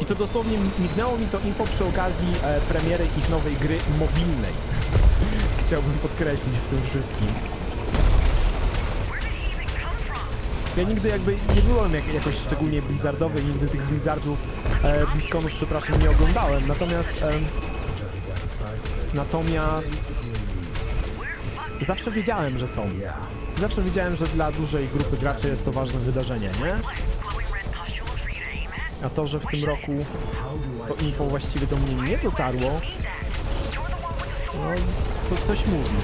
I to dosłownie mignęło mi to info przy okazji e, premiery ich nowej gry mobilnej. Chciałbym podkreślić w tym wszystkim. Ja nigdy jakby nie byłem jak, jakoś szczególnie blizzardowy, nigdy tych blizzardów, e, bliskonów, przepraszam, nie oglądałem. Natomiast, it, natomiast zawsze wiedziałem, że są. Zawsze wiedziałem, że dla dużej grupy graczy jest to ważne wydarzenie, nie? A to, że w tym roku to info właściwie do mnie nie dotarło, no to coś mówi.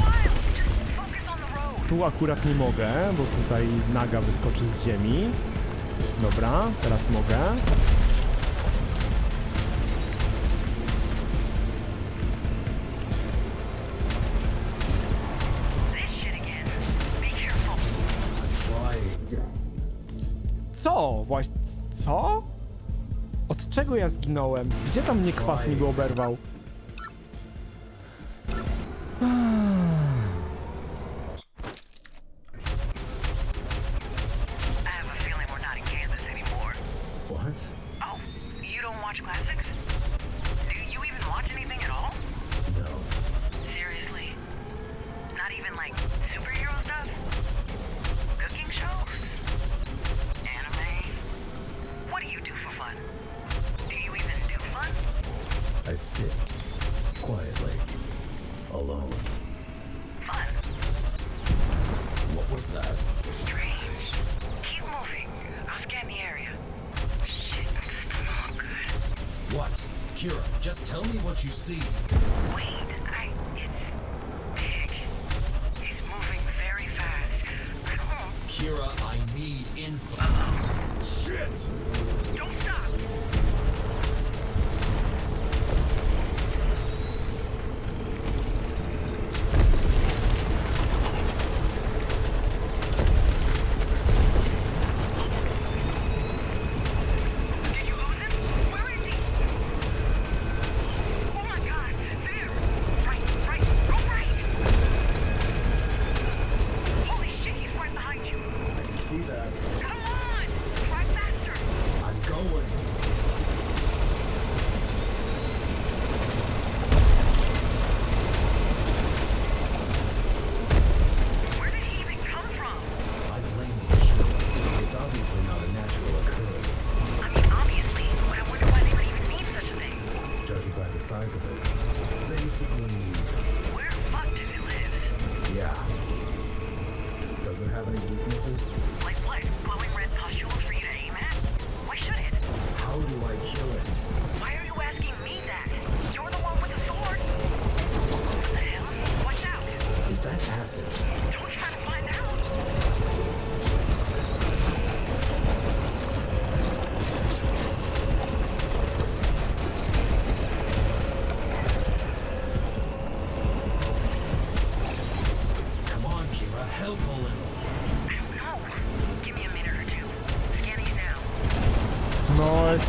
While. Just focus on the road. Tu akurat nie mogę, bo tutaj naga wyskoczy z ziemi. Dobra, teraz mogę. Ja zginąłem? Gdzie tam mnie kwas niby oberwał? See.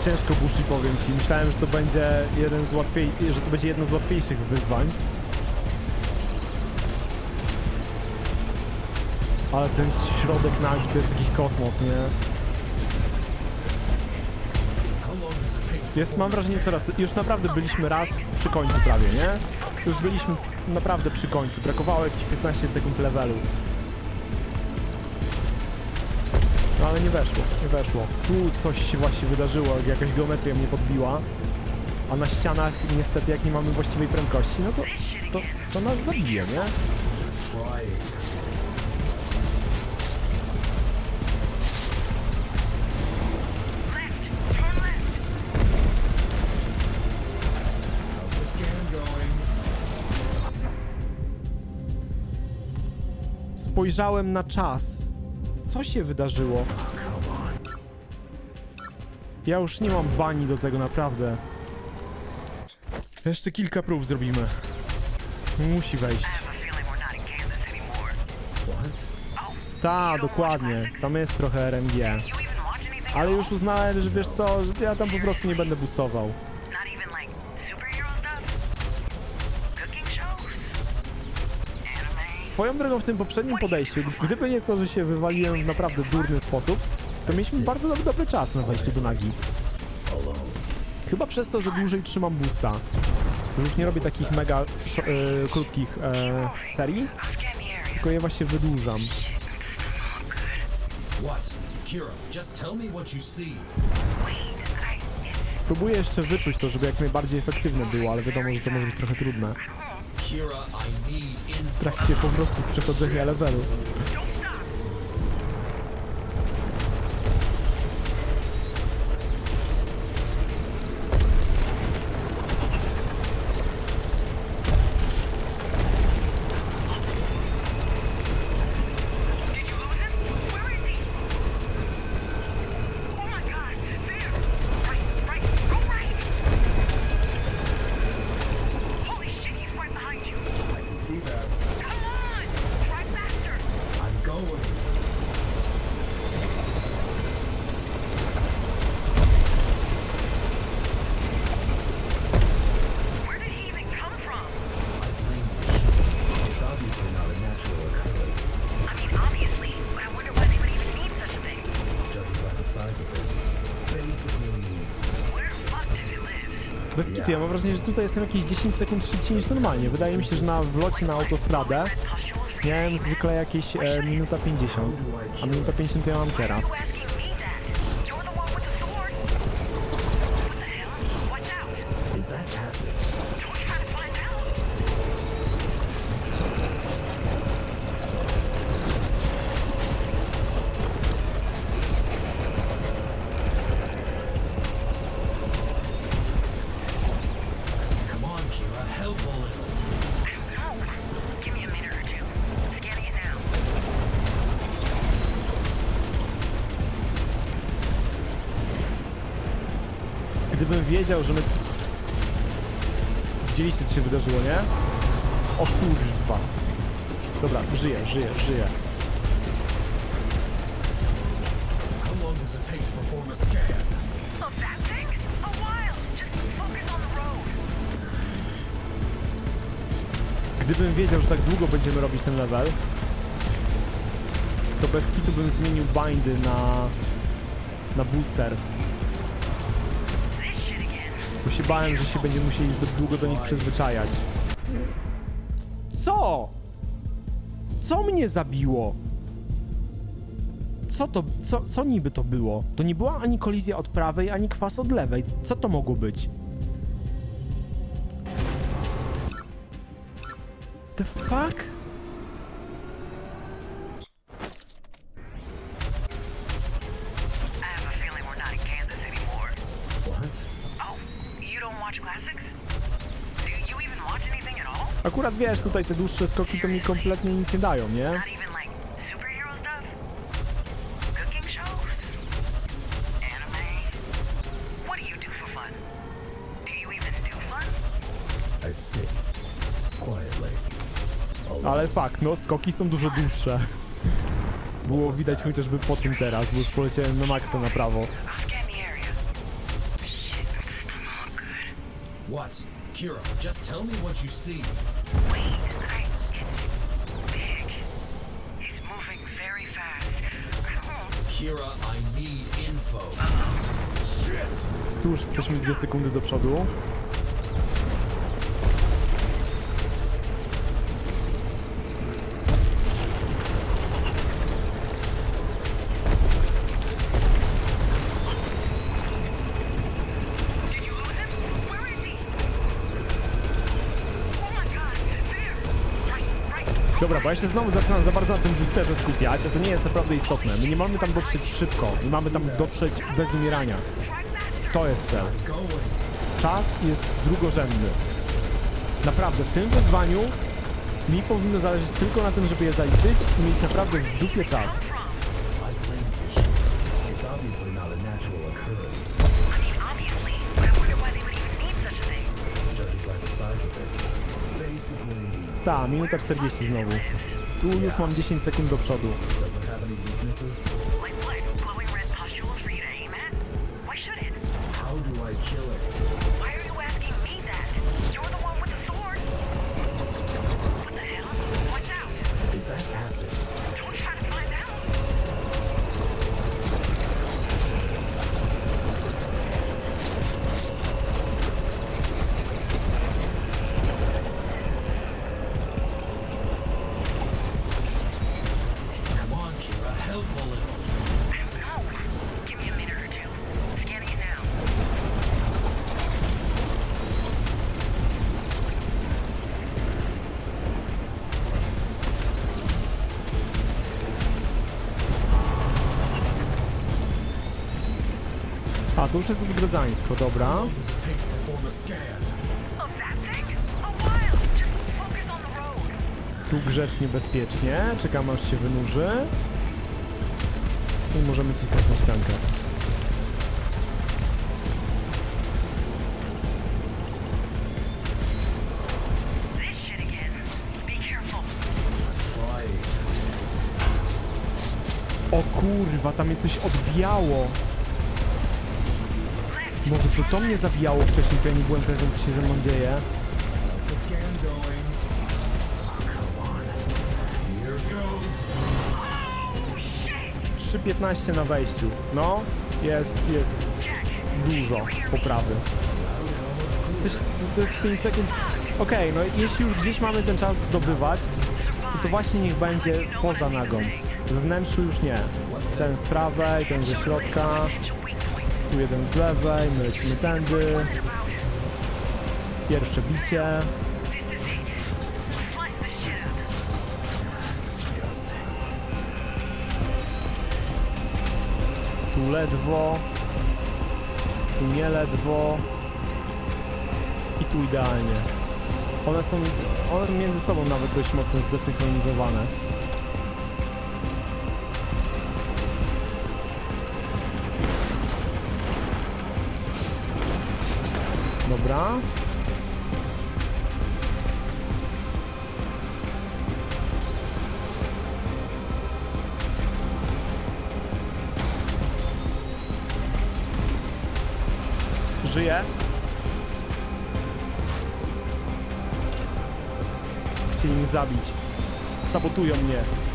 Ciężko Bushi, powiem ci. Myślałem, że to będzie jeden z łatwiej... że to będzie jedno z łatwiejszych wyzwań. Ale ten środek nagi to jest jakiś kosmos, nie? Jest, mam wrażenie, coraz... Już naprawdę byliśmy raz przy końcu prawie, nie? Już byliśmy naprawdę przy końcu. Brakowało jakieś 15 sekund levelu. No ale nie weszło, nie weszło. Tu coś się właśnie wydarzyło, jak jakaś geometria mnie podbiła. A na ścianach niestety jak nie mamy właściwej prędkości, no to, to, to nas zabije, nie? Spojrzałem na czas. Co się wydarzyło? Ja już nie mam bani do tego, naprawdę. Jeszcze kilka prób zrobimy. Musi wejść. Ta, dokładnie. Tam jest trochę RNG. Ale już uznałem, że wiesz co, że ja tam po prostu nie będę boostował. Swoją drogą w tym poprzednim podejściu, gdyby nie to, że się wywaliłem w naprawdę durny sposób, to mieliśmy bardzo dobry, dobry czas na wejściu do nagi. Chyba przez to, że dłużej trzymam boosta. Że już nie robię takich mega e, krótkich e, serii, tylko je właśnie wydłużam. Próbuję jeszcze wyczuć to, żeby jak najbardziej efektywne było, ale wiadomo, że to może być trochę trudne. W trakcie po prostu przechodzenia levelu. Wrażenie, że tutaj jestem jakieś 10 sekund szybciej niż normalnie. Wydaje mi się, że na wlocie na autostradę miałem zwykle jakieś e, minuta 50, a minuta 50 to ja mam teraz. Wiedział, że my... Widzieliście, co się wydarzyło, nie? O kurwa. Dobra, żyję, żyję, żyję. Gdybym wiedział, że tak długo będziemy robić ten level, to bez kitu bym zmienił bindy na, na booster. Bo się bałem, że się będziemy musieli zbyt długo do nich przyzwyczajać. Co? Co mnie zabiło? Co to, co, co niby to było? To nie była ani kolizja od prawej, ani kwas od lewej. Co to mogło być? The fuck? Wiesz, tutaj te dłuższe skoki to mi kompletnie nic nie dają, nie? Ale fakt, no skoki są dużo dłuższe. Było widać chociażby po tym teraz, bo już poleciałem na maksa na prawo. Good. What? Kira, just tell me what you see. Tu już jesteśmy dwie sekundy do przodu. Dobra, bo ja się znowu zaczynam za bardzo na tym boosterze skupiać, a to nie jest naprawdę istotne. My nie mamy tam dotrzeć szybko, my mamy tam dotrzeć bez umierania. To jest cel. Czas jest drugorzędny. Naprawdę, w tym wyzwaniu mi powinno zależeć tylko na tym, żeby je zaliczyć i mieć naprawdę w dupie czas. Obviously Ta, minuta 40 znowu. Tu już mam 10 sekund do przodu. Focus on the road. Tu grzecznie, bezpiecznie. Czekam aż się wynurzy. I możemy cisnąć na ściankę. O kurwa, tam mnie coś odbijało. Może to to mnie zabijało wcześniej, co ja nie byłem pewien, co się ze mną dzieje. Shit! 3.15 na wejściu. No, jest, jest dużo poprawy. Coś, to jest 5 sekund. Okej, no jeśli już gdzieś mamy ten czas zdobywać, to to właśnie niech będzie poza nagą. We wnętrzu już nie. Ten z prawej, ten ze środka, tu jeden z lewej, my lecimy tędy. Pierwsze bicie. Tu ledwo. Tu nie ledwo. I tu idealnie. One są, one są między sobą nawet dość mocno zdesynchronizowane. Dobra. Żyję. Chcieli mnie zabić. Sabotują mnie.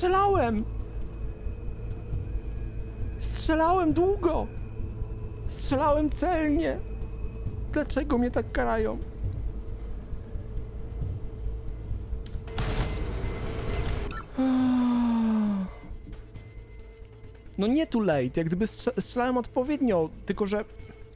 Strzelałem. Strzelałem długo. Strzelałem celnie. Dlaczego mnie tak karają? No nie too late, jak gdyby strze- strzelałem odpowiednio, tylko że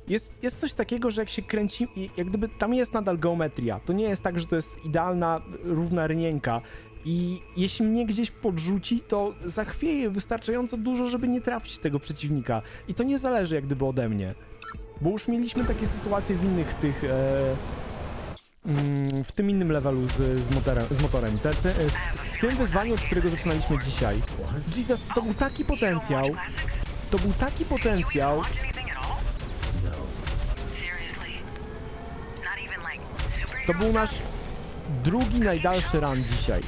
jest, jest coś takiego, że jak się kręci, jak gdyby tam jest nadal geometria. To nie jest tak, że to jest idealna, równa rynienka. I jeśli mnie gdzieś podrzuci, to zachwieje wystarczająco dużo, żeby nie trafić tego przeciwnika. I to nie zależy jak gdyby ode mnie. Bo już mieliśmy takie sytuacje w innych tych. E, mm, w tym innym levelu z, z, motorem, z motorem. Te, te, e, w tym wyzwaniu, od którego zaczynaliśmy dzisiaj. Jesus, to był taki potencjał. To był taki potencjał. To był nasz drugi najdalszy run dzisiaj.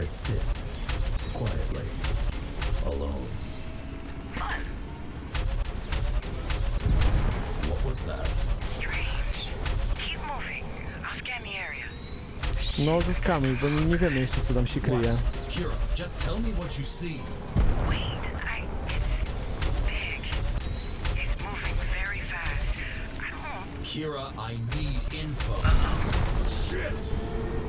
I sit quietly, alone. Fun. What was that? Strange. Keep moving. I'll scan the area. No, zyskamy, bo nie, nie wiemy jeszcze co tam się kryje. Kira, just tell me what you see. Wait, I. It's. It's moving very fast. Kira, I need info. Shit! Don't stop.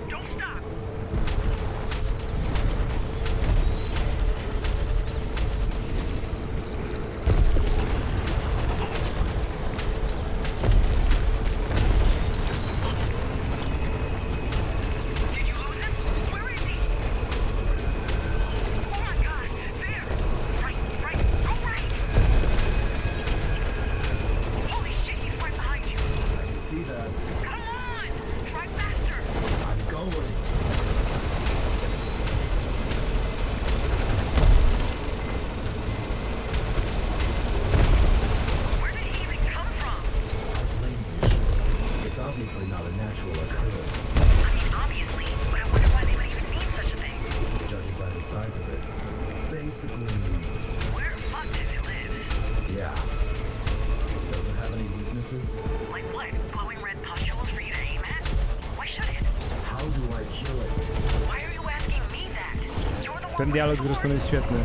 Ten dialog zresztą jest świetny.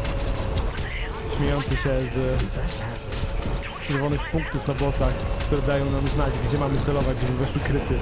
Śmiejący się z, z czerwonych punktów na bossach, które dają nam znać, gdzie mamy celować, żeby weszły kryty.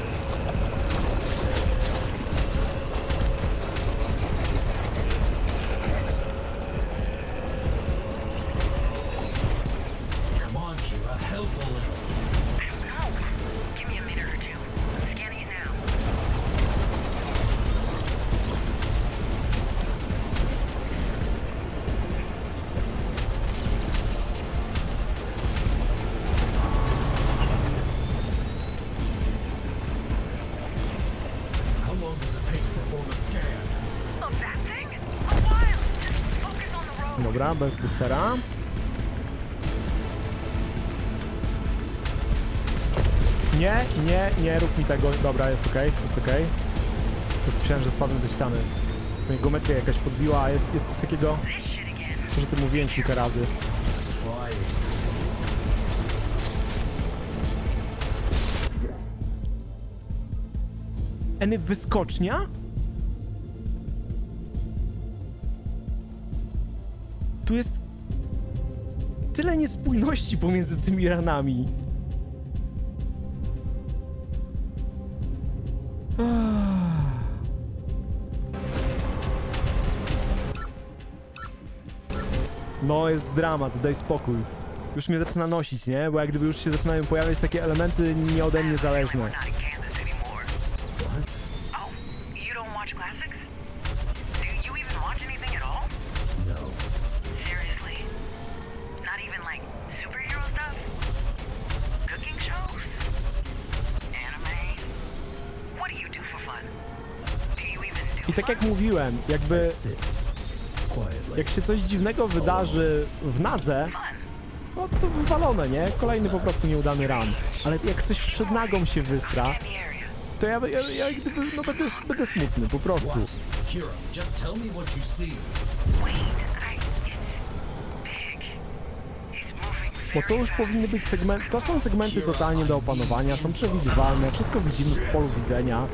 Boostera. Nie, nie, nie rób mi tego. Dobra, jest okej, jest okej. Już myślałem, że spadłem ze ściany. Mnie geometria jakaś podbiła, jest, jest coś takiego, This shit again. że ty mówiłem kilka razy. Eny wyskocznia? Tyle niespójności pomiędzy tymi ranami. Ah. No, jest dramat, daj spokój. Już mnie zaczyna nosić, nie? Bo jak gdyby już się zaczynają pojawiać takie elementy nie ode mnie zależne. Tak jak mówiłem, jakby jak się coś dziwnego wydarzy w nadze, no to wywalone, nie? Kolejny po prostu nieudany run. Ale jak coś przed nagą się wystra, to ja, ja, ja gdyby, no będę, będę smutny, po prostu. Bo to już powinny być segmenty, to są segmenty totalnie do opanowania, są przewidywalne, wszystko widzimy w polu widzenia.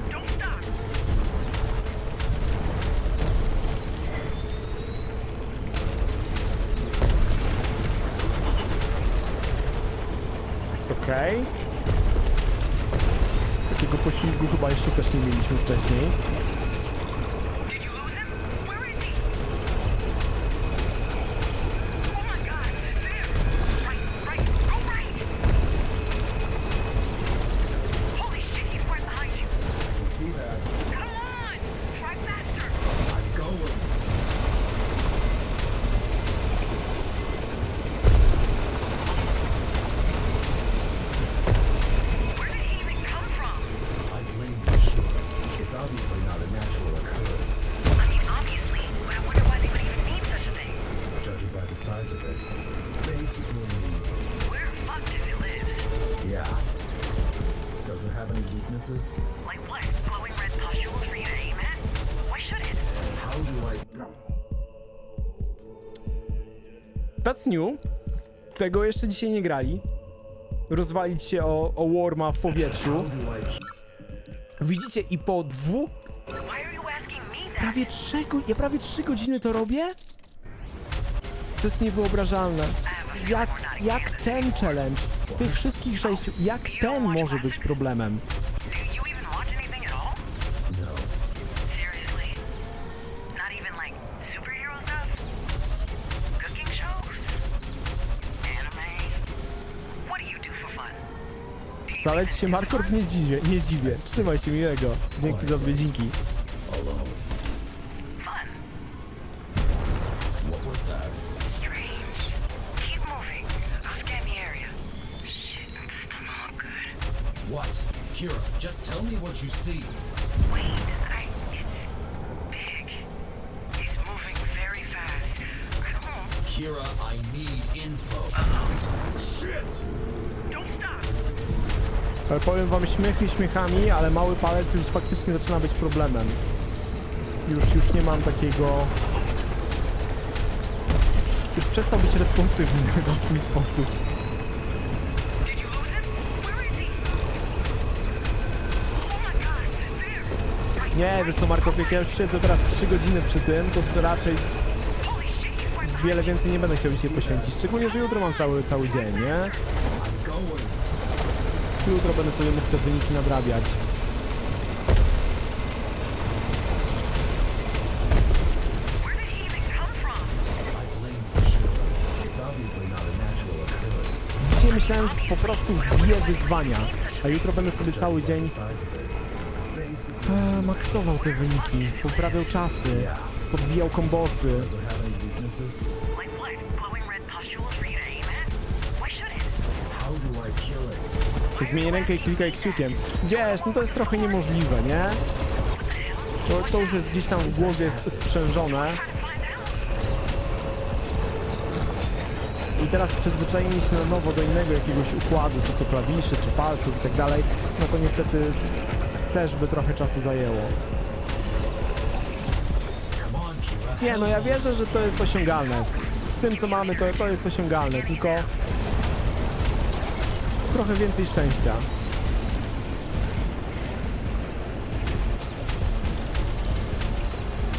Okej. Takiego poślizgu chyba jeszcze też nie mieliśmy wcześniej. New. Tego jeszcze dzisiaj nie grali. Rozwalić się o, o Worma w powietrzu. Widzicie, i po dwóch, prawie trzy, go- ja prawie trzy godziny to robię? To jest niewyobrażalne. Jak, jak ten challenge z tych wszystkich sześciu, jak ten może być problemem? Wcale ci się do Markor fun? nie dziwię, nie dziwię. Trzymaj się miłego. Dzięki za odwiedzinki. What? Kira, just tell me what you see. Wait, I... It's big. It's moving very fast. I don't... Kira, I need info. Shit! Powiem wam śmiechy śmiechami, ale mały palec już faktycznie zaczyna być problemem. Już, już nie mam takiego... Już przestał być responsywny na swój sposób. Nie, wiesz co Marko, jak ja już siedzę teraz 3 godziny przy tym, to raczej wiele więcej nie będę chciał dzisiaj poświęcić. Szczególnie, że jutro mam cały, cały dzień, nie? Jutro będę sobie mógł te wyniki nadrabiać. Dzisiaj myślałem, po prostu wbiję wyzwania, a jutro będę sobie cały dzień the size of it. Basically, e, maksował te wyniki, poprawiał czasy, podbijał kombosy. Zmienię rękę i klikaj kciukiem. Wiesz, no to jest trochę niemożliwe, nie? To, to już jest gdzieś tam w głowie sprzężone. I teraz przyzwyczajenie się na nowo do innego jakiegoś układu, czy to klawiszy, czy palców i tak dalej, no to niestety też by trochę czasu zajęło. Nie, no ja wierzę, że to jest osiągalne. Z tym, co mamy, to, to jest osiągalne, tylko trochę więcej szczęścia.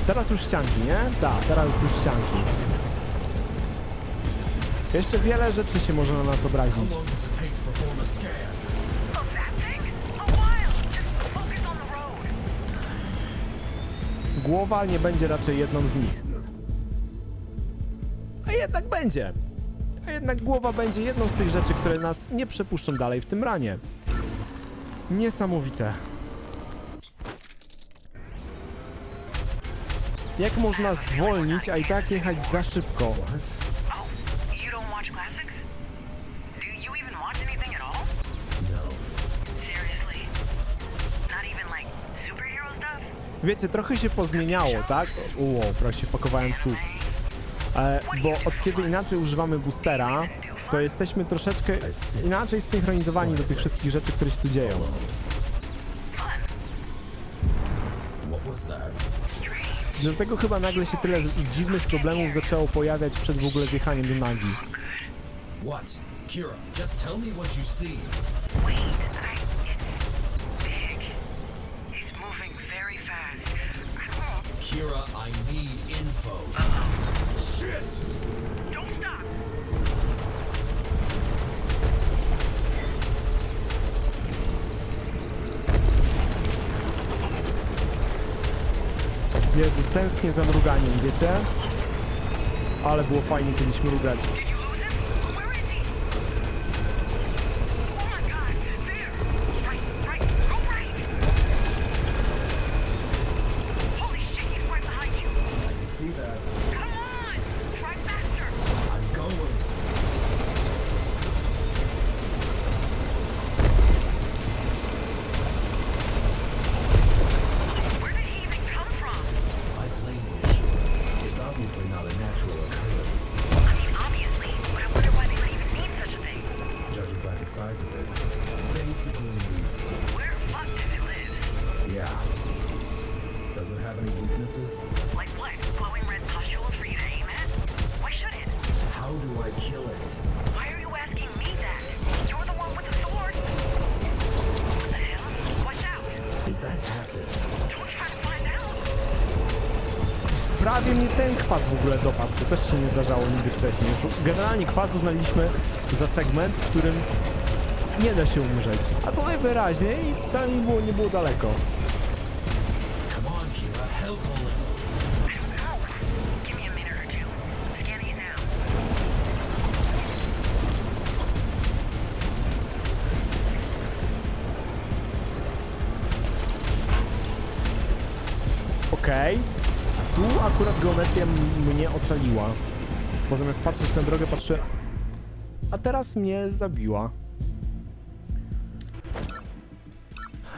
Teraz już ścianki, nie? Tak, teraz już ścianki. Jeszcze wiele rzeczy się może na nas obrazić. Głowa nie będzie raczej jedną z nich. A jednak będzie. Jednak głowa będzie jedną z tych rzeczy, które nas nie przepuszczą dalej w tym ranie. Niesamowite. Jak można zwolnić, a i tak jechać za szybko? Wiecie, trochę się pozmieniało, tak? Uło, proszę, pakowałem słup. E, bo od kiedy inaczej używamy boostera, to jesteśmy troszeczkę inaczej zsynchronizowani do tych wszystkich rzeczy, które się tu dzieją. Dlatego chyba nagle się tyle dziwnych problemów zaczęło pojawiać przed w ogóle wjechaniem do Nagi. What? Kira, just tell me what you see. Wait, I, it's big. He's moving very fast. I don't Kira, I need info. Jezu, tęsknię za mruganiem, wiecie? Ale było fajnie kiedyś mrugać. Generalnie kwas uznaliśmy za segment, w którym nie da się umrzeć. A to najwyraźniej wcale nie było, nie było daleko. Okej. Tu akurat geometria mnie ocaliła. Bo zamiast patrzeć na drogę, patrzę... A teraz mnie zabiła.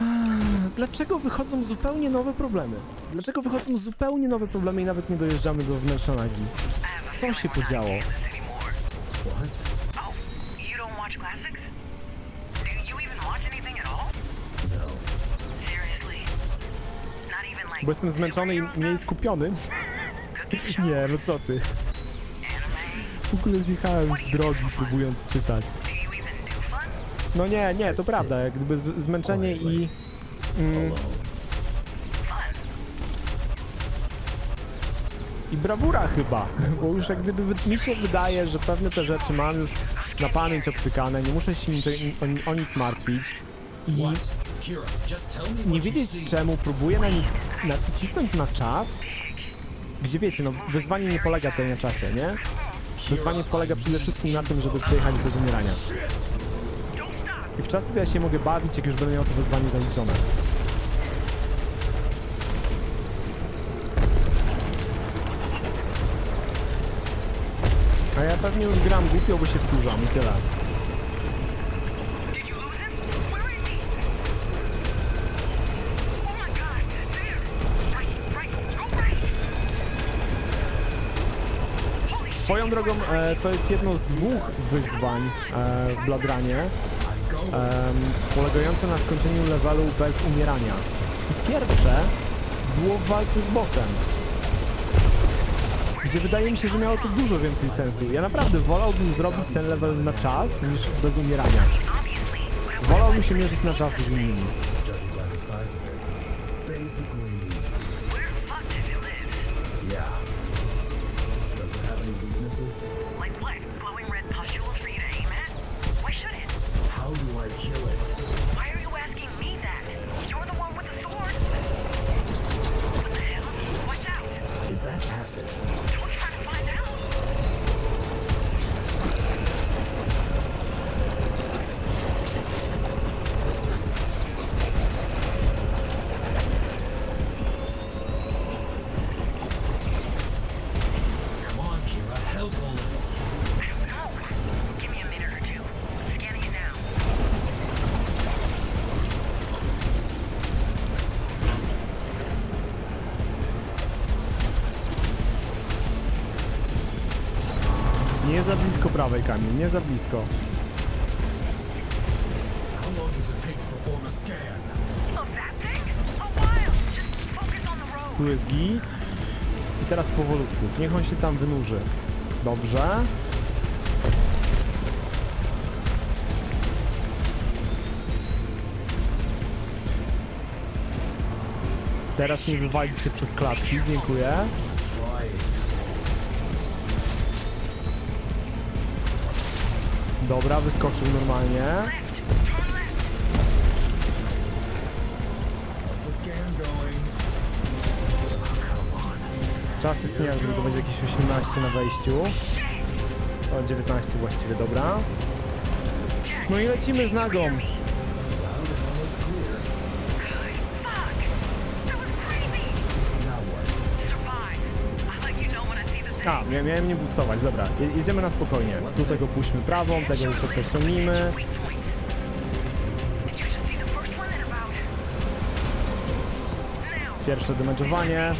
Dlaczego wychodzą zupełnie nowe problemy? Dlaczego wychodzą zupełnie nowe problemy i nawet nie dojeżdżamy do wnętrza nagi? Co się podziało? What? Oh? No. Bo jestem zmęczony i mniej skupiony? Nie, no co ty. W ogóle zjechałem z drogi próbując czytać. No nie, nie, to prawda, jak gdyby zmęczenie i... Mm. I brawura chyba, bo już jak gdyby mi się wydaje, że pewne te rzeczy mam już na pamięć obcykane, nie muszę się nicze, o, o nic martwić i nie wiedzieć czemu próbuję na nich nacisnąć na czas, gdzie wiecie, no wyzwanie nie polega tutaj na czasie, nie? Wyzwanie polega przede wszystkim na tym, żeby przejechać bez umierania. I w czasy to ja się mogę bawić, jak już będę miał to wyzwanie zaliczone. A ja pewnie już gram głupio, bo się wkurzam i tyle. Swoją drogą, e, to jest jedno z dwóch wyzwań e, w Bladranie, em, polegające na skończeniu levelu bez umierania. Pierwsze było w walce z bossem. Gdzie wydaje mi się, że miało to dużo więcej sensu. Ja naprawdę wolałbym zrobić ten level na czas niż bez umierania. Wolałbym się mierzyć na czas z innymi. Weaknesses? Like what? Glowing red pustules for eh, you to aim at? Why should it? How do I kill it? Focus on the road. Tu jest git. I teraz powolutku. Niech on się tam wynurzy. Dobrze. Teraz nie wywalić się przez klatki, dziękuję. Dobra, wyskoczył normalnie. Czas jest niezły, to będzie jakieś 18 na wejściu. O, 19 właściwie, dobra. No i lecimy z nagą. Miałem nie boostować, dobra. Je jedziemy na spokojnie. Tu tego puśćmy prawą, tego about. Now, Pierwsze damage'owanie.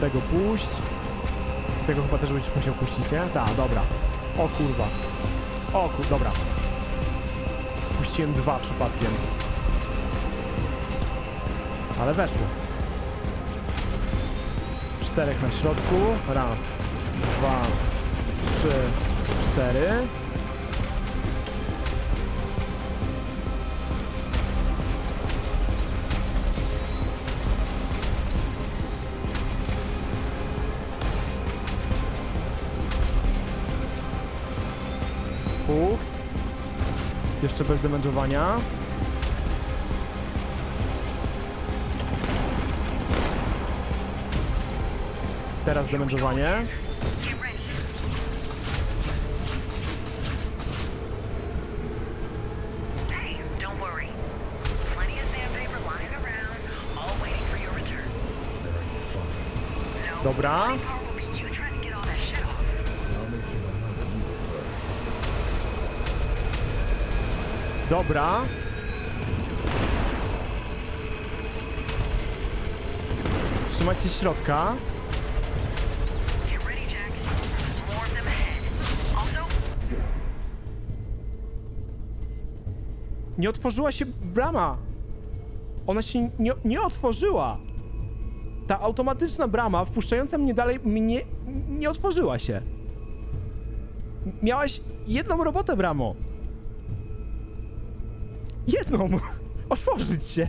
Tego puść. Tego chyba też będziesz musiał puścić, nie? Tak, dobra. O kurwa. O kur... dobra. Puściłem dwa przypadkiem. Ale weszło. Czterech na środku. Raz, dwa, trzy, cztery. Jeszcze bez damage'owania. Know you first. Dobra. Trzymać się środka. Nie otworzyła się brama. Ona się nie, nie otworzyła. Ta automatyczna brama wpuszczająca mnie dalej mnie nie otworzyła się. Miałaś jedną robotę, bramo. Jedną. Otworzyć się.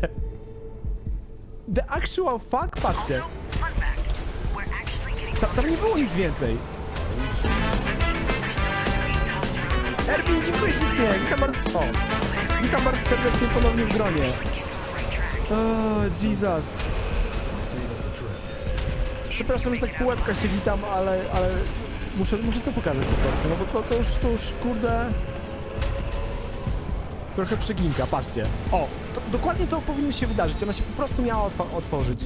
The actual fuck, patrzcie. also, fun fact. We're actually getting Ta, tam nie było nic więcej. Erwin, dziękuję ślicznie. Witam bardzo... O. Witam bardzo serdecznie ponownie w gronie. O, Jesus. Przepraszam, że tak łebkach się witam, ale, ale muszę, muszę to pokazać po prostu, no bo to, to już, to już, kurde... Trochę przeginka, patrzcie. O, to, dokładnie to powinno się wydarzyć, ona się po prostu miała otw otworzyć.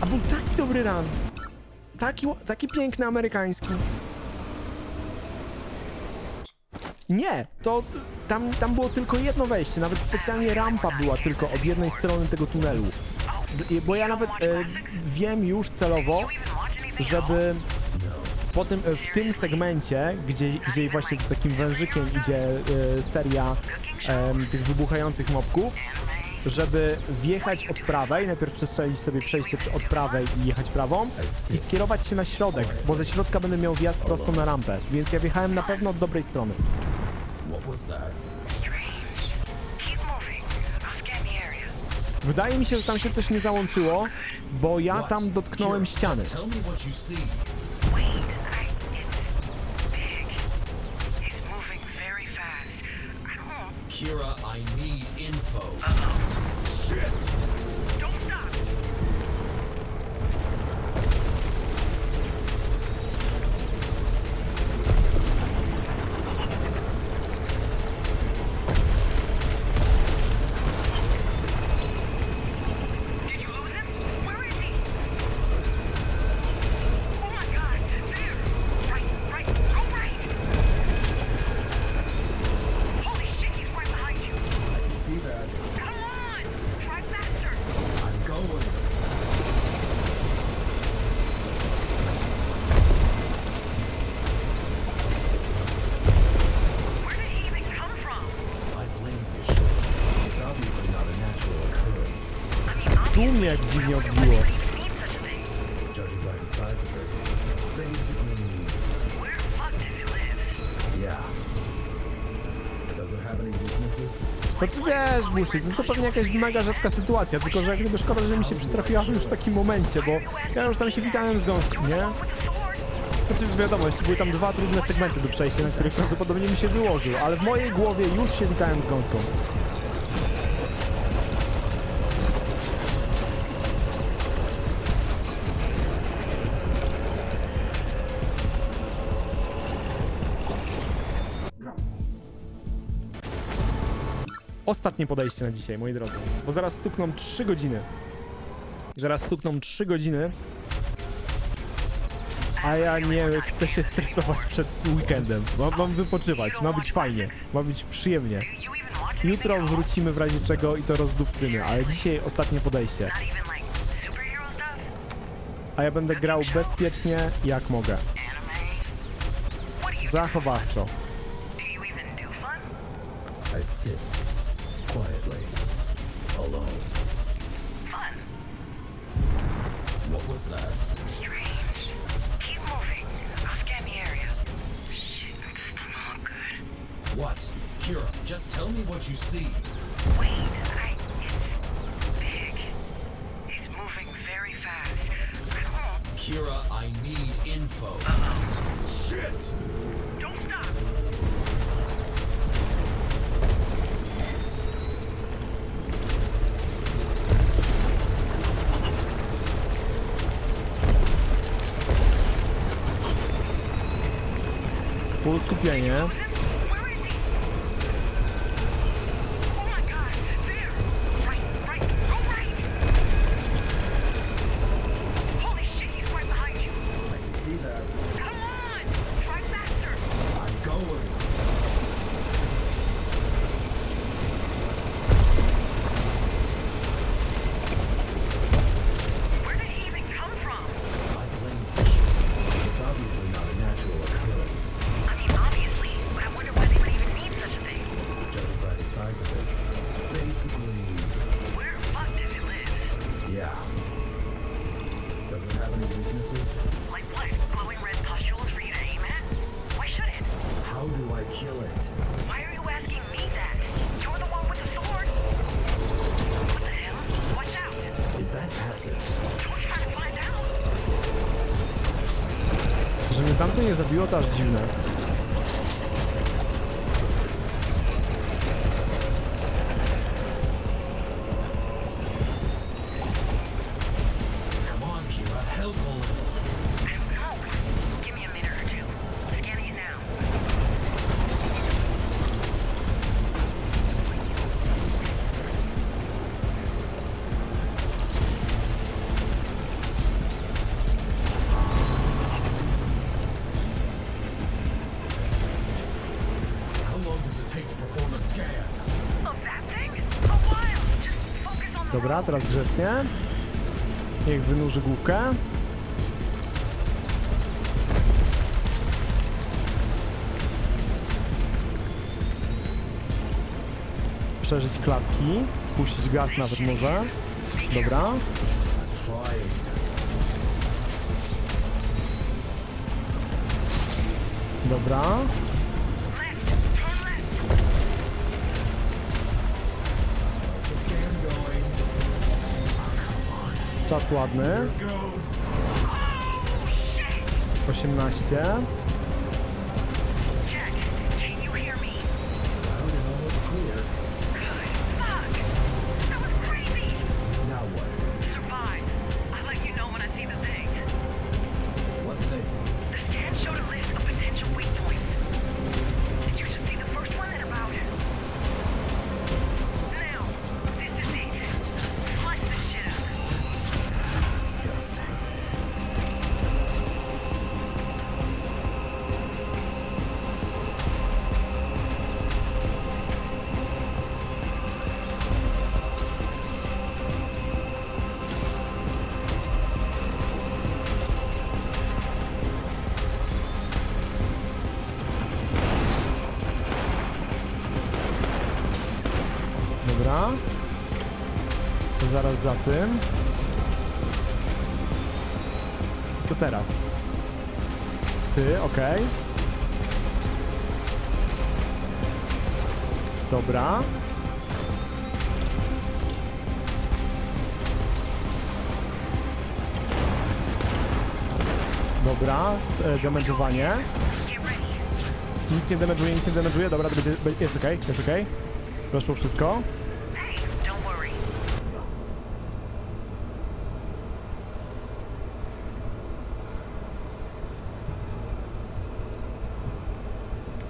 A był taki dobry run. Taki, taki piękny amerykański. Nie, to tam, tam było tylko jedno wejście, nawet specjalnie rampa była tylko od jednej strony tego tunelu. Bo ja nawet e, wiem już celowo, żeby po tym, e, w tym segmencie, gdzie, gdzie właśnie takim wężykiem idzie e, seria em, tych wybuchających mobków, żeby wjechać od prawej, najpierw przestrzelić sobie przejście od prawej i jechać prawą i skierować się na środek, bo ze środka będę miał wjazd prosto na rampę, więc ja wjechałem na pewno od dobrej strony. Wydaje mi się, że tam się coś nie załączyło, bo ja tam dotknąłem Kira, ściany. Just tell Buszy, to, pewnie jakaś mega rzadka sytuacja, tylko że jak szkoda, że mi się przytrafiła już w takim momencie, bo ja już tam się witałem z gąską, nie? Znaczy wiadomo, jeszcze były tam dwa trudne segmenty do przejścia, na których prawdopodobnie mi się wyłożył, ale w mojej głowie już się witałem z gąską. Ostatnie podejście na dzisiaj, moi drodzy, bo zaraz stukną 3 godziny. Zaraz stukną 3 godziny, a ja nie chcę się stresować przed weekendem. Mam, mam wypoczywać, ma być fajnie, ma być przyjemnie. Jutro wrócimy w razie czego i to rozdupcymy, ale dzisiaj ostatnie podejście. A ja będę grał bezpiecznie jak mogę. Zachowawczo. I quietly, alone. Fun. What was that? Strange. Keep moving. I'll scan the area. Shit, this doesn't look good. What? Kira, just tell me what you see. Wait, I. It's big. It's moving very fast. I don't. Kira, I need info. Uh-huh. Shit! Skupienie. Dobra, teraz grzecznie. Niech wynurzy główkę. Przeżyć klatki. Puścić gaz nawet może. Dobra. Dobra. Czas ładny. Here goes. 18. To zaraz za tym. Co teraz? Ty, okej. Dobra. Dobra, z- e, damage'owanie. Nic nie damage'uje, nic nie damage'uje. Dobra, to będzie, jest okej, jest okej. Weszło wszystko.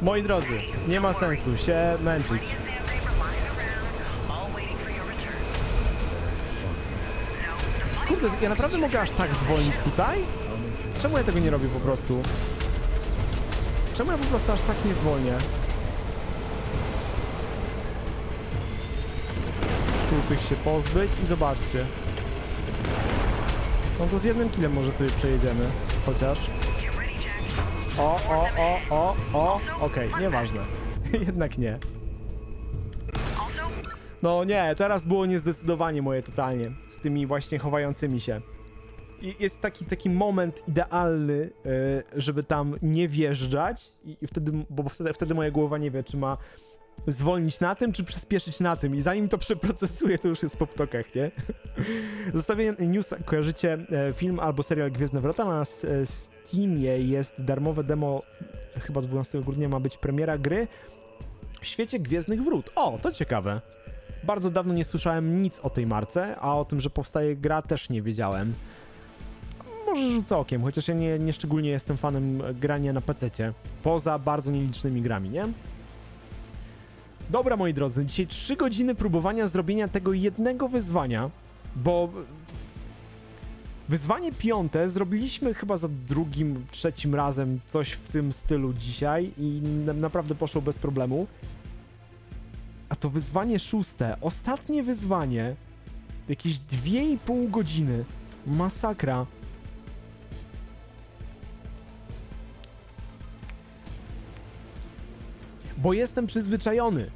Moi drodzy, nie ma sensu się męczyć. Kurde, ja naprawdę mogę aż tak zwolnić tutaj? Czemu ja tego nie robię po prostu? Czemu ja po prostu aż tak nie zwolnię? Tych się pozbyć i zobaczcie. No to z jednym killem może sobie przejedziemy. Chociaż. O, o, o, o, o. Okej, nieważne. Jednak nie. No nie, teraz było niezdecydowanie moje totalnie. Z tymi właśnie chowającymi się. I jest taki, taki moment idealny, e, żeby tam nie wjeżdżać i, wtedy, bo wtedy, wtedy moja głowa nie wie, czy ma zwolnić na tym, czy przyspieszyć na tym i zanim to przeprocesuje, to już jest po ptokach, nie? Zostawię news, kojarzycie e, film albo serial Gwiezdne Wrota, na e, Steamie jest darmowe demo, chyba 12 grudnia ma być premiera gry w świecie Gwiezdnych Wrót. O, to ciekawe. Bardzo dawno nie słyszałem nic o tej marce, a o tym, że powstaje gra też nie wiedziałem. Może rzucę okiem, chociaż ja nie, nie szczególnie jestem fanem grania na PC-cie. Poza bardzo nielicznymi grami, nie? Dobra, moi drodzy, dzisiaj 3 godziny próbowania zrobienia tego jednego wyzwania, bo wyzwanie piąte zrobiliśmy chyba za drugim, trzecim razem coś w tym stylu dzisiaj i na- naprawdę poszło bez problemu. A to wyzwanie szóste, ostatnie wyzwanie, jakieś 2,5 godziny. Masakra. Bo jestem przyzwyczajony.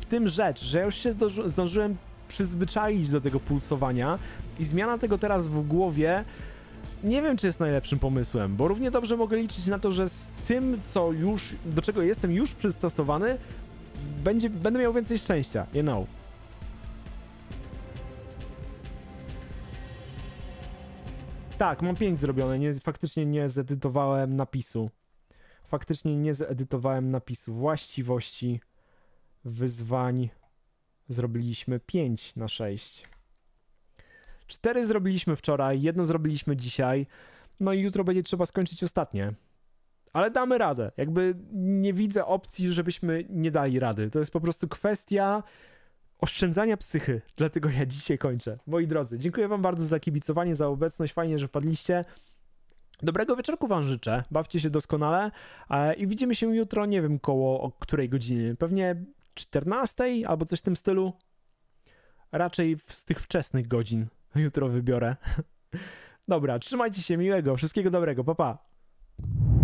W tym rzecz, że już się zdąży, zdążyłem przyzwyczaić do tego pulsowania i zmiana tego teraz w głowie nie wiem, czy jest najlepszym pomysłem, bo równie dobrze mogę liczyć na to, że z tym, co już, do czego jestem już przystosowany, będzie, będę miał więcej szczęścia, you know. Tak, mam 5 zrobione, nie, faktycznie nie zedytowałem napisu. Faktycznie nie zedytowałem napisu. Właściwości wyzwań zrobiliśmy 5 na 6. 4 zrobiliśmy wczoraj, jedno zrobiliśmy dzisiaj, no i jutro będzie trzeba skończyć ostatnie. Ale damy radę. Jakby nie widzę opcji, żebyśmy nie dali rady. To jest po prostu kwestia oszczędzania psychy. Dlatego ja dzisiaj kończę. Moi drodzy, dziękuję Wam bardzo za kibicowanie, za obecność. Fajnie, że wpadliście. Dobrego wieczorku Wam życzę. Bawcie się doskonale. E, I widzimy się jutro, nie wiem koło której godziny. Pewnie 14 albo coś w tym stylu. Raczej z tych wczesnych godzin. jutro wybiorę. Dobra, trzymajcie się, miłego, wszystkiego dobrego, papa. Pa.